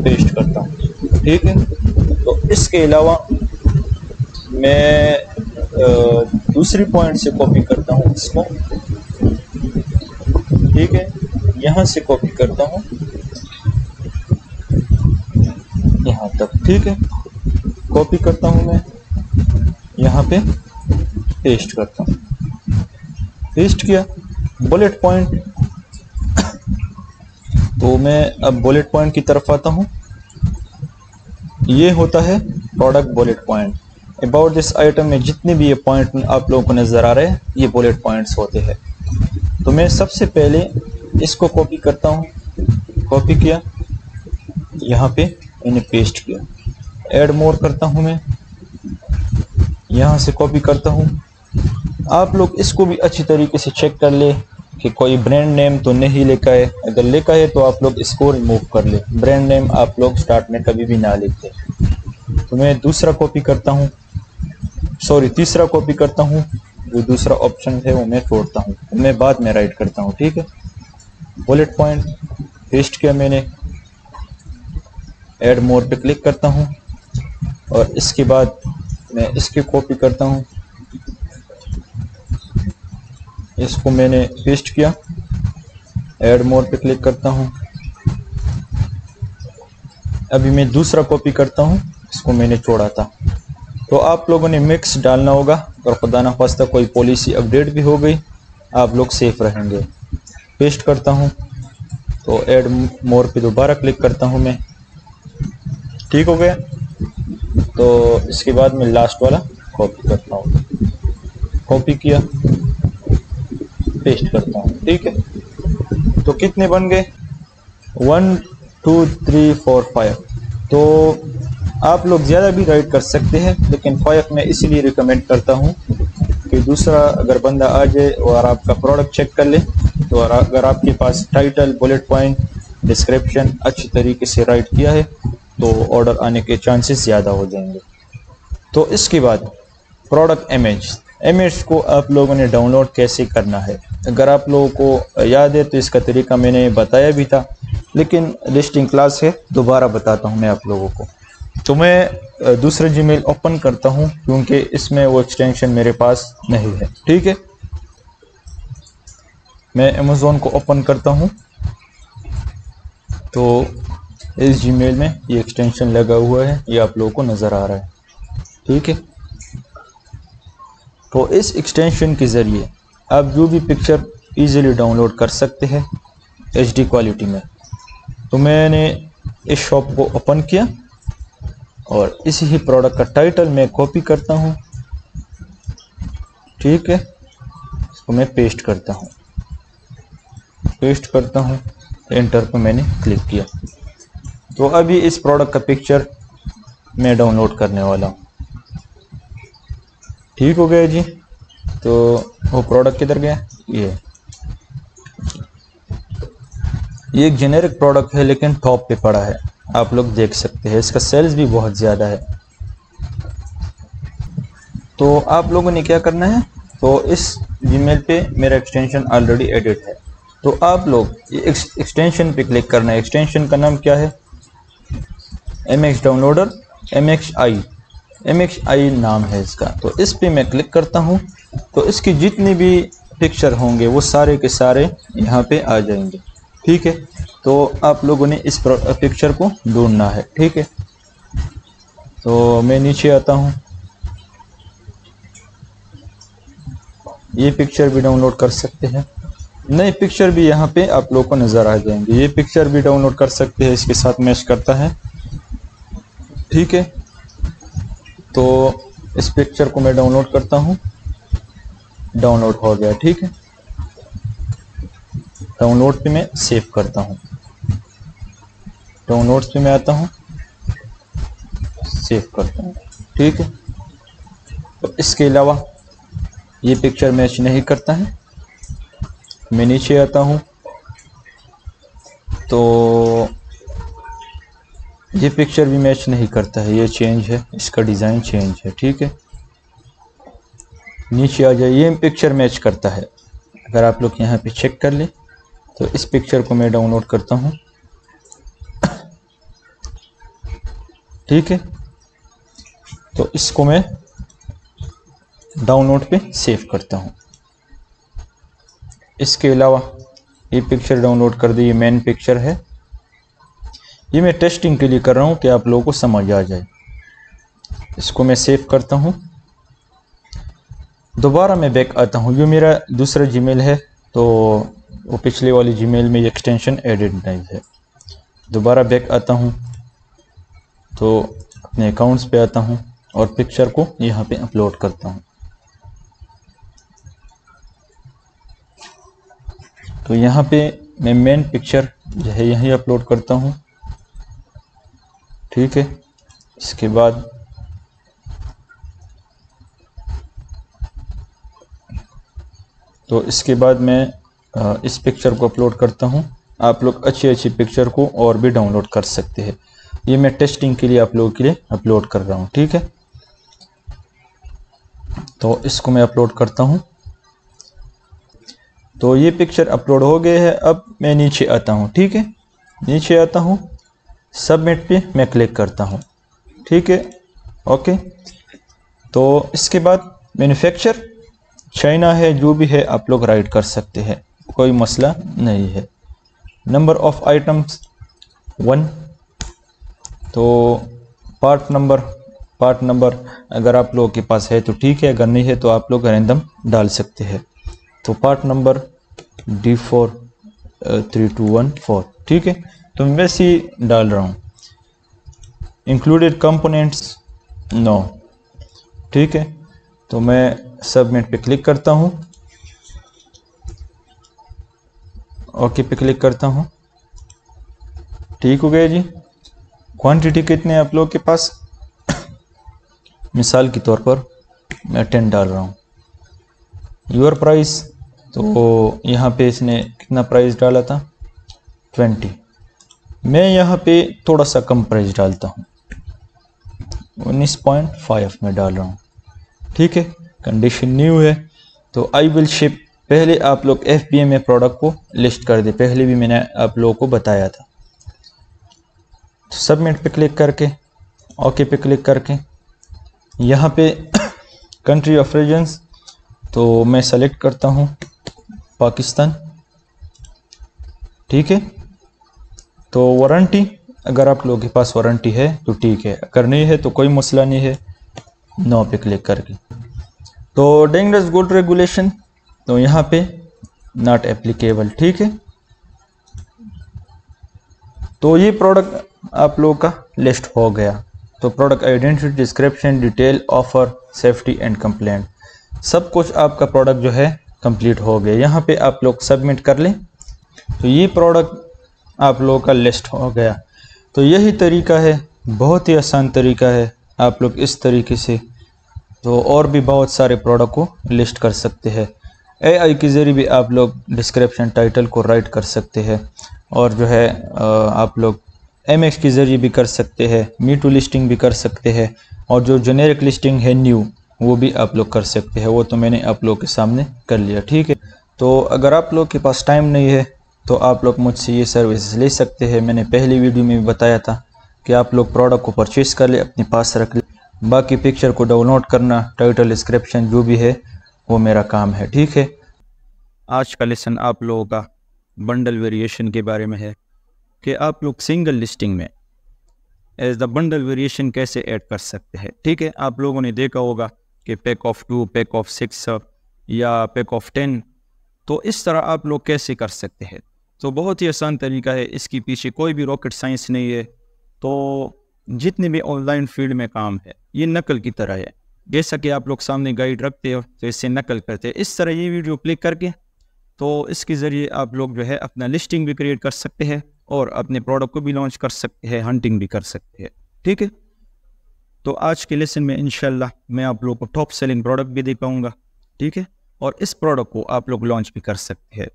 पेस्ट करता हूँ। ठीक है तो इसके अलावा मैं दूसरी पॉइंट से कॉपी करता हूँ इसको। ठीक है, यहाँ से कॉपी करता हूँ। यहाँ तक, ठीक है। कॉपी करता हूँ मैं। यहाँ पे पेस्ट करता हूँ। पेस्ट किया बुलेट पॉइंट तो मैं अब बुलेट पॉइंट की तरफ़ आता हूँ। ये होता है product bullet point about this item में जितने भी ये पॉइंट आप लोगों को नज़र आ रहे हैं, ये बुलेट पॉइंट्स होते हैं। तो मैं सबसे पहले इसको कॉपी करता हूँ। कॉपी किया। यहाँ पे मैंने पेस्ट किया। ऐड मोर करता हूँ मैं। यहाँ से कॉपी करता हूँ। आप लोग इसको भी अच्छी तरीके से चेक कर ले कि कोई ब्रांड नेम तो नहीं लिखा है। अगर लिखा है तो आप लोग इसको रिमूव कर ले। ब्रांड नेम आप लोग स्टार्ट में कभी भी ना लिखते तो मैं दूसरा कॉपी करता हूँ। सॉरी तीसरा कॉपी करता हूँ। जो दूसरा ऑप्शन है, वो मैं छोड़ता हूँ। मैं बाद में राइट करता हूँ, ठीक है? बुलेट पॉइंट पेस्ट किया मैंने। ऐड मोर पे क्लिक करता हूँ। और इसके बाद मैं इसकी कॉपी करता हूँ। इसको मैंने पेस्ट किया। ऐड मोर पे क्लिक करता हूँ। अभी मैं दूसरा कॉपी करता हूँ, इसको मैंने छोड़ा था। तो आप लोगों ने मिक्स डालना होगा और खुदा ना खास्ता कोई पॉलिसी अपडेट भी हो गई, आप लोग सेफ़ रहेंगे। पेस्ट करता हूँ। तो ऐड मोर पे दोबारा क्लिक करता हूँ मैं। ठीक हो गया? तो इसके बाद मैं लास्ट वाला कॉपी करता हूँ। कॉपी किया। पेस्ट करता हूँ। ठीक है? तो कितने बन गए? One two three four five तो आप लोग ज़्यादा भी राइट कर सकते हैं, लेकिन फाइव मैं इसलिए रिकमेंड करता हूँ कि दूसरा अगर बंदा आ जाए और आपका प्रोडक्ट चेक कर ले तो अगर आपके पास टाइटल बुलेट पॉइंट डिस्क्रिप्शन अच्छी तरीके से राइट किया है तो ऑर्डर आने के चांसेस ज़्यादा हो जाएँगे। तो इसके बाद प्रोडक्ट इमेज इमेज को आप लोगों ने डाउनलोड कैसे करना है? अगर आप लोगों को याद है तो इसका तरीका मैंने बताया भी था, लेकिन लिस्टिंग क्लास है, दोबारा बताता हूँ मैं आप लोगों को। तो मैं दूसरे जीमेल ओपन करता हूँ, क्योंकि इसमें वो एक्सटेंशन मेरे पास नहीं है। ठीक है? मैं अमेज़ोन को ओपन करता हूँ। तो इस जीमेल में ये एक्सटेंशन लगा हुआ है, ये आप लोगों को नज़र आ रहा है। ठीक है? तो इस एक्सटेंशन के ज़रिए आप जो भी पिक्चर इजीली डाउनलोड कर सकते हैं एचडी क्वालिटी में। तो मैंने इस शॉप को ओपन किया। और इसी ही प्रोडक्ट का टाइटल मैं कॉपी करता हूँ। ठीक है? इसको मैं पेस्ट करता हूँ। पेस्ट करता हूँ। एंटर पर मैंने क्लिक किया। तो अभी इस प्रोडक्ट का पिक्चर मैं डाउनलोड करने वाला हूँ। ठीक हो गया जी? तो वो प्रोडक्ट किधर गया? ये। ये एक जेनेरिक प्रोडक्ट है, लेकिन टॉप पे पड़ा है। आप लोग देख सकते हैं, इसका सेल्स भी बहुत ज़्यादा है। तो आप लोगों ने क्या करना है? तो इस जीमेल पे मेरा एक्सटेंशन ऑलरेडी एडिट है। तो आप लोग एक्सटेंशन पे क्लिक करना है। एक्सटेंशन का नाम क्या है? M X downloader M X I M X I नाम है इसका। तो इस पे मैं क्लिक करता हूँ। तो इसकी जितनी भी पिक्चर होंगे, वो सारे के सारे यहाँ पे आ जाएँगे। ठीक है? तो आप लोगों ने इस पिक्चर को ढूंढना है, ठीक है? तो मैं नीचे आता हूँ। ये पिक्चर भी डाउनलोड कर सकते हैं। नए पिक्चर भी यहाँ पे आप लोगों को नज़र आ जाएँगे। ये पिक्चर भी डाउनलोड कर सकते हैं, इसके साथ मैच करता है। ठीक है? तो इस पिक्चर को मैं डाउनलोड करता हूँ। डाउनलोड हो गया, ठीक है? डाउनलोड पे मैं सेव करता हूँ। डाउनलोड पे मैं आता हूँ, सेव करता हूँ। ठीक है? तो इसके अलावा ये पिक्चर मैच नहीं करता है। मैं नीचे आता हूँ। तो ये पिक्चर भी मैच नहीं करता है। ये चेंज है, इसका डिज़ाइन चेंज है। ठीक है? नीचे आ जाए ये पिक्चर मैच करता है। अगर आप लोग यहाँ पे चेक कर लें। तो इस पिक्चर को मैं डाउनलोड करता हूँ। ठीक है? तो इसको मैं डाउनलोड पे सेव करता हूँ। इसके अलावा ये पिक्चर डाउनलोड कर दी, ये मेन पिक्चर है। ये मैं टेस्टिंग के लिए कर रहा हूँ कि आप लोगों को समझ आ जाए। इसको मैं सेव करता हूँ। दोबारा मैं बैक आता हूँ। ये मेरा दूसरा जीमेल है तो वो पिछले वाली जीमेल में एक्सटेंशन एडिट नहीं है। दोबारा बैक आता हूँ तो अपने अकाउंट्स पे आता हूँ और पिक्चर को यहाँ पे अपलोड करता हूँ। तो यहाँ पे मैं मेन पिक्चर जो है यहीं अपलोड करता हूँ। ठीक है, इसके बाद तो इसके बाद मैं इस पिक्चर को अपलोड करता हूँ। आप लोग अच्छी अच्छी पिक्चर को और भी डाउनलोड कर सकते हैं। ये मैं टेस्टिंग के लिए आप लोगों के लिए अपलोड कर रहा हूँ, ठीक है? तो इसको मैं अपलोड करता हूँ। तो ये पिक्चर अपलोड हो गए है। अब मैं नीचे आता हूँ, ठीक है? नीचे आता हूँ। सबमिट पे मैं क्लिक करता हूँ, ठीक है? ओके तो इसके बाद मैन्युफैक्चर चाइना है, जो भी है, आप लोग राइट कर सकते हैं। कोई मसला नहीं है। नंबर ऑफ़ आइटम्स वन तो पार्ट नंबर पार्ट नंबर अगर आप लोगों के पास है तो ठीक है, अगर नहीं है तो आप लोग रैंडम डाल सकते हैं। तो part number D four three two one four ठीक है? तो मैं वैसे ही डाल रहा हूँ। इंक्लूडेड कंपोनेंट्स नो ठीक है? तो मैं सबमिट पे क्लिक करता हूँ। ओके पे क्लिक करता हूँ। ठीक हो गया जी। क्वांटिटी कितने आप लोग के पास? मिसाल के तौर पर मैं टेन डाल रहा हूँ। योर प्राइस तो यहाँ पे इसने कितना प्राइस डाला था? ट्वेंटी मैं यहाँ पे थोड़ा सा कम प्राइस डालता हूँ। उन्नीस पॉइंट फाइव में डाल रहा हूँ। ठीक है कंडीशन न्यू है तो आई विल शिप पहले आप लोग एफ़ बी में प्रोडक्ट को लिस्ट कर दे। पहले भी मैंने आप लोगों को बताया था। तो सबमिट पे क्लिक करके ओके पे क्लिक करके, यहाँ पे कंट्री ऑफ़ रीजन्स तो मैं सेलेक्ट करता हूँ पाकिस्तान। ठीक है? तो वारंटी अगर आप लोगों के पास वारंटी है तो ठीक है। अगर नहीं है तो कोई मसला नहीं है। नो पे क्लिक करके। तो डेंगस गुड रेगुलेशन तो यहाँ पे नॉट एप्लीकेबल ठीक है? तो ये प्रोडक्ट आप लोगों का लिस्ट हो गया। तो product identity description detail offer safety and compliant सब कुछ आपका प्रोडक्ट जो है कंप्लीट हो गया। यहाँ पे आप लोग सबमिट कर लें। तो ये प्रोडक्ट आप लोगों का लिस्ट हो गया। तो यही तरीका है। बहुत ही आसान तरीका है। आप लोग इस तरीके से तो और भी बहुत सारे प्रोडक्ट को लिस्ट कर सकते हैं। एआई के ज़रिए भी आप लोग डिस्क्रिप्शन टाइटल को राइट कर सकते हैं और जो है आप लोग एम के ज़रिए भी कर सकते हैं मीटू लिस्टिंग भी कर सकते हैं और जो जेनेरिक लिस्टिंग है न्यू वो भी आप लोग कर सकते हैं। वो तो मैंने आप लोग के सामने कर लिया, ठीक है? तो अगर आप लोग के पास टाइम नहीं है तो आप लोग मुझसे ये सर्विस ले सकते हैं। मैंने पहली वीडियो में भी बताया था कि आप लोग प्रोडक्ट को परचेज़ कर ले, अपने पास रख ले। बाकी पिक्चर को डाउनलोड करना टाइटल डिस्क्रिप्शन जो भी है वो मेरा काम है, ठीक है? आज का लेसन आप लोगों का बंडल वेरिएशन के बारे में है कि आप लोग सिंगल लिस्टिंग में एज द बंडल वेरिएशन कैसे ऐड कर सकते हैं, ठीक है? आप लोगों ने देखा होगा कि pack of two pack of six या पैक ऑफ़ टेन तो इस तरह आप लोग कैसे कर सकते हैं? तो बहुत ही आसान तरीका है, इसके पीछे कोई भी रॉकेट साइंस नहीं है तो जितने भी ऑनलाइन फ़ील्ड में काम है, ये नकल की तरह है। जैसा कि आप लोग सामने गाइड रखते हो तो इससे नकल करते हैं। इस तरह ये वीडियो क्लिक करके तो इसके ज़रिए आप लोग जो है अपना लिस्टिंग भी क्रिएट कर सकते हैं और अपने प्रोडक्ट को भी लॉन्च कर सकते हैं हंटिंग भी कर सकते हैं। ठीक है? तो आज के लेसन में इनशाला मैं आप लोग को टॉप सेलिंग प्रोडक्ट भी दे पाऊँगा। ठीक है? और इस प्रोडक्ट को आप लोग लॉन्च भी कर सकते हैं।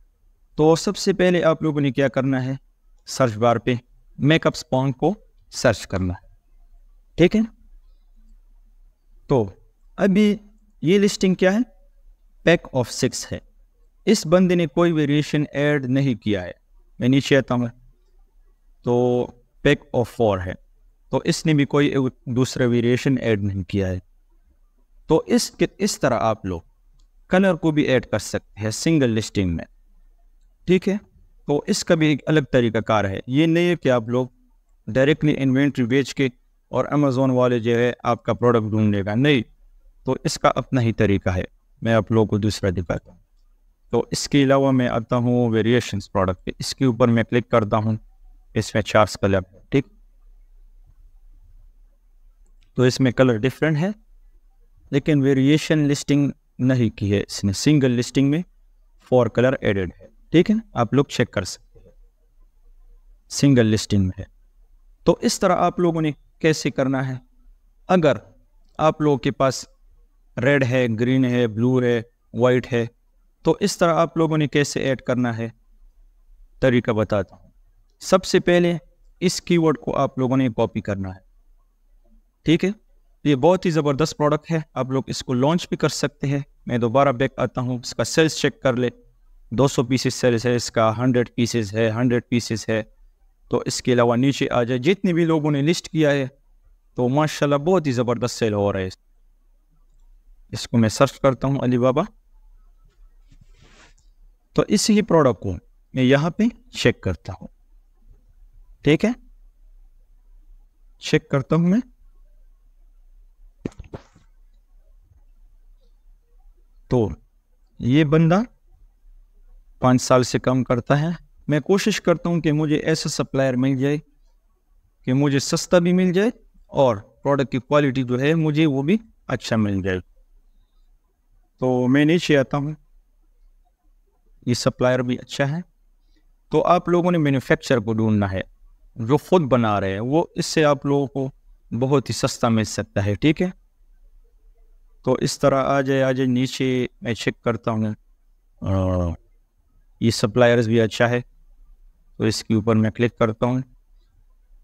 तो सबसे पहले आप लोगों ने क्या करना है? सर्च बार पे मेकअप स्पॉन्ग को सर्च करना। ठीक है? तो अभी ये लिस्टिंग क्या है? पैक ऑफ़ सिक्स है। इस बंदे ने कोई वेरिएशन ऐड नहीं किया है। मैं नीचे आता हूँ। तो पैक ऑफ़ फोर है। तो इसने भी कोई दूसरा वेरिएशन ऐड नहीं किया है। तो इस इस तरह आप लोग कलर को भी ऐड कर सकते हैं सिंगल लिस्टिंग में। ठीक है? तो इसका भी एक अलग तरीका कार है। ये नहीं है कि आप लोग डायरेक्टली इन्वेंट्री बेच के और अमेज़ोन वाले जो है आपका प्रोडक्ट ढूंढ लेगा नहीं। तो इसका अपना ही तरीका है। मैं आप लोगों को दूसरा दिखाता हूँ। तो इसके अलावा मैं आता हूँ वेरिएशंस प्रोडक्ट पे। इसके ऊपर मैं क्लिक करता हूँ। इसमें चार्स कलर ठीक? तो इसमें कलर डिफरेंट है, लेकिन वेरिएशन लिस्टिंग नहीं की है इसने। सिंगल लिस्टिंग में फोर कलर एडेड है, ठीक है आप लोग चेक कर सकते हैं। सिंगल लिस्टिंग में है। तो इस तरह आप लोगों ने कैसे करना है? अगर आप लोगों के पास रेड है, ग्रीन है, ब्लू है, वाइट है। तो इस तरह आप लोगों ने कैसे ऐड करना है? तरीका बताता हूँ। सबसे पहले इस कीवर्ड को आप लोगों ने कॉपी करना है। ठीक है? ये बहुत ही ज़बरदस्त प्रोडक्ट है। आप लोग इसको लॉन्च भी कर सकते हैं। मैं दोबारा बैक आता हूँ। इसका सेल्स चेक कर ले। 200 पीसेस सेल्स है, इसका 100 पीसेस है 100 पीसेस है। तो इसके अलावा नीचे आ जाए। जितने भी लोगों ने लिस्ट किया है तो माशाल्लाह बहुत ही ज़बरदस्त सेल हो रहा है। इसको मैं सर्च करता हूँ, अली बाबा। तो इसी ही प्रोडक्ट को मैं यहाँ पे चेक करता हूँ। ठीक है? चेक करता हूँ मैं। तो ये बंदा पाँच साल से कम करता है। मैं कोशिश करता हूँ कि मुझे ऐसा सप्लायर मिल जाए, कि मुझे सस्ता भी मिल जाए और प्रोडक्ट की क्वालिटी जो है, मुझे वो भी अच्छा मिल जाए। तो मैं नीचे आता हूँ। ये सप्लायर भी अच्छा है। तो आप लोगों ने मैन्युफैक्चर को ढूंढना है। जो खुद बना रहे हैं, वो इससे आप लोगों को बहुत ही सस्ता मिल सकता है, ठीक है? तो इस तरह आ जाए आ जाए नीचे मैं चेक करता हूँ। ये सप्लायर्स भी अच्छा है। तो इसके ऊपर मैं क्लिक करता हूँ।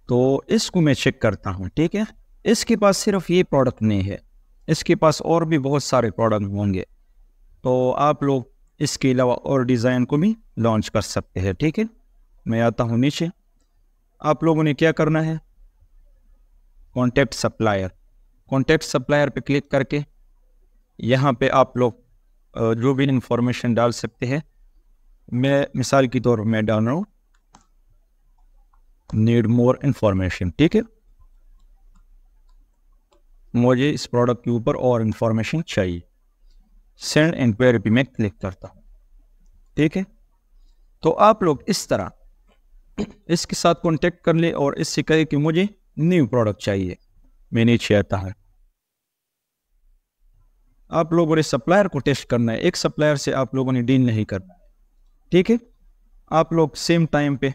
तो इसको मैं चेक करता हूँ, ठीक है? इसके पास सिर्फ़ ये प्रोडक्ट नहीं है। इसके पास और भी बहुत सारे प्रोडक्ट होंगे। तो आप लोग इसके अलावा और डिज़ाइन को भी लॉन्च कर सकते हैं, ठीक है? मैं आता हूँ नीचे। आप लोगों ने क्या करना है? कॉन्टेक्ट सप्लायर कॉन्टेक्ट सप्लायर पे क्लिक करके यहाँ पे आप लोग जो भी इंफॉर्मेशन डाल सकते हैं। मैं, मिसाल की तौर पर मैं डाल रहा हूँ। नीड मोर इंफॉर्मेशन ठीक है? मुझे इस प्रोडक्ट के ऊपर और इंफॉर्मेशन चाहिए। सेंड इंक्वायरी पे मैं क्लिक करता हूँ। ठीक है? तो आप लोग इस तरह इसके साथ कॉन्टेक्ट कर ले और इससे कहे कि मुझे न्यू प्रोडक्ट चाहिए। मैं नीचे आता है। आप लोगों ने सप्लायर को टेस्ट करना है। एक सप्लायर से आप लोगों ने डील नहीं करना ठीक है? आप लोग सेम टाइम पे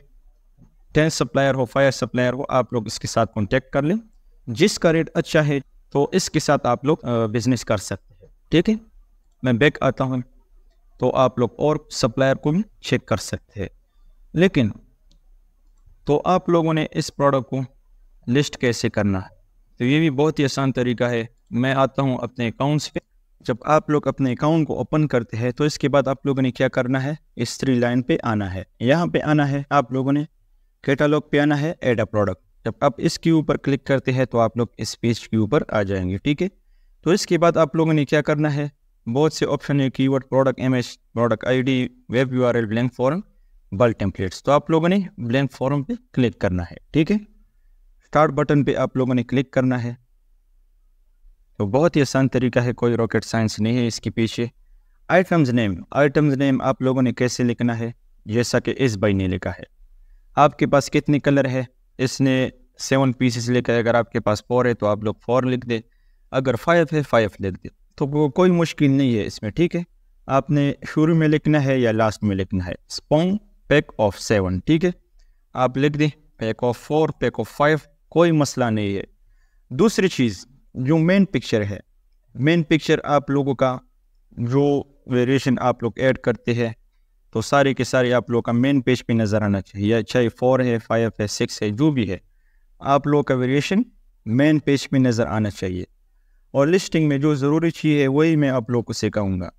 टेन सप्लायर हो फायर सप्लायर हो, आप लोग इसके साथ कॉन्टेक्ट कर लें। जिसका रेट अच्छा है तो इसके साथ आप लोग बिज़नेस कर सकते हैं। ठीक है? मैं बैक आता हूँ। तो आप लोग और सप्लायर को भी चेक कर सकते हैं। लेकिन तो आप लोगों ने इस प्रोडक्ट को लिस्ट कैसे करना है? तो ये भी बहुत ही आसान तरीका है। मैं आता हूँ अपने अकाउंट्स पे। जब आप लोग अपने अकाउंट को ओपन करते हैं तो इसके बाद आप लोगों ने क्या करना है? इस थ्री लाइन पे आना है। यहाँ पे आना है। आप लोगों ने कैटालॉग पे आना है एड अ प्रोडक्ट जब आप इसके ऊपर क्लिक करते हैं तो आप लोग इस पेज के ऊपर आ जाएँगे, ठीक है? तो इसके बाद आप लोगों ने क्या करना है? बहुत से ऑप्शन है keyword product image product ID web URL blank form bulk templates तो आप लोगों ने ब्लैंक फॉर्म पे क्लिक करना है, ठीक है? स्टार्ट बटन पे आप लोगों ने क्लिक करना है। तो बहुत ही आसान तरीका है, कोई रॉकेट साइंस नहीं है इसके पीछे। आइटम्स नेम आइटम्स नेम आप लोगों ने कैसे लिखना है? जैसा कि इस भाई ने लिखा है। आपके पास कितने कलर है? इसने सेवन पीसेस लेकर अगर आपके पास फोर है तो आप लोग फोर लिख दें। अगर फाइव है फाइव लिख दें। तो वो कोई मुश्किल नहीं है इसमें, ठीक है? आपने शुरू में लिखना है या लास्ट में लिखना है? स्पॉन्ग पैक ऑफ़ सेवन ठीक है? आप लिख दें pack of four pack of five कोई मसला नहीं है। दूसरी चीज़, जो मेन पिक्चर है मेन पिक्चर आप लोगों का, जो वेरिएशन आप लोग ऐड करते हैं तो सारे के सारे आप लोग का मेन पेज पे नज़र आना चाहिए। चाहे फोर है फाइव है सिक्स है, जो भी है, आप लोग का वेरिएशन मेन पेज पे नज़र आना चाहिए। और लिस्टिंग में जो ज़रूरी चीज़ है, वही मैं आप लोग को सिखाऊँगा।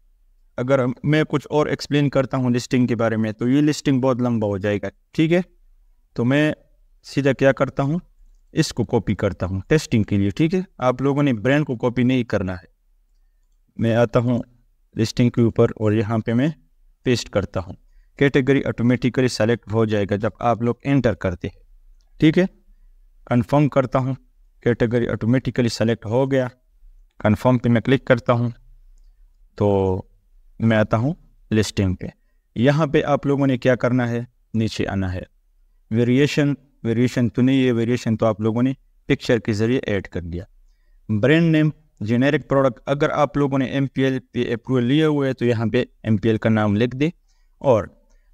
अगर मैं कुछ और एक्सप्लेन करता हूँ लिस्टिंग के बारे में तो ये लिस्टिंग बहुत लंबा हो जाएगा, ठीक है? तो मैं सीधा क्या करता हूँ? इसको कॉपी करता हूँ टेस्टिंग के लिए, ठीक है? आप लोगों ने ब्रांड को कॉपी नहीं करना है। मैं आता हूँ लिस्टिंग के ऊपर और यहाँ पे मैं पेस्ट करता हूँ। कैटेगरी ऑटोमेटिकली सेलेक्ट हो जाएगा जब आप लोग एंटर करते हैं। ठीक है? कंफर्म करता हूँ। कैटेगरी ऑटोमेटिकली सेलेक्ट हो गया। कंफर्म पे मैं क्लिक करता हूँ। तो मैं आता हूँ लिस्टिंग पे। यहाँ पे आप लोगों ने क्या करना है? नीचे आना है। वेरिएशन वेरिएशन तो नहीं है। वेरिएशन तो आप लोगों ने पिक्चर के ज़रिए ऐड कर दिया। ब्रांड नेम जेनेरिक प्रोडक्ट अगर आप लोगों ने एम पी अप्रूवल लिए हुए हैं तो यहाँ पे एम पी एल का नाम लिख दे और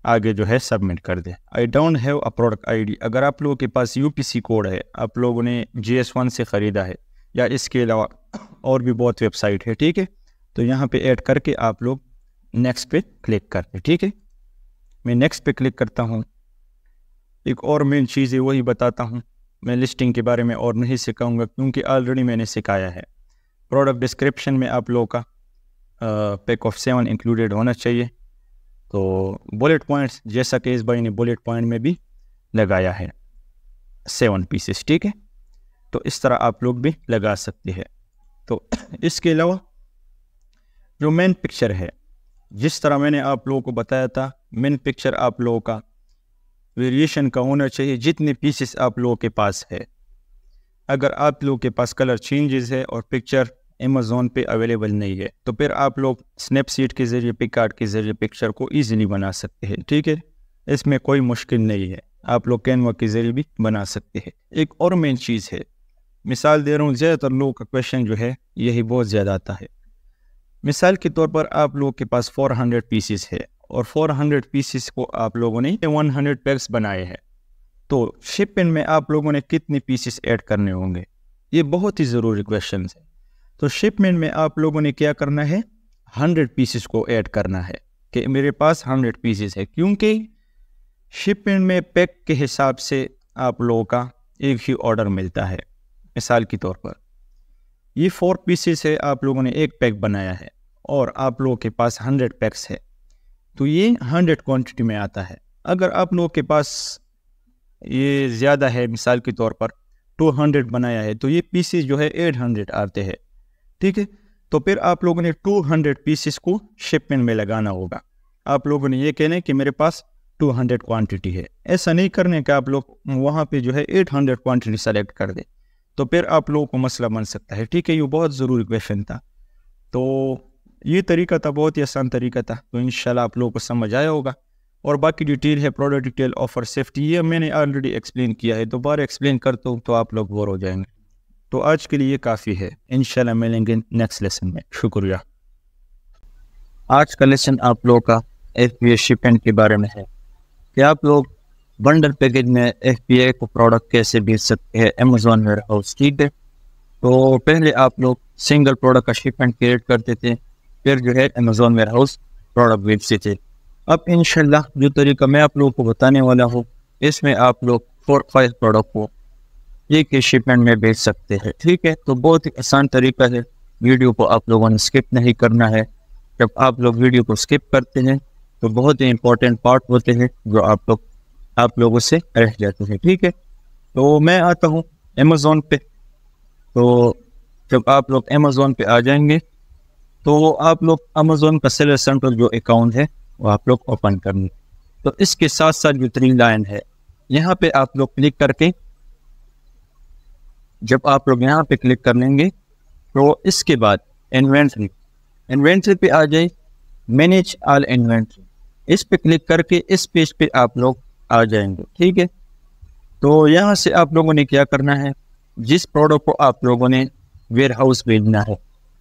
आगे जो है सबमिट कर दे। I don't have a product ID अगर आप लोगों के पास यू पी सी कोड है, आप लोगों ने जी एस वन से ख़रीदा है, या इसके अलावा और भी बहुत वेबसाइट है, ठीक है? तो यहाँ पे ऐड करके आप लोग नेक्स्ट पे क्लिक करते ठीक है? मैं नेक्स्ट पे क्लिक करता हूँ। एक और मेन चीज़ है, वही बताता हूँ। मैं लिस्टिंग के बारे में और नहीं सिखाऊँगा, क्योंकि ऑलरेडी मैंने सिखाया है। प्रोडक्ट डिस्क्रिप्शन में आप लोगों का पैक ऑफ़ सेवन इंक्लूडेड होना चाहिए। तो बुलेट पॉइंट्स जैसा कि इस भाई ने बुलेट पॉइंट में भी लगाया है। सेवन पीसेस ठीक है? तो इस तरह आप लोग भी लगा सकते हैं। तो इसके अलावा, जो मेन पिक्चर है, जिस तरह मैंने आप लोगों को बताया था मेन पिक्चर आप लोगों का वेरिएशन का होना चाहिए, जितने पीसेस आप लोगों के पास है। अगर आप लोगों के पास कलर चेंजेस है और पिक्चर अमेज़ोन पे अवेलेबल नहीं है तो फिर आप लोग स्नैपसीड के ज़रिए पिक कार्ड के ज़रिए पिक्चर को ईजिली बना सकते हैं, ठीक है? इसमें कोई मुश्किल नहीं है। आप लोग कैनवा के ज़रिए भी बना सकते हैं। एक और मेन चीज़ है। मिसाल दे रहा हूँ, ज़्यादातर लोगों का क्वेश्चन जो है, यही बहुत ज़्यादा आता है। मिसाल के तौर पर आप लोगों के पास 400 पीसीस है और 400 पीसीस को आप लोगों ने 100 पैक्स बनाए हैं। तो शिपिंग में आप लोगों ने कितने पीसेस ऐड करने होंगे? ये बहुत ही ज़रूरी क्वेश्चन है। तो शिपमेंट में आप लोगों ने क्या करना है? हंड्रेड पीसेस को ऐड करना है कि मेरे पास हंड्रेड पीसेस है। क्योंकि शिपमेंट में पैक के हिसाब से आप लोगों का एक ही ऑर्डर मिलता है, मिसाल के तौर पर। ये फोर पीसेस है, आप लोगों ने एक पैक बनाया है और आप लोगों के पास हंड्रेड पैक्स है। तो ये हंड्रेड क्वांटिटी में आता है। अगर आप लोगों के पास ये ज़्यादा है मिसाल के तौर पर टू हंड्रेड बनाया है तो ये पीसीस जो है एट हंड्रेड आते हैं। ठीक है? तो फिर आप लोगों ने टू हंड्रेड पीसीस को शिपमेंट में लगाना होगा। आप लोगों ने ये कहना है कि मेरे पास टू हंड्रेड क्वान्टिटी है। ऐसा नहीं करने का आप लोग वहाँ पे जो है एट हंड्रेड क्वान्टिटी सेलेक्ट कर दे तो फिर आप लोगों को मसला बन सकता है। ठीक है? ये बहुत ज़रूरी क्वेश्चन था। तो ये तरीका था, बहुत ही आसान तरीका था। तो इन आप लोगों को समझ आया होगा। और बाकी डिटेल है प्रोडक्ट डिटेल ऑफ़र सेफ्टी ये मैंने ऑलरेडी एक्सप्लेन किया है। दोबारा एक्सप्लेन करता हूँ तो आप लोग बोर हो जाएँगे। तो आज के लिए काफ़ी है। इन मिलेंगे नेक्स्ट लेसन में। शुक्रिया। आज का लेसन आप लोगों का एफ़ पी ए शिपेंट के बारे में है। कि आप लोग बंडल पैकेज में एफ़ पी ए को प्रोडक्ट कैसे बेच सकते हैं? अमेजोन वेयर हाउस ठीक है? तो पहले आप लोग सिंगल प्रोडक्ट का शिपमेंट क्रिएट करते थे फिर जो है अमेजोन वेयर हाउस प्रोडक्ट बेचते थे अब इन जो तरीका मैं आप लोगों को बताने वाला हूँ, इसमें आप लोग फोर फाइव प्रोडक्ट को एक ही शिपमेंट में बेच सकते हैं। ठीक है? तो बहुत ही आसान तरीका है। वीडियो को आप लोगों ने स्किप नहीं करना है। जब आप लोग वीडियो को स्किप करते हैं तो बहुत ही इंपॉर्टेंट पार्ट होते हैं जो आप लोग, आप लोगों से रह जाते हैं। ठीक है? तो मैं आता हूँ अमेज़ोन पे। तो जब आप लोग अमेज़ोन पे आ जाएँगे तो आप लोग अमेज़ोन का सेलर सेंटर जो अकाउंट है वो आप लोग ओपन कर करनी। तो इसके साथ साथ जो थ्री लाइन है, यहाँ पे आप लोग क्लिक करके, जब आप लोग यहाँ पे क्लिक कर लेंगे तो इसके बाद इन्वेंट्री इन्वेंट्री पे आ जाए मैनेज आल इन्वेंट्री इस पे क्लिक करके इस पेज पे आप लोग आ जाएँगे, ठीक है? तो यहाँ से आप लोगों ने क्या करना है? जिस प्रोडक्ट को आप लोगों ने वेयर हाउस भेजना है,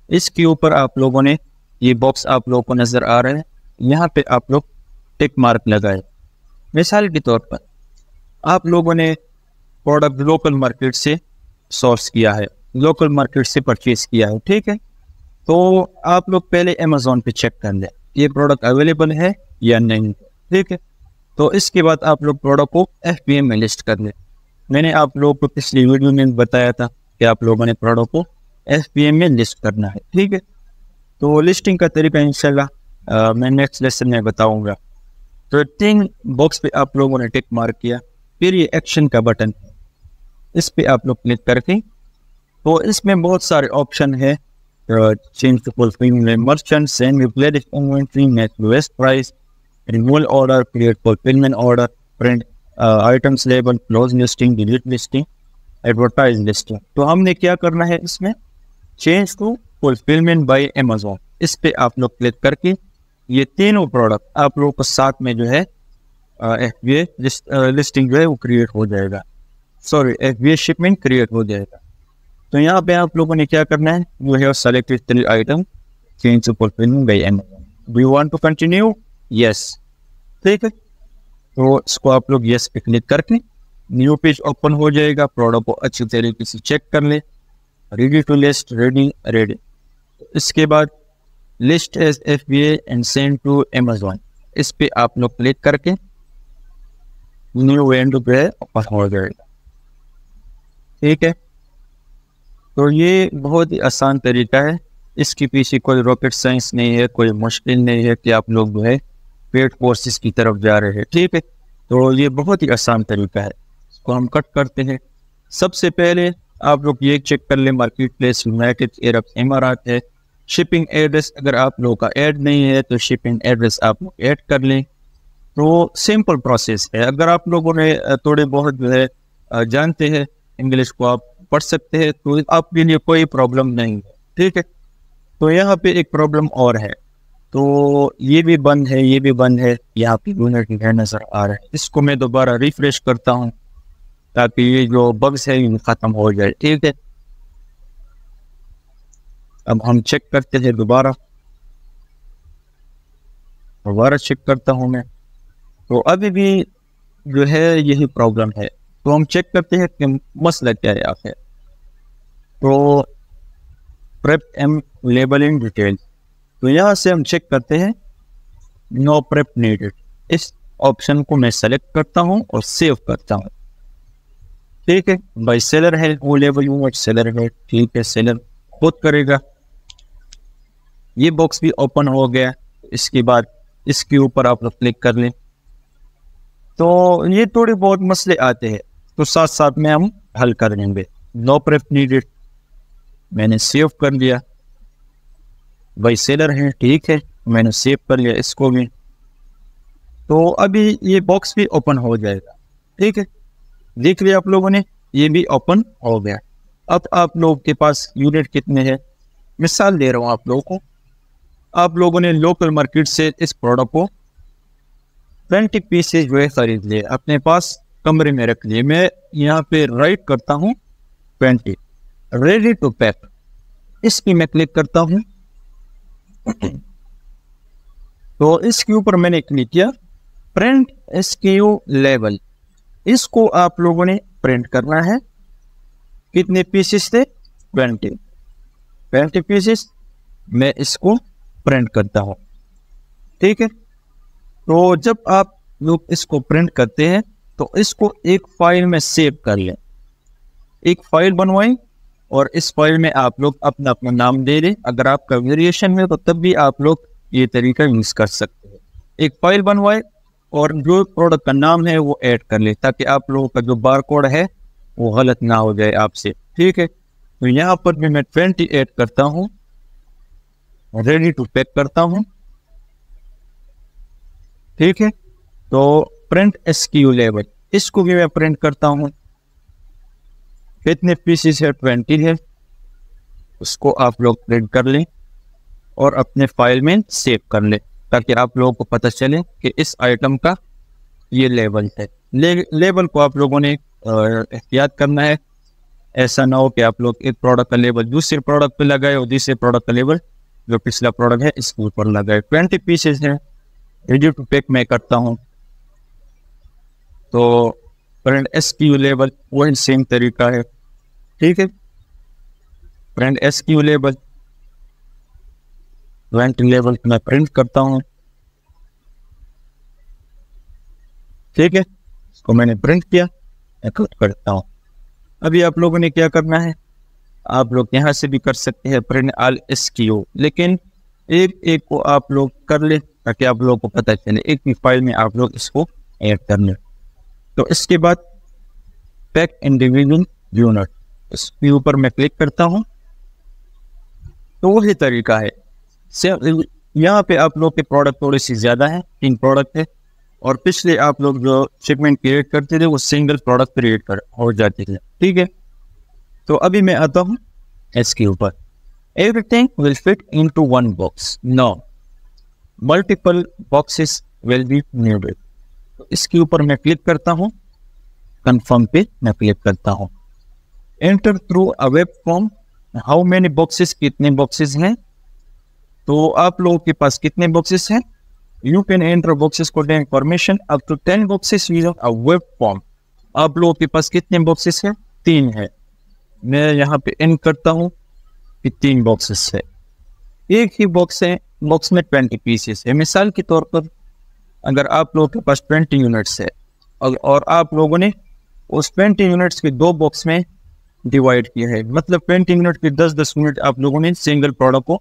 इसके ऊपर आप लोगों ने ये बॉक्स आप लोगों को नज़र आ रहे है। यहाँ पे आप लोग टिक मार्क लगाए। मिसाल के तौर पर, आप लोगों ने प्रोडक्ट लोकल मार्केट से सोर्स किया है लोकल मार्केट से परचेज किया है, ठीक है? तो आप लोग पहले अमेजोन पे चेक कर लें, ये प्रोडक्ट अवेलेबल है या नहीं, ठीक है? तो इसके बाद आप लोग प्रोडक्ट को एफ़ में लिस्ट कर लें। मैंने आप लोगों को पिछली वीडियो में बताया था कि आप लोगों ने प्रोडक्ट को एफ़ में लिस्ट करना है, ठीक है? तो लिस्टिंग का तरीका इंशाल्लाह मैं नेक्स्ट लेसन में बताऊँगा। तो तीन बॉक्स पे आप लोगों ने टिक मार्क किया, फिर ये एक्शन का बटन है इस पे आप लोग क्लिक करके तो इसमें बहुत सारे ऑप्शन है। Change fulfilment merchant price removal order create fulfilment order print items label close listing delete listing advertise listing तो हमने क्या करना है इसमें? Change to fulfilment by Amazon इस पे आप लोग क्लिक करके ये तीनों प्रोडक्ट आप लोगों को साथ में जो है एफ़ लिस्ट, लिस्टिंग जो है वो क्रिएट हो जाएगा। सॉरी एफ़ शिपमेंट क्रिएट हो जाएगा। तो यहाँ पे आप लोगों ने क्या करना है? You have selected three item change to fulfilment by Amazon do you want to continue yes ठीक है। तो इसको आप लोग यस पे क्लिक करके न्यू पेज ओपन हो जाएगा। प्रोडक्ट को अच्छी तरीके से चेक कर ले। Ready to list ready ready इसके बाद list as F B and send to Amazon इस पे आप लोग क्लिक करके न्यू विंडो पे ओपन हो जाएगा ठीक है? तो ये बहुत ही आसान तरीका है। इसके पीछे कोई रॉकेट साइंस नहीं है, कोई मुश्किल नहीं है कि आप लोग जो है पेड कोर्सेज की तरफ़ जा रहे हैं। ठीक है? तो ये बहुत ही आसान तरीका है। इसको हम कट करते हैं। सबसे पहले आप लोग ये चेक कर लें। मार्केट प्लेस यूनाइटेड अरब इमारात है। शिपिंग एड्रेस अगर आप लोगों का ऐड नहीं है तो शिपिंग एड्रेस आप लोग ऐड कर लें। तो सिंपल प्रोसेस है। अगर आप लोगों ने थोड़े बहुत जो है जानते हैं इंग्लिश को आप पढ़ सकते हैं तो आपके लिए कोई प्रॉब्लम नहीं है। ठीक है? तो यहाँ पे एक प्रॉब्लम और है। तो ये भी बंद है, ये भी बंद है। यहाँ पे यूनिट है नज़र आ रहा है। इसको मैं दोबारा रिफ्रेश करता हूँ, ताकि ये जो बग्स है, ये ख़त्म हो जाए। ठीक है? अब हम चेक करते हैं दोबारा। दोबारा चेक करता हूँ मैं। तो अभी भी जो है यही प्रॉब्लम है। तो हम चेक करते हैं कि मसला क्या है आखिर। तो प्रेप एम लेबलिंग डिटेल तो यहाँ से हम चेक करते हैं। नो प्रेप नीडेड इस ऑप्शन को मैं सेलेक्ट करता हूँ और सेव करता हूँ। ठीक है? भाई सेलर है, वो लेवल यूनिट सेलर है। ठीक है सेलर खुद करेगा। ये बॉक्स भी ओपन हो गया। इसके बाद इसके ऊपर आप क्लिक कर लें। तो ये थोड़े बहुत मसले आते हैं। तो साथ साथ में हम हल कर लेंगे। नो प्रेप नीडेड मैंने सेव कर लिया भाई सेलर है, ठीक है। मैंने सेव कर लिया इसको भी। तो अभी ये बॉक्स भी ओपन हो जाएगा। ठीक है? देख लिया आप लोगों ने, ये भी ओपन हो गया। अब आप लोग के पास यूनिट कितने हैं? मिसाल दे रहा हूँ आप लोगों को। आप लोगों ने लोकल मार्केट से इस प्रोडक्ट को ट्वेंटी पीसेज जो है खरीद लिए, अपने पास कमरे में रख लिए। मैं यहाँ पे राइट करता हूँ ट्वेंटी रेडी टू पैक इस पर मैं क्लिक करता हूँ। तो इसके ऊपर मैंने क्लिक किया। प्रिंट एसक्यू लेवल इसको आप लोगों ने प्रिंट करना है। कितने पीसेस थे? ट्वेंटी ट्वेंटी पीसेस मैं इसको प्रिंट करता हूँ। ठीक है? तो जब आप लोग इसको प्रिंट करते हैं तो इसको एक फ़ाइल में सेव कर लें। एक फ़ाइल बनवाएँ और इस फ़ाइल में आप लोग अपना अपना नाम दे दें। अगर आपका वेरिएशन में तो तब भी आप लोग ये तरीका यूज़ कर सकते हैं। एक फ़ाइल बनवाए और जो प्रोडक्ट का नाम है, वो ऐड कर ले, ताकि आप लोगों का जो बार कोड है, वो गलत ना हो जाए आपसे। ठीक है? तो यहाँ पर भी मैं ट्वेंटी एड करता हूँ। रेडी टू पैक करता हूँ। ठीक है? तो प्रिंट एस क्यू लेवल इसको भी मैं प्रिंट करता हूँ। कितने पीसीस है? ट्वेंटी है। उसको आप लोग प्रिंट कर लें और अपने फ़ाइल में सेव कर लें ताकि आप लोगों को पता चले कि इस आइटम का ये लेवल है। ले, लेवल को आप लोगों ने एहतियात करना है। ऐसा ना हो कि आप लोग एक प्रोडक्ट का लेवल दूसरे प्रोडक्ट पे लगाए और दूसरे प्रोडक्ट का लेवल जो पिछला प्रोडक्ट है, इसके ऊपर लगाए ट्वेंटी पीसेस हैं। रेडी टू पैक मैं करता हूँ। तो फ्रेंड एस क्यू लेवल वही सेम तरीका है। ठीक है? Friend S Q level twenty level मैं प्रिंट करता हूँ। ठीक है? इसको मैंने प्रिंट किया। कट करता हूँ। अभी आप लोगों ने क्या करना है? आप लोग यहाँ से भी कर सकते हैं प्रिंट आल एस की ओ लेकिन एक एक को आप लोग कर ले ताकि आप लोगों को पता चले, एक ही फ़ाइल में आप लोग इसको ऐड कर लें। तो इसके बाद पैक इंडिविजुअल यूनिट इसके ऊपर मैं क्लिक करता हूँ। तो वही तरीका है। यहाँ पे आप लोग के प्रोडक्ट थोड़े सी ज़्यादा है, तीन प्रोडक्ट है। और पिछले आप लोग जो शिपमेंट क्रिएट करते थे, वो सिंगल प्रोडक्ट क्रिएट कर, हो जाते थे। ठीक है? तो अभी मैं आता हूँ। इसके ऊपर। Everything will fit into one box no multiple boxes will be needed तो इसके ऊपर मैं क्लिक करता हूँ। कंफर्म पे मैं क्लिक करता हूँ। Enter through a web form how many boxes कितने बॉक्सेस हैं? तो आप लोगों के पास कितने बॉक्सेस हैं? यू कैन एंटर बॉक्सेस को information up to ten boxes a web form आप लोगों के पास कितने बॉक्सेस हैं? तीन है। मैं यहाँ पे एंड करता हूँ कि तीन बॉक्सेस है। एक ही बॉक्स है बॉक्स में ट्वेंटी पीसेस है। मिसाल के तौर पर अगर आप लोगों के पास ट्वेंटी यूनिट्स है और आप लोगों ने उस ट्वेंटी यूनिट्स के दो बॉक्स में डिवाइड किया है मतलब ट्वेंटी यूनिट के दस दस यूनिट आप लोगों ने सिंगल प्रोडक्ट को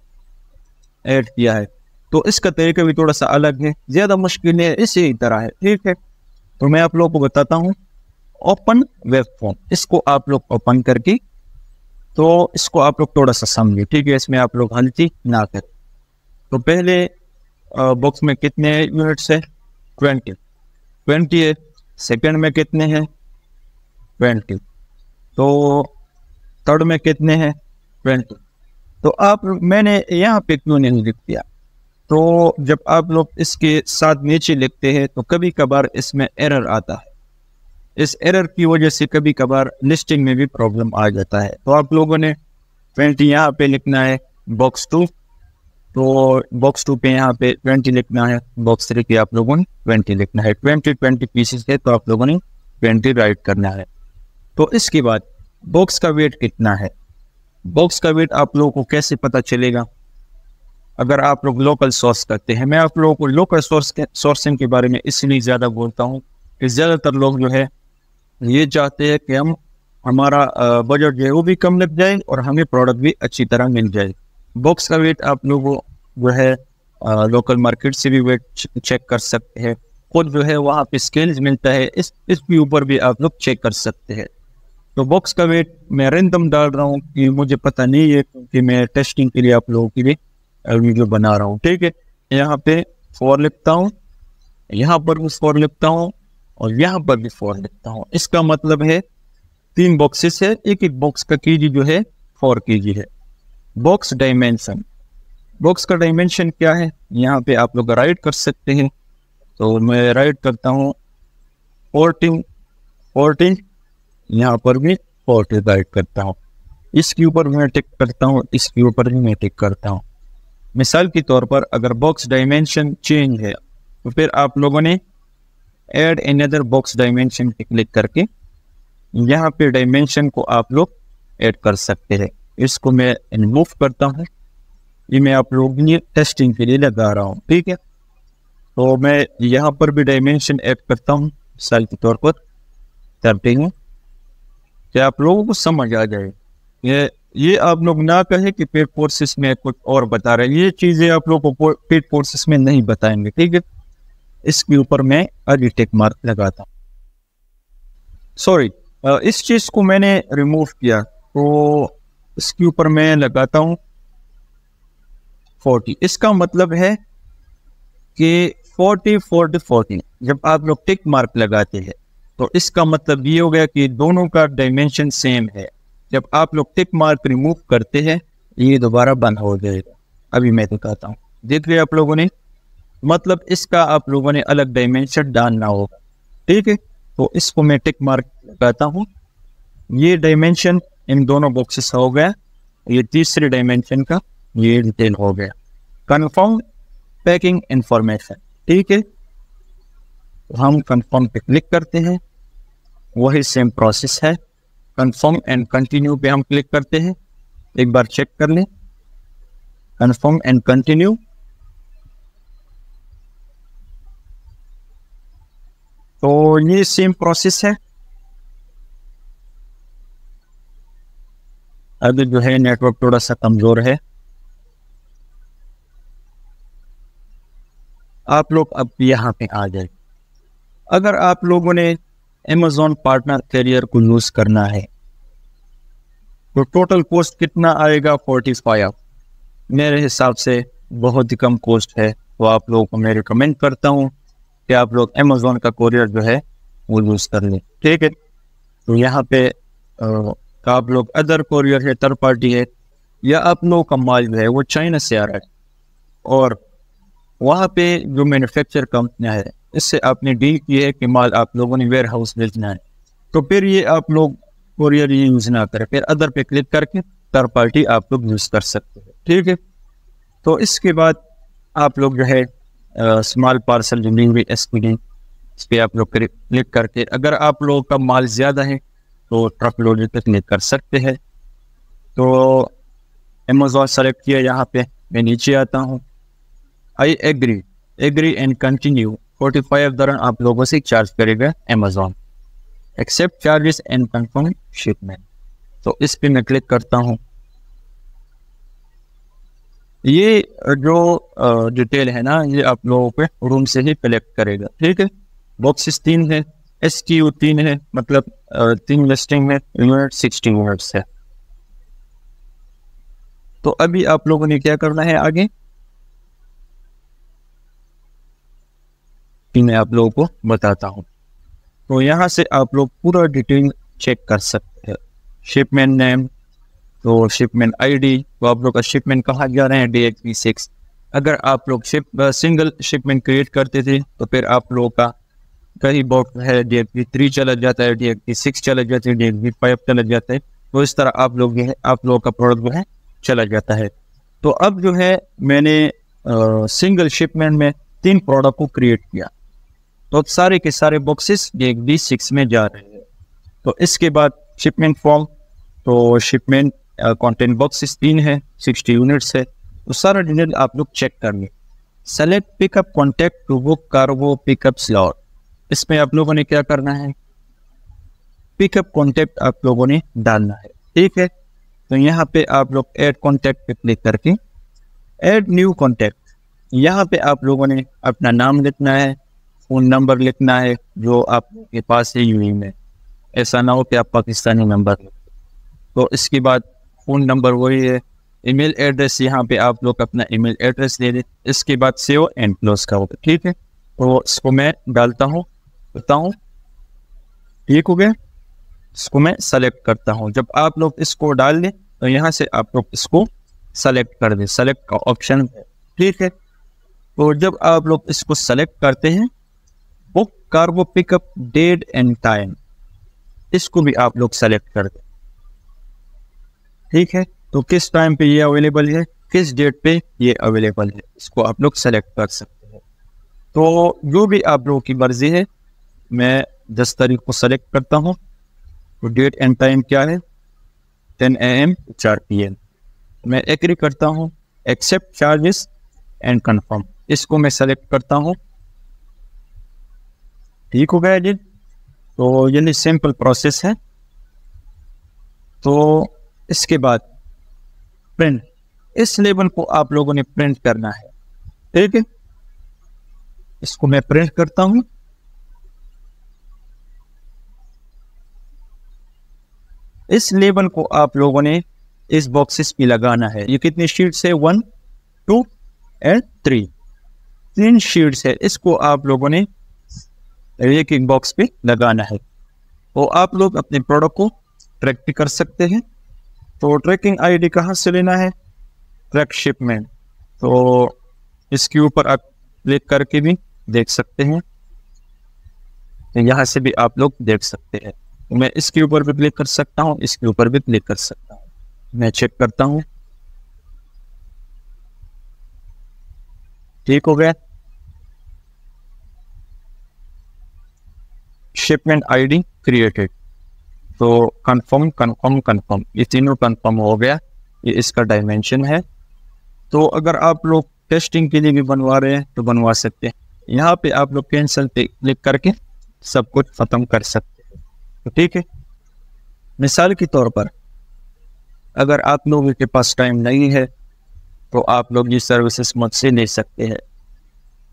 ऐड किया है। तो इसका तरीका भी थोड़ा सा अलग है, ज़्यादा मुश्किल है, इसी तरह है। ठीक है तो मैं आप लोगों को बताता हूँ ओपन वेब फॉर्म इसको आप लोग ओपन करके तो इसको आप लोग थोड़ा सा समझिए, ठीक है? इसमें आप लोग गलती ना करें। तो पहले बॉक्स में कितने यूनिट्स है? ट्वेंटी ट्वेंटी है। सेकेंड में कितने हैं? ट्वेंटी तो थर्ड में कितने हैं? ट्वेंटी तो आप, मैंने यहाँ पे क्यों नहीं लिख दिया? तो जब आप लोग इसके साथ नीचे लिखते हैं तो कभी कभार इसमें एरर आता है। इस एरर की वजह से कभी कभार लिस्टिंग में भी प्रॉब्लम आ जाता है। तो आप लोगों ने ट्वेंटी यहाँ पे लिखना है, बॉक्स टू। तो बॉक्स टू पे यहाँ पे ट्वेंटी लिखना है, बॉक्स थ्री पे आप लोगों ने ट्वेंटी लिखना है। ट्वेंटी ट्वेंटी पीसेस है तो आप लोगों ने ट्वेंटी राइट करना है। तो इसके बाद बॉक्स का वेट कितना है? बॉक्स का वेट आप लोगों को कैसे पता चलेगा? अगर आप लोग लोकल सोर्स करते हैं, मैं आप लोगों को लोकल सोर्स सोर्सिंग के बारे में इसलिए ज़्यादा बोलता हूँ कि ज़्यादातर लोग जो है ये चाहते हैं कि हम हमारा बजट जो है वो भी कम लग जाए और हमें प्रोडक्ट भी अच्छी तरह मिल जाए। बॉक्स का वेट आप लोगों जो है लोकल मार्केट से भी वेट चेक कर सकते हैं। खुद जो है वहाँ पे स्केल्स मिलता है, इस इसके ऊपर भी आप लोग चेक कर सकते हैं। तो बॉक्स का वेट मैं रेंदम डाल रहा हूँ कि मुझे पता नहीं है कि मैं टेस्टिंग के लिए आप लोगों के लिए वीडियो बना रहा हूँ। ठीक है, यहाँ पे फोर लिखता हूँ। यहाँ पर भी फोर लिखता हूँ। और यहाँ पर भी फोर लिखता हूँ। इसका मतलब है, तीन बॉक्सेस है, एक एक बॉक्स का केजी जो है फोर केजी है। बॉक्स डायमेंशन बॉक्स का डायमेंशन क्या है? यहाँ पे आप लोग राइट कर सकते हैं। तो मैं राइट करता हूँ फोर्टीन फोर्टीन यहाँ पर भी फोर्टी राइट करता हूँ। इसके ऊपर मैं टिक करता हूँ, इसके ऊपर भी मैं टिक करता हूँ। मिसाल के तौर पर अगर बॉक्स डायमेंशन चेंज है तो फिर आप लोगों ने add another box dimension पे क्लिक करके, यहाँ पे डायमेंशन को आप लोग ऐड कर सकते हैं। इसको मैं रिमूव करता हूँ। ये मैं आप लोगों टेस्टिंग के लिए लगा रहा हूँ, ठीक है? तो मैं यहाँ पर भी डायमेंशन ऐड करता हूँ, मिसाल के तौर पर। करते हैं। कि आप लोगों को समझ आ जाए। ये ये आप लोग ना कहे कि पेड कोर्सेस में कुछ और बता रहे हैं। ये चीज़ें आप लोग को पेड कोर्सेस में नहीं बताएँगे, ठीक है? इसके ऊपर मैं अभी टेक मार्क लगाता सॉरी इस चीज़ को मैंने रिमूव किया तो इसके ऊपर मैं लगाता हूँ फोर्टी इसका मतलब है कि फोर्टी फोर्टी फोर्टी जब आप लोग टिक मार्क लगाते हैं तो इसका मतलब ये हो गया कि दोनों का डायमेंशन सेम है। जब आप लोग टिक मार्क रिमूव करते हैं, ये दोबारा बंद हो जाएगा। अभी मैं दिखाता हूँ। देख रहे आप लोगों ने? मतलब इसका आप लोगों ने अलग डायमेंशन डालना होगा। ठीक है? तो इसको मैं टिक मार्क लगाता हूँ। ये डायमेंशन इन दोनों बॉक्सेस हो गया। ये तीसरे डायमेंशन का ये डिटेल हो गया। कन्फर्म पैकिंग इंफॉर्मेशन ठीक है? तो हम कन्फर्म पे क्लिक करते हैं। वही सेम प्रोसेस है। कन्फर्म एंड कंटिन्यू पे हम क्लिक करते हैं। एक बार चेक कर लें। कन्फर्म एंड कंटिन्यू तो ये सेम प्रोसेस है अगर जो है नेटवर्क थोड़ा सा कमज़ोर है आप लोग अब यहाँ पे आ जाए अगर आप लोगों ने अमेजोन पार्टनर कैरियर को यूज़ करना है तो टोटल कॉस्ट कितना आएगा फोर्टी फाइव मेरे हिसाब से बहुत ही कम कॉस्ट है तो आप लोगों को मैं रिकमेंड करता हूँ कि आप लोग अमेजोन का कोरियर जो है, वो यूज़ कर लें। ठीक है? तो यहाँ पे आप लोग अदर कोरियर है थर्ड पार्टी है, या आप लोगों का माल जो है, वो चाइना से आ रहा है। और वहाँ पे जो मैन्युफैक्चर कंपनियाँ है, इससे आपने डील की है कि माल आप लोगों ने वेयर हाउस भेजना है। तो फिर ये आप लोग कोरियर ये यूज़ ना करें, फिर अदर पे क्लिक करके थर्ड पार्टी आप लोग यूज़ कर सकते हैं। ठीक है? तो इसके बाद आप लोग जो है small parcel delivery S P D इस पर आप लोग क्लिक करके अगर आप लोगों का माल ज़्यादा है तो ट्रक लोडर पे क्लिक कर सकते हैं। तो अमेजोन सेलेक्ट किया यहाँ पे, मैं नीचे आता हूँ। I agree agree and continue forty five दौरान आप लोगों से चार्ज करेगा Amazon accept charges and confirm shipment तो इस पर मैं क्लिक करता हूँ। ये जो डिटेल है ना, ये आप लोगों पे रूम से ही कलेक्ट करेगा, ठीक है? बॉक्सेस तीन है एस टी यू तीन है मतलब तीन लिस्टिंग में यूनिट सिक्सटी यूनिट्स है। तो अभी आप लोगों ने क्या करना है आगे? मैं आप लोगों को बताता हूँ। तो यहाँ से आप लोग पूरा डिटेल चेक कर सकते हैं। शिपमेंट नेम तो शिपमेंट आईडी तो आप लोग का शिपमेंट कहाँ जा रहे हैं? डी एक्स पी सिक्स अगर आप लोग शिप सिंगल शिपमेंट क्रिएट करते थे तो फिर आप लोगों का कहीं बहुत है डी एक्स पी थ्री चला जाता है डी एक्स पी सिक्स चला जाता है डी एक्स पी फाइव चला जाता है। तो इस तरह आप लोग जो है आप लोगों का प्रोडक्ट जो है, चला जाता है। तो अब जो है, मैंने सिंगल शिपमेंट में तीन प्रोडक्ट को क्रिएट किया। तो सारे के सारे बॉक्सेस डी सिक्स में जा रहे हैं। तो इसके बाद शिपमेंट फॉर्म तो शिपमेंट कंटेंट बॉक्स तीन है सिक्सटी यूनिट्स है तो सारा डिटेल आप लोग चेक कर लें। Select pickup contact to book cargo pickup slot इसमें आप लोगों ने क्या करना है? पिकअप कॉन्टेक्ट आप लोगों ने डालना है। ठीक है? तो यहाँ पे आप लोग ऐड कॉन्टेक्ट पे क्लिक करके ऐड न्यू कॉन्टेक्ट यहाँ पे आप लोगों ने अपना नाम लिखना है फ़ोन नंबर लिखना है, जो आपके पास है यू में। ऐसा ना हो कि आप पाकिस्तानी नंबर तो इसके बाद फ़ोन नंबर वही है। ईमेल एड्रेस यहाँ पे आप लोग अपना ईमेल एड्रेस दे दें। इसके बाद सेव एंड क्लोज का होगा, ठीक है? तो इसको मैं डालता हूँ करता हूँ ठीक हो गया? इसको मैं सेलेक्ट करता हूँ। जब आप लोग इसको डाल दें तो यहाँ से आप लोग इसको सेलेक्ट कर दें। सेलेक्ट का ऑप्शन ठीक है? तो जब आप लोग इसको सेलेक्ट करते हैं book cargo pickup date and time इसको भी आप लोग सेलेक्ट कर दें। ठीक है? तो किस टाइम पे ये अवेलेबल है? किस डेट पे ये अवेलेबल है? इसको आप लोग सेलेक्ट कर सकते हैं। तो जो भी आप लोगों की मर्ज़ी है, मैं दस तारीख को सेलेक्ट करता हूँ। तो डेट एंड टाइम क्या है? टेन ए एम चार पी एम मैं एग्री करता हूँ एक्सेप्ट चार्जेस एंड कंफर्म इसको मैं सेलेक्ट करता हूँ। ठीक हो गया जी? तो ये सिंपल प्रोसेस है। तो इसके बाद प्रिंट इस लेबल को आप लोगों ने प्रिंट करना है। ठीक है? इसको मैं प्रिंट करता हूँ। इस लेबल को आप लोगों ने इस बॉक्सेस पे लगाना है। ये कितनी शीट्स है? वन टू एंड थ्री तीन शीट्स है। इसको आप लोगों ने एक एक बॉक्स पे लगाना है। तो आप लोग अपने प्रोडक्ट को ट्रैक भी कर सकते हैं। तो ट्रैकिंग आईडी कहाँ से लेना है? ट्रैक शिपमेंट तो इसके ऊपर आप क्लिक करके भी देख सकते हैं। तो यहाँ से भी आप लोग देख सकते हैं। तो मैं इसके ऊपर भी क्लिक कर सकता हूँ, इसके ऊपर भी क्लिक कर सकता हूँ। मैं चेक करता हूँ। ठीक हो गया। शिपमेंट आईडी क्रिएटेड तो कंफर्म कंफर्म कंफर्म ये तीनों कंफर्म हो गया। ये इसका डायमेंशन है। तो अगर आप लोग टेस्टिंग के लिए भी बनवा रहे हैं तो बनवा सकते हैं। यहाँ पे आप लोग कैंसिल पे क्लिक करके सब कुछ ख़त्म कर सकते हैं। तो ठीक है। मिसाल के तौर पर, अगर आप लोगों के पास टाइम नहीं है तो आप लोग ये सर्विसेज़ मुझसे ले सकते हैं।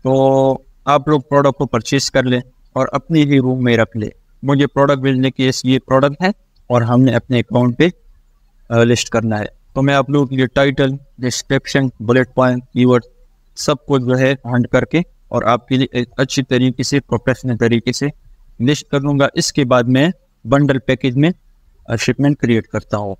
तो आप लोग प्रोडक्ट को परचेज कर लें और अपने ही रूम में रख ले। मुझे प्रोडक्ट भेजने के ये प्रोडक्ट है और हमने अपने अकाउंट पे लिस्ट करना है। तो मैं आप लोगों के लिए title description bullet point keyword सब कुछ जो है हंड करके और आपके लिए एक अच्छी तरीके से प्रोफेशनल तरीके से लिस्ट कर लूँगा इसके बाद मैं बंडल पैकेज में शिपमेंट क्रिएट करता हूँ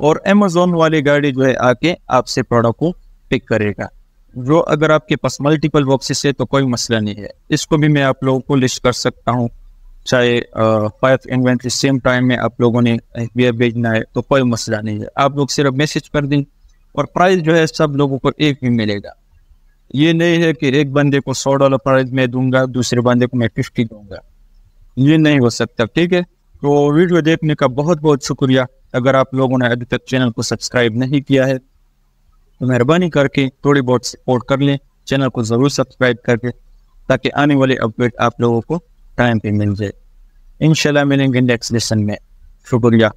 और अमेजोन वाली गाड़ी जो है आके आपसे प्रोडक्ट को पिक करेगा। जो अगर आपके पास मल्टीपल बॉक्सेस है तो कोई मसला नहीं है। इसको भी मैं आप लोगों को लिस्ट कर सकता हूँ। चाहे फाइव इन्वेंट्री सेम टाइम में आप लोगों ने भेजना है तो कोई मसला नहीं है। आप लोग सिर्फ़ मैसेज कर दें और प्राइस जो है सब लोगों को एक ही मिलेगा। ये नहीं है कि एक बंदे को सौ डॉलर प्राइस में दूँगा, दूसरे बंदे को मैं फिफ्टी दूँगा। ये नहीं हो सकता, ठीक है? तो वीडियो देखने का बहुत बहुत शुक्रिया। अगर आप लोगों ने अभी तक चैनल को सब्सक्राइब नहीं किया है तो मेहरबानी करके थोड़ी बहुत सपोर्ट कर लें। चैनल को ज़रूर सब्सक्राइब करके, ताकि आने वाले अपडेट आप लोगों को टाइम पे मिल जाए इन मिलेंगे नेक्स्ट लेसन में शुक्रिया